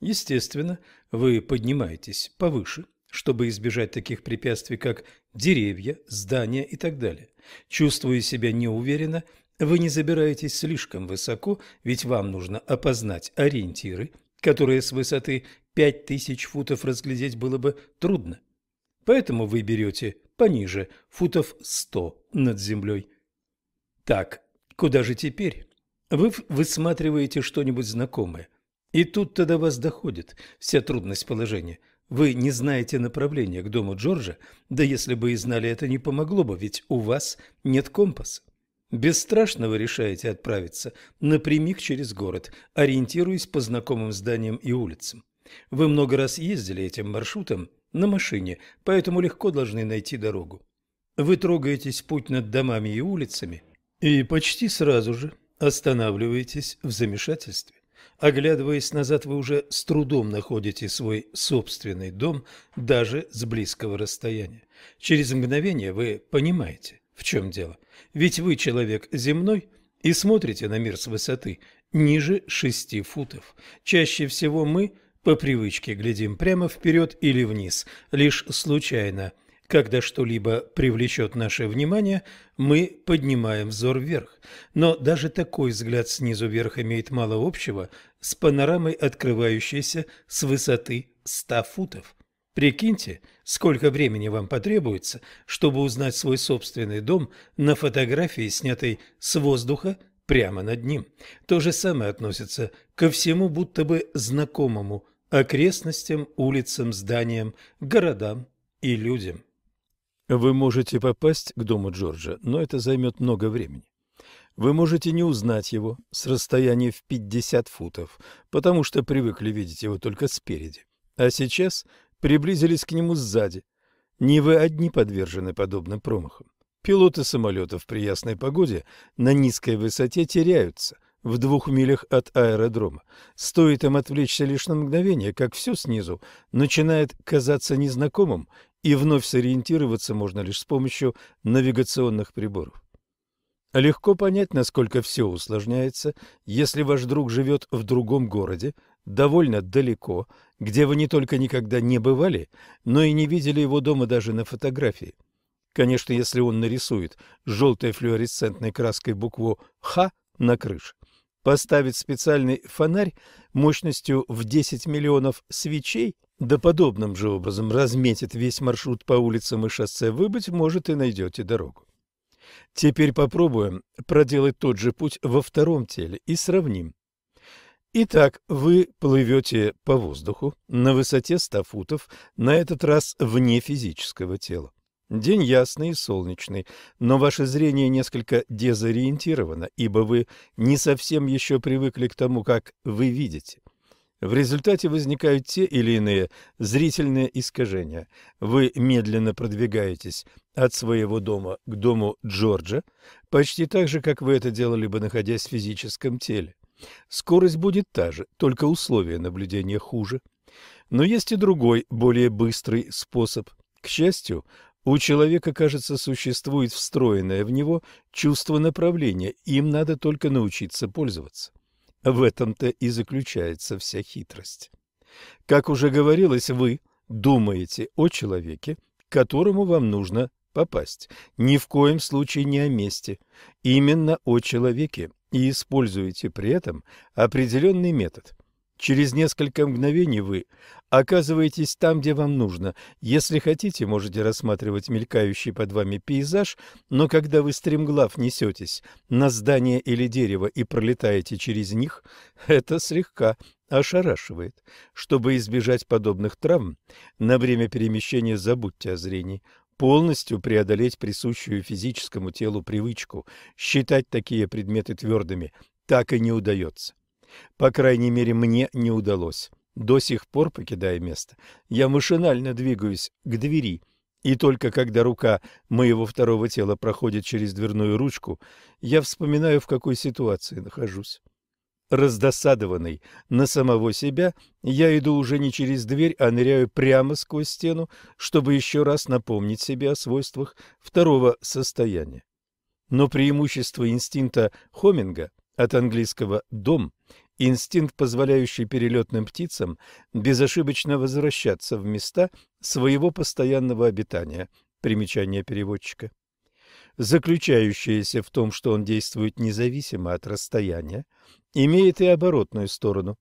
S1: Естественно, вы поднимаетесь повыше, чтобы избежать таких препятствий, как деревья, здания и так далее. Чувствуя себя неуверенно, вы не забираетесь слишком высоко, ведь вам нужно опознать ориентиры, которые с высоты 5000 футов разглядеть было бы трудно. Поэтому вы берете
S2: пониже, футов сто над землей. Так, куда же теперь? Вы высматриваете что-нибудь знакомое. И тут-то до вас доходит вся трудность положения. Вы не знаете направления к дому Джорджа, да если бы и знали, это не помогло бы, ведь у вас нет компаса. Бесстрашно вы решаете отправиться напрямик через город, ориентируясь по знакомым зданиям и улицам. Вы много раз ездили этим маршрутом на машине, поэтому легко должны найти дорогу. Вы трогаетесь путь над домами и улицами и почти сразу же останавливаетесь в замешательстве. Оглядываясь назад, вы уже с трудом находите свой собственный дом даже с близкого расстояния. Через мгновение вы понимаете, в чем дело. Ведь вы человек земной и смотрите на мир с высоты ниже шести футов. Чаще всего мы по привычке глядим прямо вперед или вниз, лишь случайно. Когда что-либо привлечет наше внимание, мы поднимаем взор вверх. Но даже такой взгляд снизу вверх имеет мало общего с панорамой, открывающейся с высоты 100 футов. Прикиньте, сколько времени вам потребуется, чтобы узнать свой собственный дом на фотографии, снятой с воздуха прямо над ним. То же самое относится ко всему будто бы знакомому окрестностям, улицам, зданиям, городам и людям.
S1: Вы можете попасть к дому Джорджа, но это займет много времени. Вы можете не узнать его с расстояния в 50 футов, потому что привыкли видеть его только спереди. А сейчас приблизились к нему сзади. Не вы одни подвержены подобным промахам. Пилоты самолетов при ясной погоде на низкой высоте теряются – в двух милях от аэродрома. Стоит им отвлечься лишь на мгновение, как все снизу начинает казаться незнакомым, и вновь сориентироваться можно лишь с помощью навигационных приборов. Легко понять, насколько все усложняется, если ваш друг живет в другом городе, довольно далеко, где вы не только никогда не бывали, но и не видели его дома даже на фотографии. Конечно, если он нарисует желтой флуоресцентной краской букву «Х» на крыше, поставить специальный фонарь мощностью в 10 миллионов свечей, да подобным же образом разметит весь маршрут по улицам и шоссе, вы, быть может, и найдете дорогу. Теперь попробуем проделать тот же путь во втором теле и сравним. Итак, вы плывете по воздуху на высоте 100 футов, на этот раз вне физического тела. День ясный и солнечный, но ваше зрение несколько дезориентировано, ибо вы не совсем еще привыкли к тому, как вы видите. В результате возникают те или иные зрительные искажения. Вы медленно продвигаетесь от своего дома к дому Джорджа, почти так же, как вы это делали бы, находясь в физическом теле. Скорость будет та же, только условия наблюдения хуже. Но есть и другой, более быстрый способ. К счастью, у человека, кажется, существует встроенное в него чувство направления, им надо только научиться пользоваться. В этом-то и заключается вся хитрость. Как уже говорилось, вы думаете о человеке, к которому вам нужно попасть. Ни в коем случае не о месте, именно о человеке, и используете при этом определенный метод. Через несколько мгновений вы оказываетесь там, где вам нужно. Если хотите, можете рассматривать мелькающий под вами пейзаж, но когда вы стремглав несетесь на здание или дерево и пролетаете через них, это слегка ошарашивает. Чтобы избежать подобных травм, на время перемещения забудьте о зрении. Полностью преодолеть присущую физическому телу привычку считать такие предметы твердыми так и не удается. По крайней мере, мне не удалось. До сих пор, покидая место, я машинально двигаюсь к двери, и только когда рука моего второго тела проходит через дверную ручку, я вспоминаю, в какой ситуации нахожусь. Раздосадованный на самого себя, я иду уже не через дверь, а ныряю прямо сквозь стену, чтобы еще раз напомнить себе о свойствах второго состояния. Но преимущество инстинкта Хоминга от английского «дом» инстинкт, позволяющий перелетным птицам безошибочно возвращаться в места своего постоянного обитания. Примечание переводчика. Заключающееся в том, что он действует независимо от расстояния, имеет и оборотную сторону.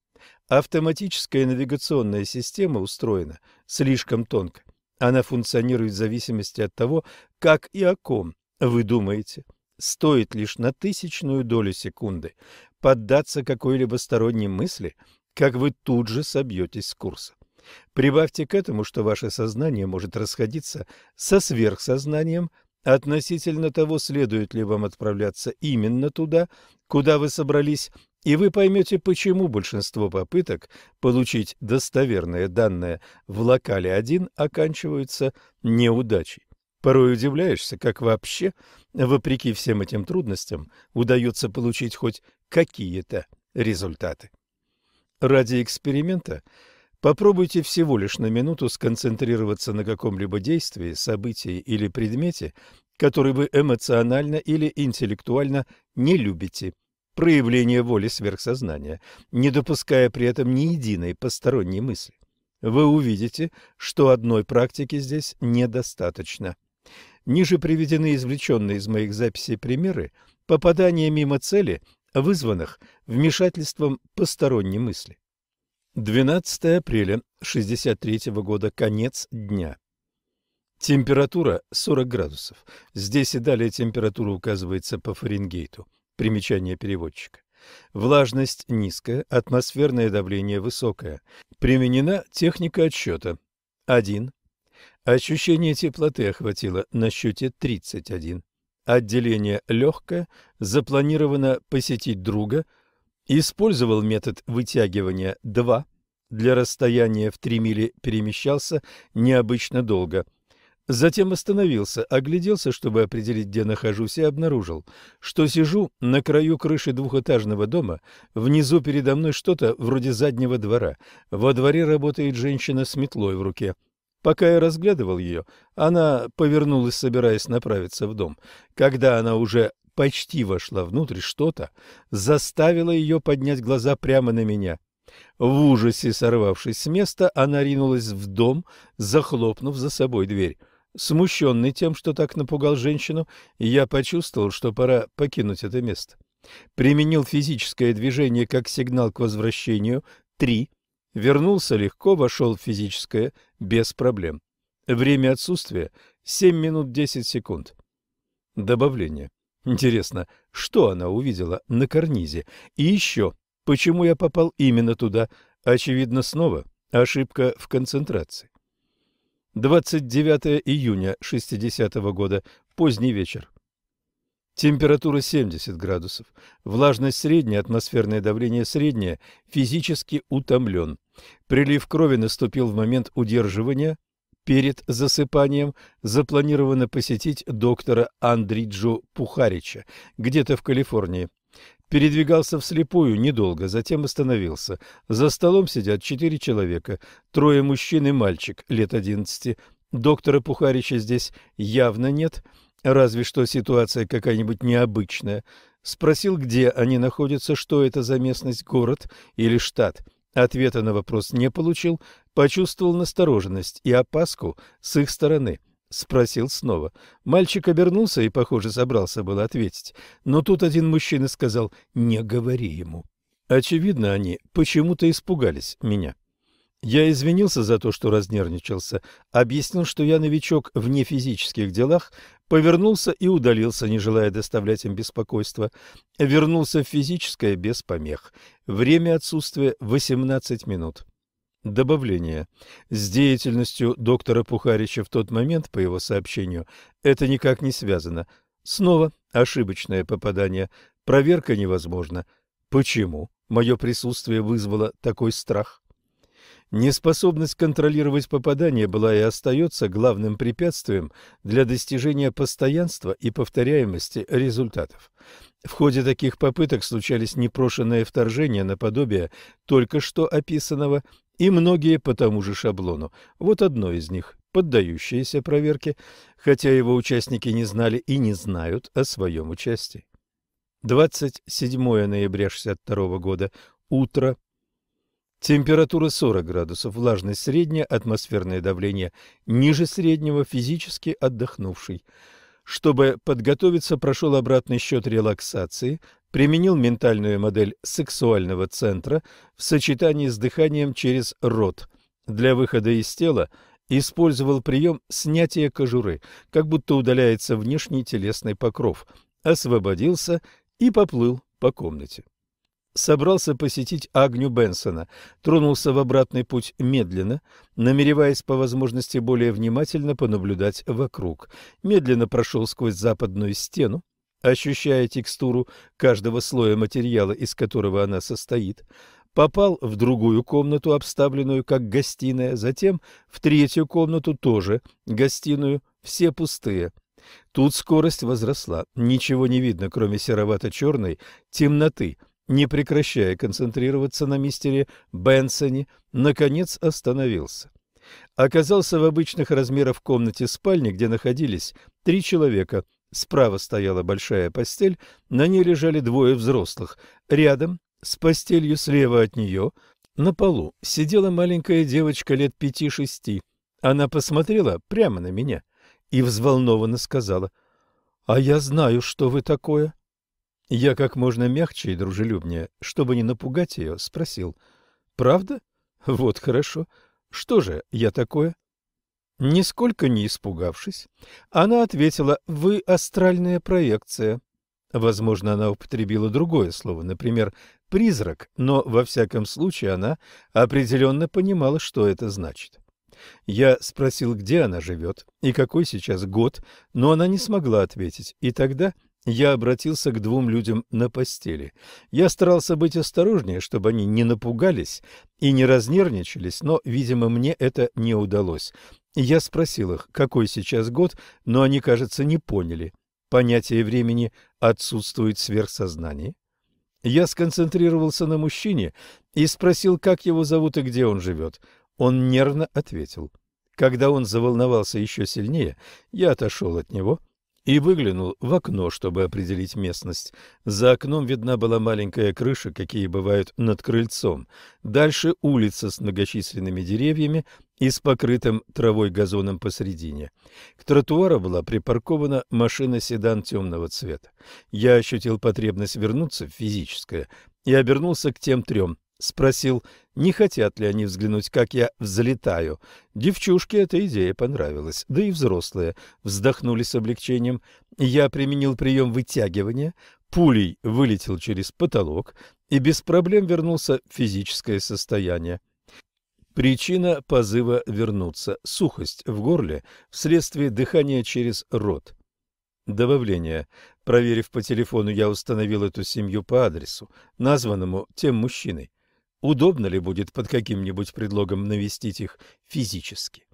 S1: Автоматическая навигационная система устроена слишком тонко.
S2: Она функционирует в зависимости от того, как и о ком вы думаете. Стоит лишь на тысячную долю секунды поддаться какой-либо сторонней мысли, как вы тут же собьетесь с курса. Прибавьте к этому, что ваше сознание может расходиться со сверхсознанием относительно того, следует ли вам отправляться именно туда, куда вы собрались, и вы поймете, почему большинство попыток получить достоверные данные в локале 1 оканчиваются неудачей. Порой удивляешься, как вообще, вопреки всем этим трудностям, удается получить хоть какие-то результаты. Ради эксперимента попробуйте всего лишь на минуту сконцентрироваться на каком-либо действии, событии или предмете, который вы эмоционально или интеллектуально не любите. Проявление воли сверхсознания, не допуская при этом ни единой посторонней мысли. Вы увидите, что одной практики здесь недостаточно. Ниже приведены извлеченные из моих записей примеры попадания мимо цели, вызванных вмешательством посторонней мысли. 12 апреля 63 года, конец дня. Температура 40 градусов. Здесь и далее температура указывается по Фаренгейту. Примечание переводчика. Влажность низкая, атмосферное давление высокое. Применена техника отсчета. 1. Ощущение теплоты охватило на счете 31. Отделение легкое, запланировано посетить друга, использовал метод вытягивания 2. Для расстояния в 3 мили перемещался необычно долго – Затем остановился, огляделся, чтобы определить, где нахожусь, и обнаружил, что сижу на краю крыши двухэтажного дома, внизу передо мной что-то вроде заднего двора. Во дворе работает женщина с метлой в руке. Пока я разглядывал ее, она повернулась, собираясь направиться в дом. Когда она уже почти вошла внутрь, что-то заставило ее поднять глаза прямо на меня. В ужасе сорвавшись с места, она ринулась в дом, захлопнув за собой дверь. Смущенный тем, что так напугал женщину, я почувствовал, что пора покинуть это место. Применил физическое движение как сигнал к возвращению. Три. Вернулся легко, вошел в физическое без проблем. Время отсутствия — 7 минут 10 секунд. Добавление. Интересно, что она увидела на карнизе? И еще, почему я попал именно туда? Очевидно, снова ошибка в концентрации. 29 июня 60 -го года, поздний вечер. Температура 70 градусов, влажность средняя, атмосферное давление среднее, физически утомлен. Прилив крови наступил в момент удерживания. Перед засыпанием запланировано посетить доктора Андриджу Пухарича, где-то в Калифорнии. Передвигался вслепую недолго, затем остановился. За столом сидят четыре человека, трое мужчин и мальчик лет одиннадцати. Доктора Пухарича здесь явно нет, разве что ситуация какая-нибудь необычная. Спросил, где они находятся, что это за местность, город или штат. Ответа на вопрос не получил, почувствовал настороженность и опаску с их стороны. — спросил снова. Мальчик обернулся и, похоже, собрался было ответить. Но тут один мужчина сказал «не говори ему». Очевидно, они почему-то испугались меня. Я извинился за то, что разнервничался, объяснил, что я новичок в нефизических делах, повернулся и удалился, не желая доставлять им беспокойства. Вернулся в физическое без помех. Время отсутствия — 18 минут. Добавление. С деятельностью доктора Пухарича в тот момент, по его сообщению, это никак не связано. Снова ошибочное попадание. Проверка невозможна. Почему мое присутствие вызвало такой страх? Неспособность контролировать попадание была и остается главным препятствием для достижения постоянства и повторяемости результатов. В ходе таких попыток случались непрошенные вторжения наподобие только что описанного и многие по тому же шаблону. Вот одно из них, поддающееся проверке, хотя его участники не знали и не знают о своем участии. 27 ноября 62 года, утро. Температура 40 градусов, влажность средняя, атмосферное давление ниже среднего, физически отдохнувший. Чтобы подготовиться, прошел обратный счет релаксации, применил ментальную модель сексуального центра в сочетании с дыханием через рот. Для выхода из тела использовал прием снятия кожуры, как будто удаляется внешний телесный покров, освободился и поплыл по комнате. Собрался посетить Агню Бенсона, тронулся в обратный путь медленно, намереваясь по возможности более внимательно понаблюдать вокруг. Медленно прошел сквозь западную стену, ощущая текстуру каждого слоя материала, из которого она состоит, попал в другую комнату, обставленную как гостиная, затем в третью комнату тоже гостиную, все пустые. Тут скорость возросла, ничего не видно, кроме серовато-черной темноты, не прекращая концентрироваться на мистере Бенсоне, наконец остановился. Оказался в обычных размерах комнате спальни, где находились три человека. Справа стояла большая постель, на ней лежали двое взрослых. Рядом с постелью слева от нее на полу сидела маленькая девочка лет пяти-шести. Она посмотрела прямо на меня и взволнованно сказала, «А я знаю, что вы такое». Я как можно мягче и дружелюбнее, чтобы не напугать ее, спросил, «Правда? Вот хорошо. Что же я такое?» Нисколько не испугавшись, она ответила, «Вы астральная проекция». Возможно, она употребила другое слово, например, «призрак», но во всяком случае она определенно понимала, что это значит. Я спросил, где она живет и какой сейчас год, но она не смогла ответить, и тогда я обратился к двум людям на постели. Я старался быть осторожнее, чтобы они не напугались и не разнервничались, но, видимо, мне это не удалось. Я спросил их, какой сейчас год, но они, кажется, не поняли понятие времени отсутствует в сверхсознании. Я сконцентрировался на мужчине и спросил, как его зовут и где он живет. Он нервно ответил. Когда он заволновался еще сильнее, я отошел от него и выглянул в окно, чтобы определить местность. За окном видна была маленькая крыша, какие бывают над крыльцом. Дальше улица с многочисленными деревьями и с покрытым травой газоном посредине. К тротуару была припаркована машина-седан темного цвета. Я ощутил потребность вернуться в физическое и обернулся к тем трем, Спросил, не хотят ли они взглянуть, как я взлетаю. Девчушке эта идея понравилась, да и взрослые вздохнули с облегчением. Я применил прием вытягивания, пулей вылетел через потолок и без проблем вернулся в физическое состояние. Причина позыва вернуться – сухость в горле вследствие дыхания через рот. Добавление. Проверив по телефону, я установил эту семью по адресу, названному тем мужчиной. Удобно ли будет под каким-нибудь предлогом навестить их физически?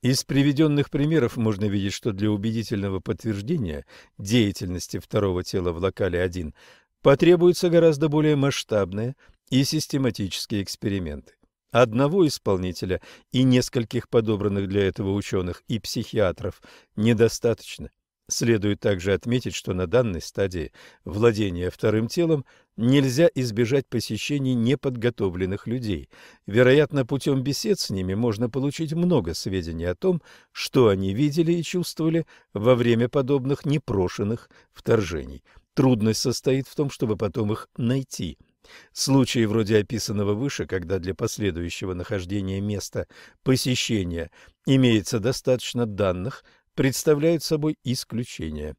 S2: Из приведенных примеров можно видеть, что для убедительного подтверждения деятельности второго тела в локале 1 потребуются гораздо более масштабные и систематические эксперименты. Одного исполнителя и нескольких подобранных для этого ученых и психиатров недостаточно. Следует также отметить, что на данной стадии владения вторым телом нельзя избежать посещений неподготовленных людей. Вероятно, путем бесед с ними можно получить много сведений о том, что они видели и чувствовали во время подобных непрошенных вторжений. Трудность состоит в том, чтобы потом их найти. Случаи вроде описанного выше, когда для последующего нахождения места посещения имеется достаточно данных – представляют собой исключение.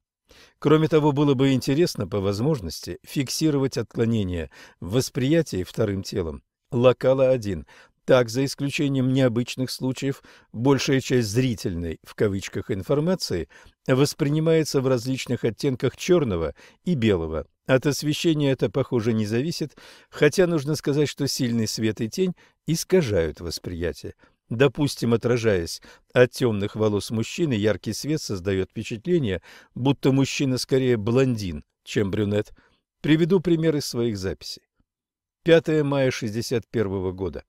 S2: Кроме того, было бы интересно по возможности фиксировать отклонения в восприятии вторым телом локала 1. Так, за исключением необычных случаев, большая часть «зрительной» в кавычках информации воспринимается в различных оттенках черного и белого. От освещения это, похоже, не зависит, хотя нужно сказать, что сильный свет и тень искажают восприятие. Допустим, отражаясь от темных волос мужчины, яркий свет создает впечатление, будто мужчина скорее блондин, чем брюнет. Приведу пример из своих записей. 5 мая 61 года.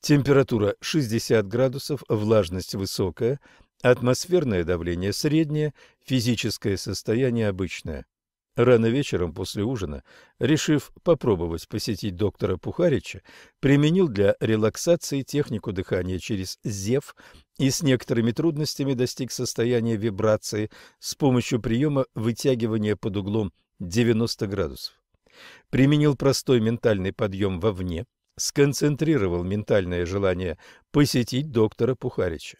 S2: Температура 60 градусов, влажность высокая, атмосферное давление среднее, физическое состояние обычное. Рано вечером после ужина, решив попробовать посетить доктора Пухарича, применил для релаксации технику дыхания через зев и с некоторыми трудностями достиг состояния вибрации с помощью приема вытягивания под углом 90 градусов. Применил простой ментальный подъем вовне, сконцентрировал ментальное желание посетить доктора Пухарича.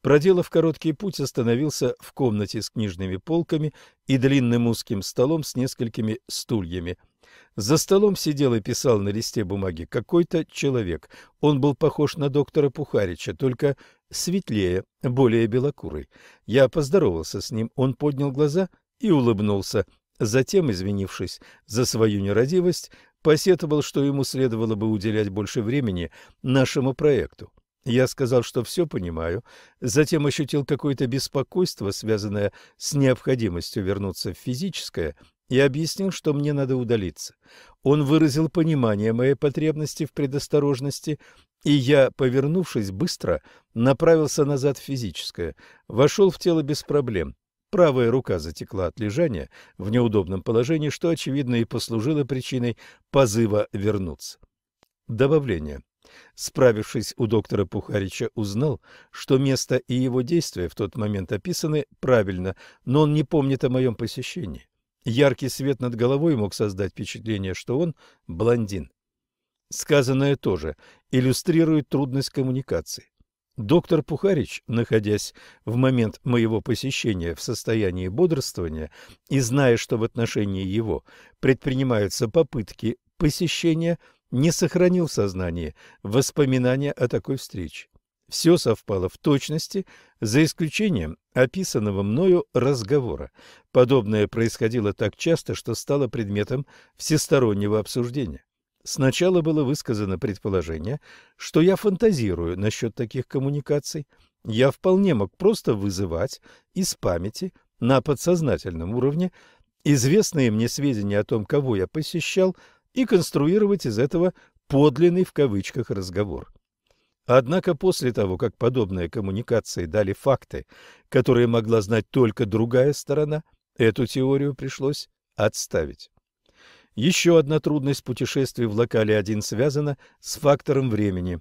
S2: Проделав короткий путь, остановился в комнате с книжными полками и длинным узким столом с несколькими стульями. За столом сидел и писал на листе бумаги какой-то человек. Он был похож на доктора Пухарича, только светлее, более белокурый. Я поздоровался с ним, он поднял глаза и улыбнулся. Затем, извинившись за свою нерадивость, посетовал, что ему следовало бы уделять больше времени нашему проекту. Я сказал, что все понимаю, затем ощутил какое-то беспокойство, связанное с необходимостью вернуться в физическое, и объяснил, что мне надо удалиться. Он выразил понимание моей потребности в предосторожности, и я, повернувшись быстро, направился назад в физическое, вошел в тело без проблем. Правая рука затекла от лежания в неудобном положении, что, очевидно, и послужило причиной позыва вернуться. Добавление. Справившись у доктора Пухарича, узнал, что место и его действия в тот момент описаны правильно, но он не помнит о моем посещении. Яркий свет над головой мог создать впечатление, что он блондин. Сказанное тоже иллюстрирует трудность коммуникации. Доктор Пухарич, находясь в момент моего посещения в состоянии бодрствования и зная, что в отношении его предпринимаются попытки посещения, не сохранил в сознании воспоминания о такой встрече. Все совпало в точности, за исключением описанного мною разговора. Подобное происходило так часто, что стало предметом всестороннего обсуждения. Сначала было высказано предположение, что я фантазирую насчет таких коммуникаций. Я вполне мог просто вызывать из памяти на подсознательном уровне известные мне сведения о том, кого я посещал, и конструировать из этого подлинный в кавычках разговор. Однако после того, как подобные коммуникации дали факты, которые могла знать только другая сторона, эту теорию пришлось отставить. Еще одна трудность путешествий в локале 1 связана с фактором времени.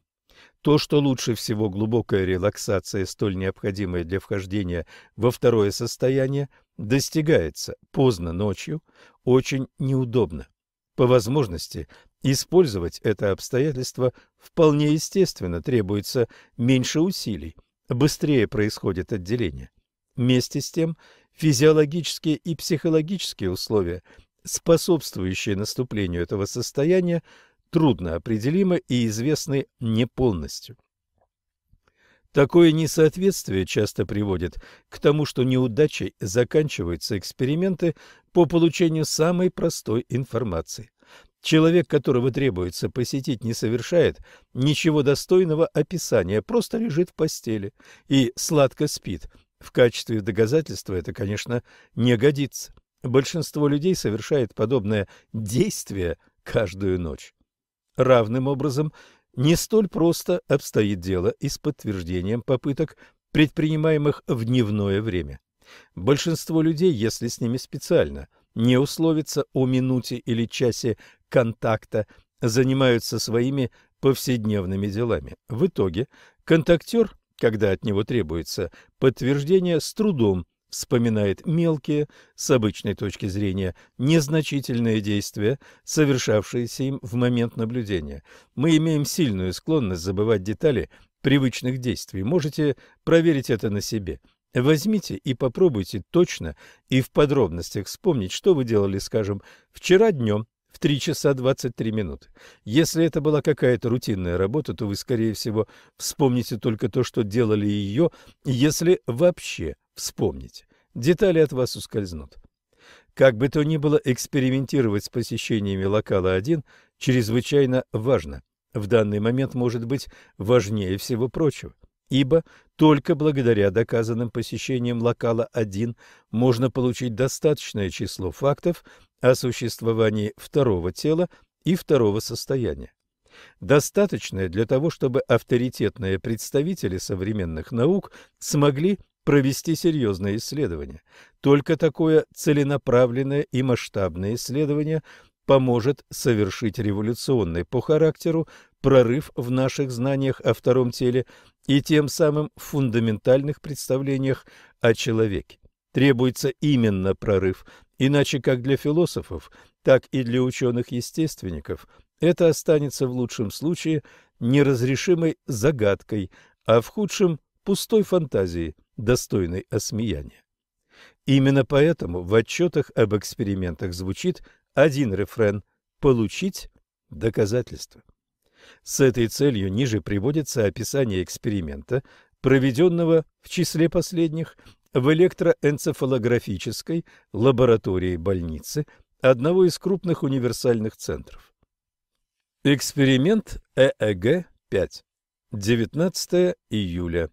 S2: То, что лучше всего глубокая релаксация, столь необходимая для вхождения во второе состояние, достигается поздно ночью, очень неудобно. По возможности использовать это обстоятельство вполне естественно, требуется меньше усилий, быстрее происходит отделение. Вместе с тем, физиологические и психологические условия – способствующие наступлению этого состояния, трудно определимы и известны не полностью. Такое несоответствие часто приводит к тому, что неудачей заканчиваются эксперименты по получению самой простой информации. Человек, которого требуется посетить, не совершает ничего достойного описания, просто лежит в постели и сладко спит. В качестве доказательства это, конечно, не годится. Большинство людей совершает подобное действие каждую ночь. Равным образом, не столь просто обстоит дело и с подтверждением попыток, предпринимаемых в дневное время. Большинство людей, если с ними специально не условиться о минуте или часе контакта, занимаются своими повседневными делами. В итоге контактер, когда от него требуется подтверждение, с трудом вспоминает мелкие, с обычной точки зрения, незначительные действия, совершавшиеся им в момент наблюдения. Мы имеем сильную склонность забывать детали привычных действий. Можете проверить это на себе. Возьмите и попробуйте точно и в подробностях вспомнить, что вы делали, скажем, вчера днем в 3 часа 23 минуты. Если это была какая-то рутинная работа, то вы, скорее всего, вспомните только то, что делали ее, если вообще вспомните. Детали от вас ускользнут. Как бы то ни было, экспериментировать с посещениями локала 1 чрезвычайно важно. В данный момент может быть важнее всего прочего, ибо только благодаря доказанным посещениям локала 1 можно получить достаточное число фактов о существовании второго тела и второго состояния. Достаточное для того, чтобы авторитетные представители современных наук смогли провести серьезное исследование. Только такое целенаправленное и масштабное исследование поможет совершить революционный по характеру прорыв в наших знаниях о втором теле и тем самым в фундаментальных представлениях о человеке. Требуется именно прорыв, иначе как для философов, так и для ученых-естественников это останется в лучшем случае неразрешимой загадкой, а в худшем – пустой фантазией, достойной осмеяния. Именно поэтому в отчетах об экспериментах звучит один рефрен «получить доказательства». С этой целью ниже приводится описание эксперимента, проведенного в числе последних в электроэнцефалографической лаборатории больницы одного из крупных универсальных центров. Эксперимент ЭЭГ-5. 19 июля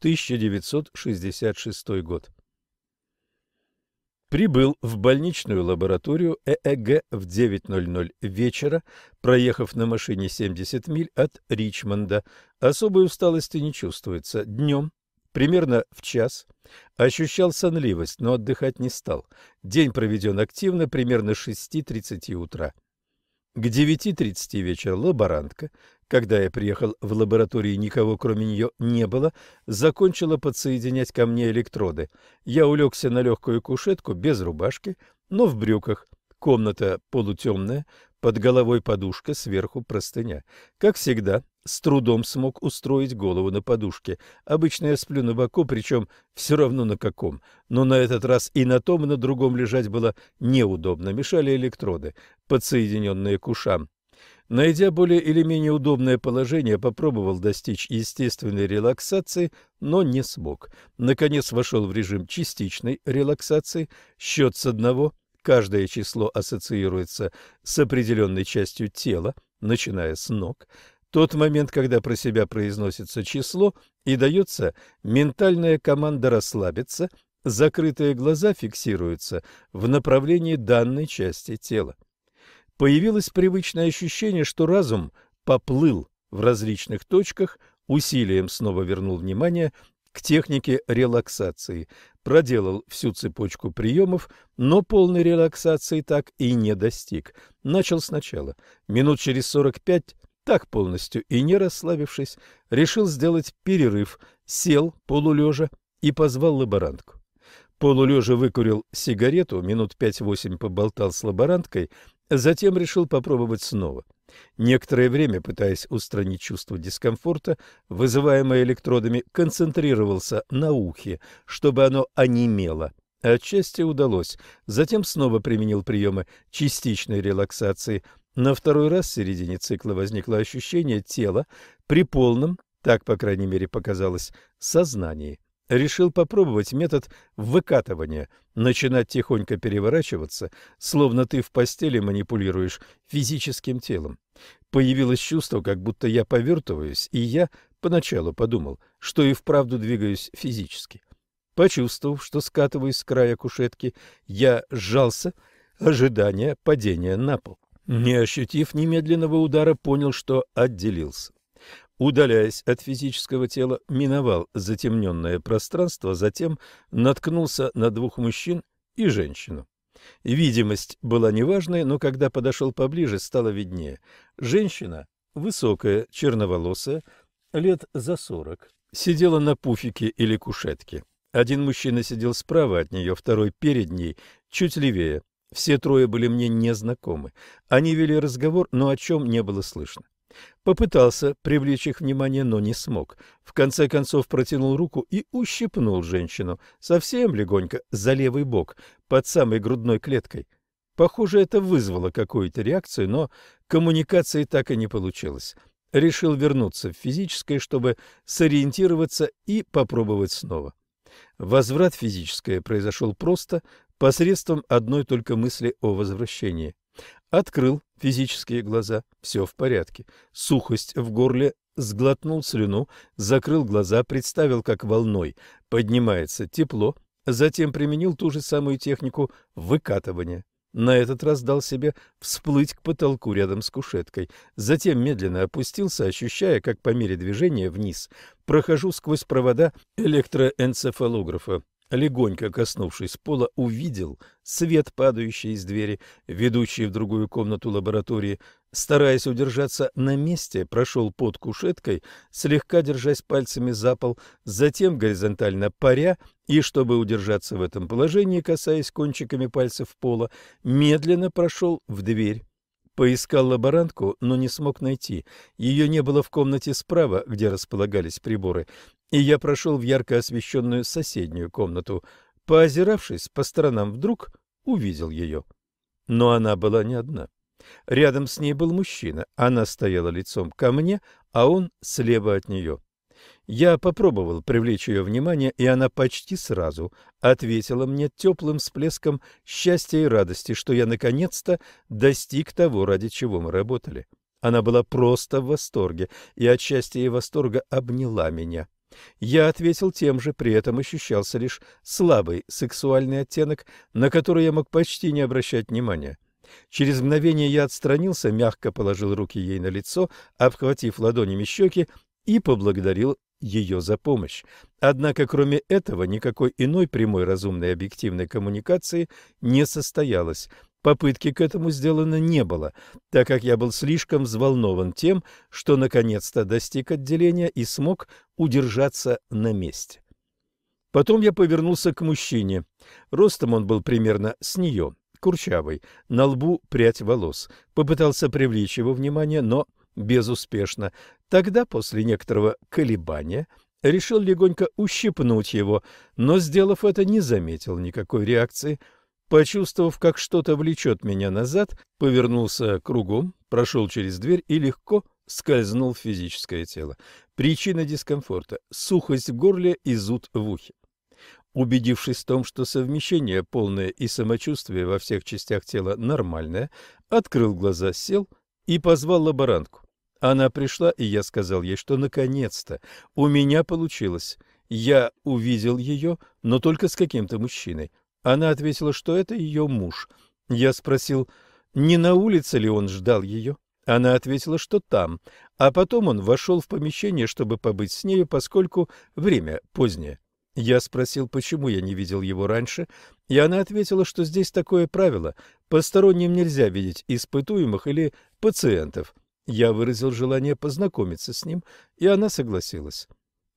S2: 1966 год. Прибыл в больничную лабораторию ЭЭГ в 9.00 вечера, проехав на машине 70 миль от Ричмонда. Особой усталости не чувствуется. Днем, примерно в час, ощущал сонливость, но отдыхать не стал. День проведен активно, примерно с 6.30 утра. К 9.30 вечера лаборантка, когда я приехал в лаборатории, никого кроме нее не было, закончила подсоединять ко мне электроды. Я улегся на легкую кушетку без рубашки, но в брюках. Комната полутемная, под головой подушка, сверху простыня. Как всегда, с трудом смог устроить голову на подушке. Обычно я сплю на боку, причем все равно на каком. Но на этот раз и на том, и на другом лежать было неудобно. Мешали электроды, подсоединенные к ушам. Найдя более или менее удобное положение, попробовал достичь естественной релаксации, но не смог. Наконец вошел в режим частичной релаксации. Счет с одного. Каждое число ассоциируется с определенной частью тела, начиная с ног тот момент, когда про себя произносится число и дается ментальная команда расслабиться, закрытые глаза фиксируются в направлении данной части тела. Появилось привычное ощущение, что разум поплыл в различных точках, усилием снова вернул внимание к технике релаксации, проделал всю цепочку приемов, но полной релаксации так и не достиг. Начал сначала. Минут через 45 так полностью и не расслабившись, решил сделать перерыв, сел полулежа и позвал лаборантку. Полулежа выкурил сигарету, минут пять-восемь поболтал с лаборанткой, затем решил попробовать снова. Некоторое время, пытаясь устранить чувство дискомфорта, вызываемое электродами, концентрировался на ухе, чтобы оно онемело. Отчасти удалось. Затем снова применил приемы частичной релаксации – на второй раз в середине цикла возникло ощущение тела при полном, так, по крайней мере, показалось, сознании. Решил попробовать метод выкатывания, начинать тихонько переворачиваться, словно ты в постели манипулируешь физическим телом. Появилось чувство, как будто я повертываюсь, и я поначалу подумал, что и вправду двигаюсь физически. Почувствовав, что скатываюсь с края кушетки, я сжался, ожидания падения на пол. Не ощутив немедленного удара, понял, что отделился. Удаляясь от физического тела, миновал затемненное пространство, затем наткнулся на двух мужчин и женщину. Видимость была неважной, но когда подошел поближе, стало виднее. Женщина, высокая, черноволосая, лет за сорок, сидела на пуфике или кушетке. Один мужчина сидел справа от нее, второй перед ней, чуть левее. Все трое были мне незнакомы. Они вели разговор, но о чем не было слышно. Попытался привлечь их внимание, но не смог. В конце концов протянул руку и ущипнул женщину, совсем легонько, за левый бок, под самой грудной клеткой. Похоже, это вызвало какую-то реакцию, но коммуникации так и не получилось. Решил вернуться в физическое, чтобы сориентироваться и попробовать снова. Возврат физическое произошел просто, посредством одной только мысли о возвращении. Открыл физические глаза, все в порядке. Сухость в горле, сглотнул слюну, закрыл глаза, представил, как волной поднимается тепло, затем применил ту же самую технику выкатывания. На этот раз дал себе всплыть к потолку рядом с кушеткой. Затем медленно опустился, ощущая, как по мере движения вниз прохожу сквозь провода электроэнцефалографа легонько коснувшись пола, увидел свет, падающий из двери, ведущей в другую комнату лаборатории. Стараясь удержаться на месте, прошел под кушеткой, слегка держась пальцами за пол, затем горизонтально паря и, чтобы удержаться в этом положении, касаясь кончиками пальцев пола, медленно прошел в дверь. Поискал лаборантку, но не смог найти. Ее не было в комнате справа, где располагались приборы, и я прошел в ярко освещенную соседнюю комнату. Поозиравшись по сторонам, вдруг увидел ее. Но она была не одна. Рядом с ней был мужчина. Она стояла лицом ко мне, а он слева от нее. Я попробовал привлечь ее внимание, и она почти сразу ответила мне теплым всплеском счастья и радости, что я наконец-то достиг того, ради чего мы работали. Она была просто в восторге, и от счастья и восторга обняла меня. Я ответил тем же, при этом ощущался лишь слабый сексуальный оттенок, на который я мог почти не обращать внимания. Через мгновение я отстранился, мягко положил руки ей на лицо, обхватив ладонями щеки, и поблагодарил ее за помощь. Однако, кроме этого, никакой иной прямой разумной объективной коммуникации не состоялось. Попытки к этому сделано не было, так как я был слишком взволнован тем, что наконец-то достиг отделения и смог удержаться на месте. Потом я повернулся к мужчине. Ростом он был примерно с нее, курчавый, на лбу прядь волос. Попытался привлечь его внимание, но безуспешно. Тогда, после некоторого колебания, решил легонько ущипнуть его, но, сделав это, не заметил никакой реакции – Почувствовав, как что-то влечет меня назад, повернулся кругом, прошел через дверь и легко скользнул в физическое тело. Причина дискомфорта – сухость в горле и зуд в ухе. Убедившись в том, что совмещение полное и самочувствие во всех частях тела нормальное, открыл глаза, сел и позвал лаборантку. Она пришла, и я сказал ей, что наконец-то у меня получилось. Я увидел ее, но только с каким-то мужчиной. Она ответила, что это ее муж. Я спросил, не на улице ли он ждал ее. Она ответила, что там, а потом он вошел в помещение, чтобы побыть с нею, поскольку время позднее. Я спросил, почему я не видел его раньше, и она ответила, что здесь такое правило – посторонним нельзя видеть испытуемых или пациентов. Я выразил желание познакомиться с ним, и она согласилась.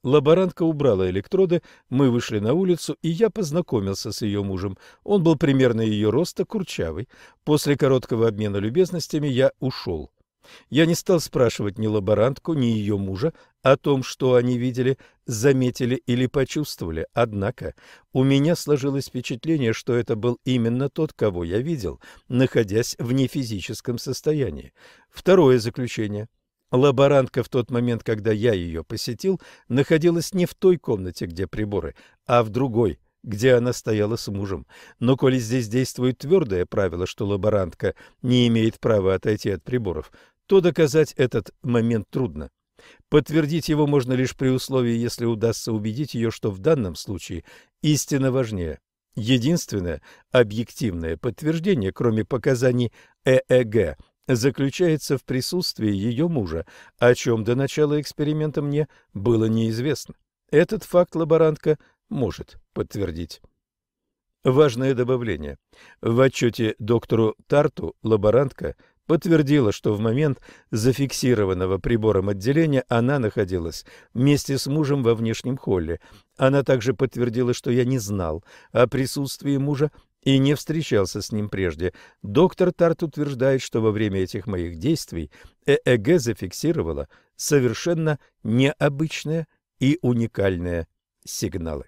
S2: Лаборантка убрала электроды, мы вышли на улицу, и я познакомился с ее мужем. Он был примерно ее роста, курчавый. После короткого обмена любезностями я ушел. Я не стал спрашивать ни лаборантку, ни ее мужа о том, что они видели, заметили или почувствовали. Однако у меня сложилось впечатление, что это был именно тот, кого я видел, находясь в нефизическом состоянии. Второе заключение – Лаборантка в тот момент, когда я ее посетил, находилась не в той комнате, где приборы, а в другой, где она стояла с мужем. Но коли здесь действует твердое правило, что лаборантка не имеет права отойти от приборов, то доказать этот момент трудно. Подтвердить его можно лишь при условии, если удастся убедить ее, что в данном случае истина важнее. Единственное объективное подтверждение, кроме показаний ЭЭГ, заключается в присутствии ее мужа, о чем до начала эксперимента мне было неизвестно. Этот факт лаборантка может подтвердить. Важное добавление. В отчете доктору Тарту лаборантка подтвердила, что в момент зафиксированного прибором отделения она находилась вместе с мужем во внешнем холле. Она также подтвердила, что я не знал о присутствии мужа и не встречался с ним прежде. Доктор Тарт утверждает, что во время этих моих действий ЭЭГ зафиксировала совершенно необычные и уникальные сигналы.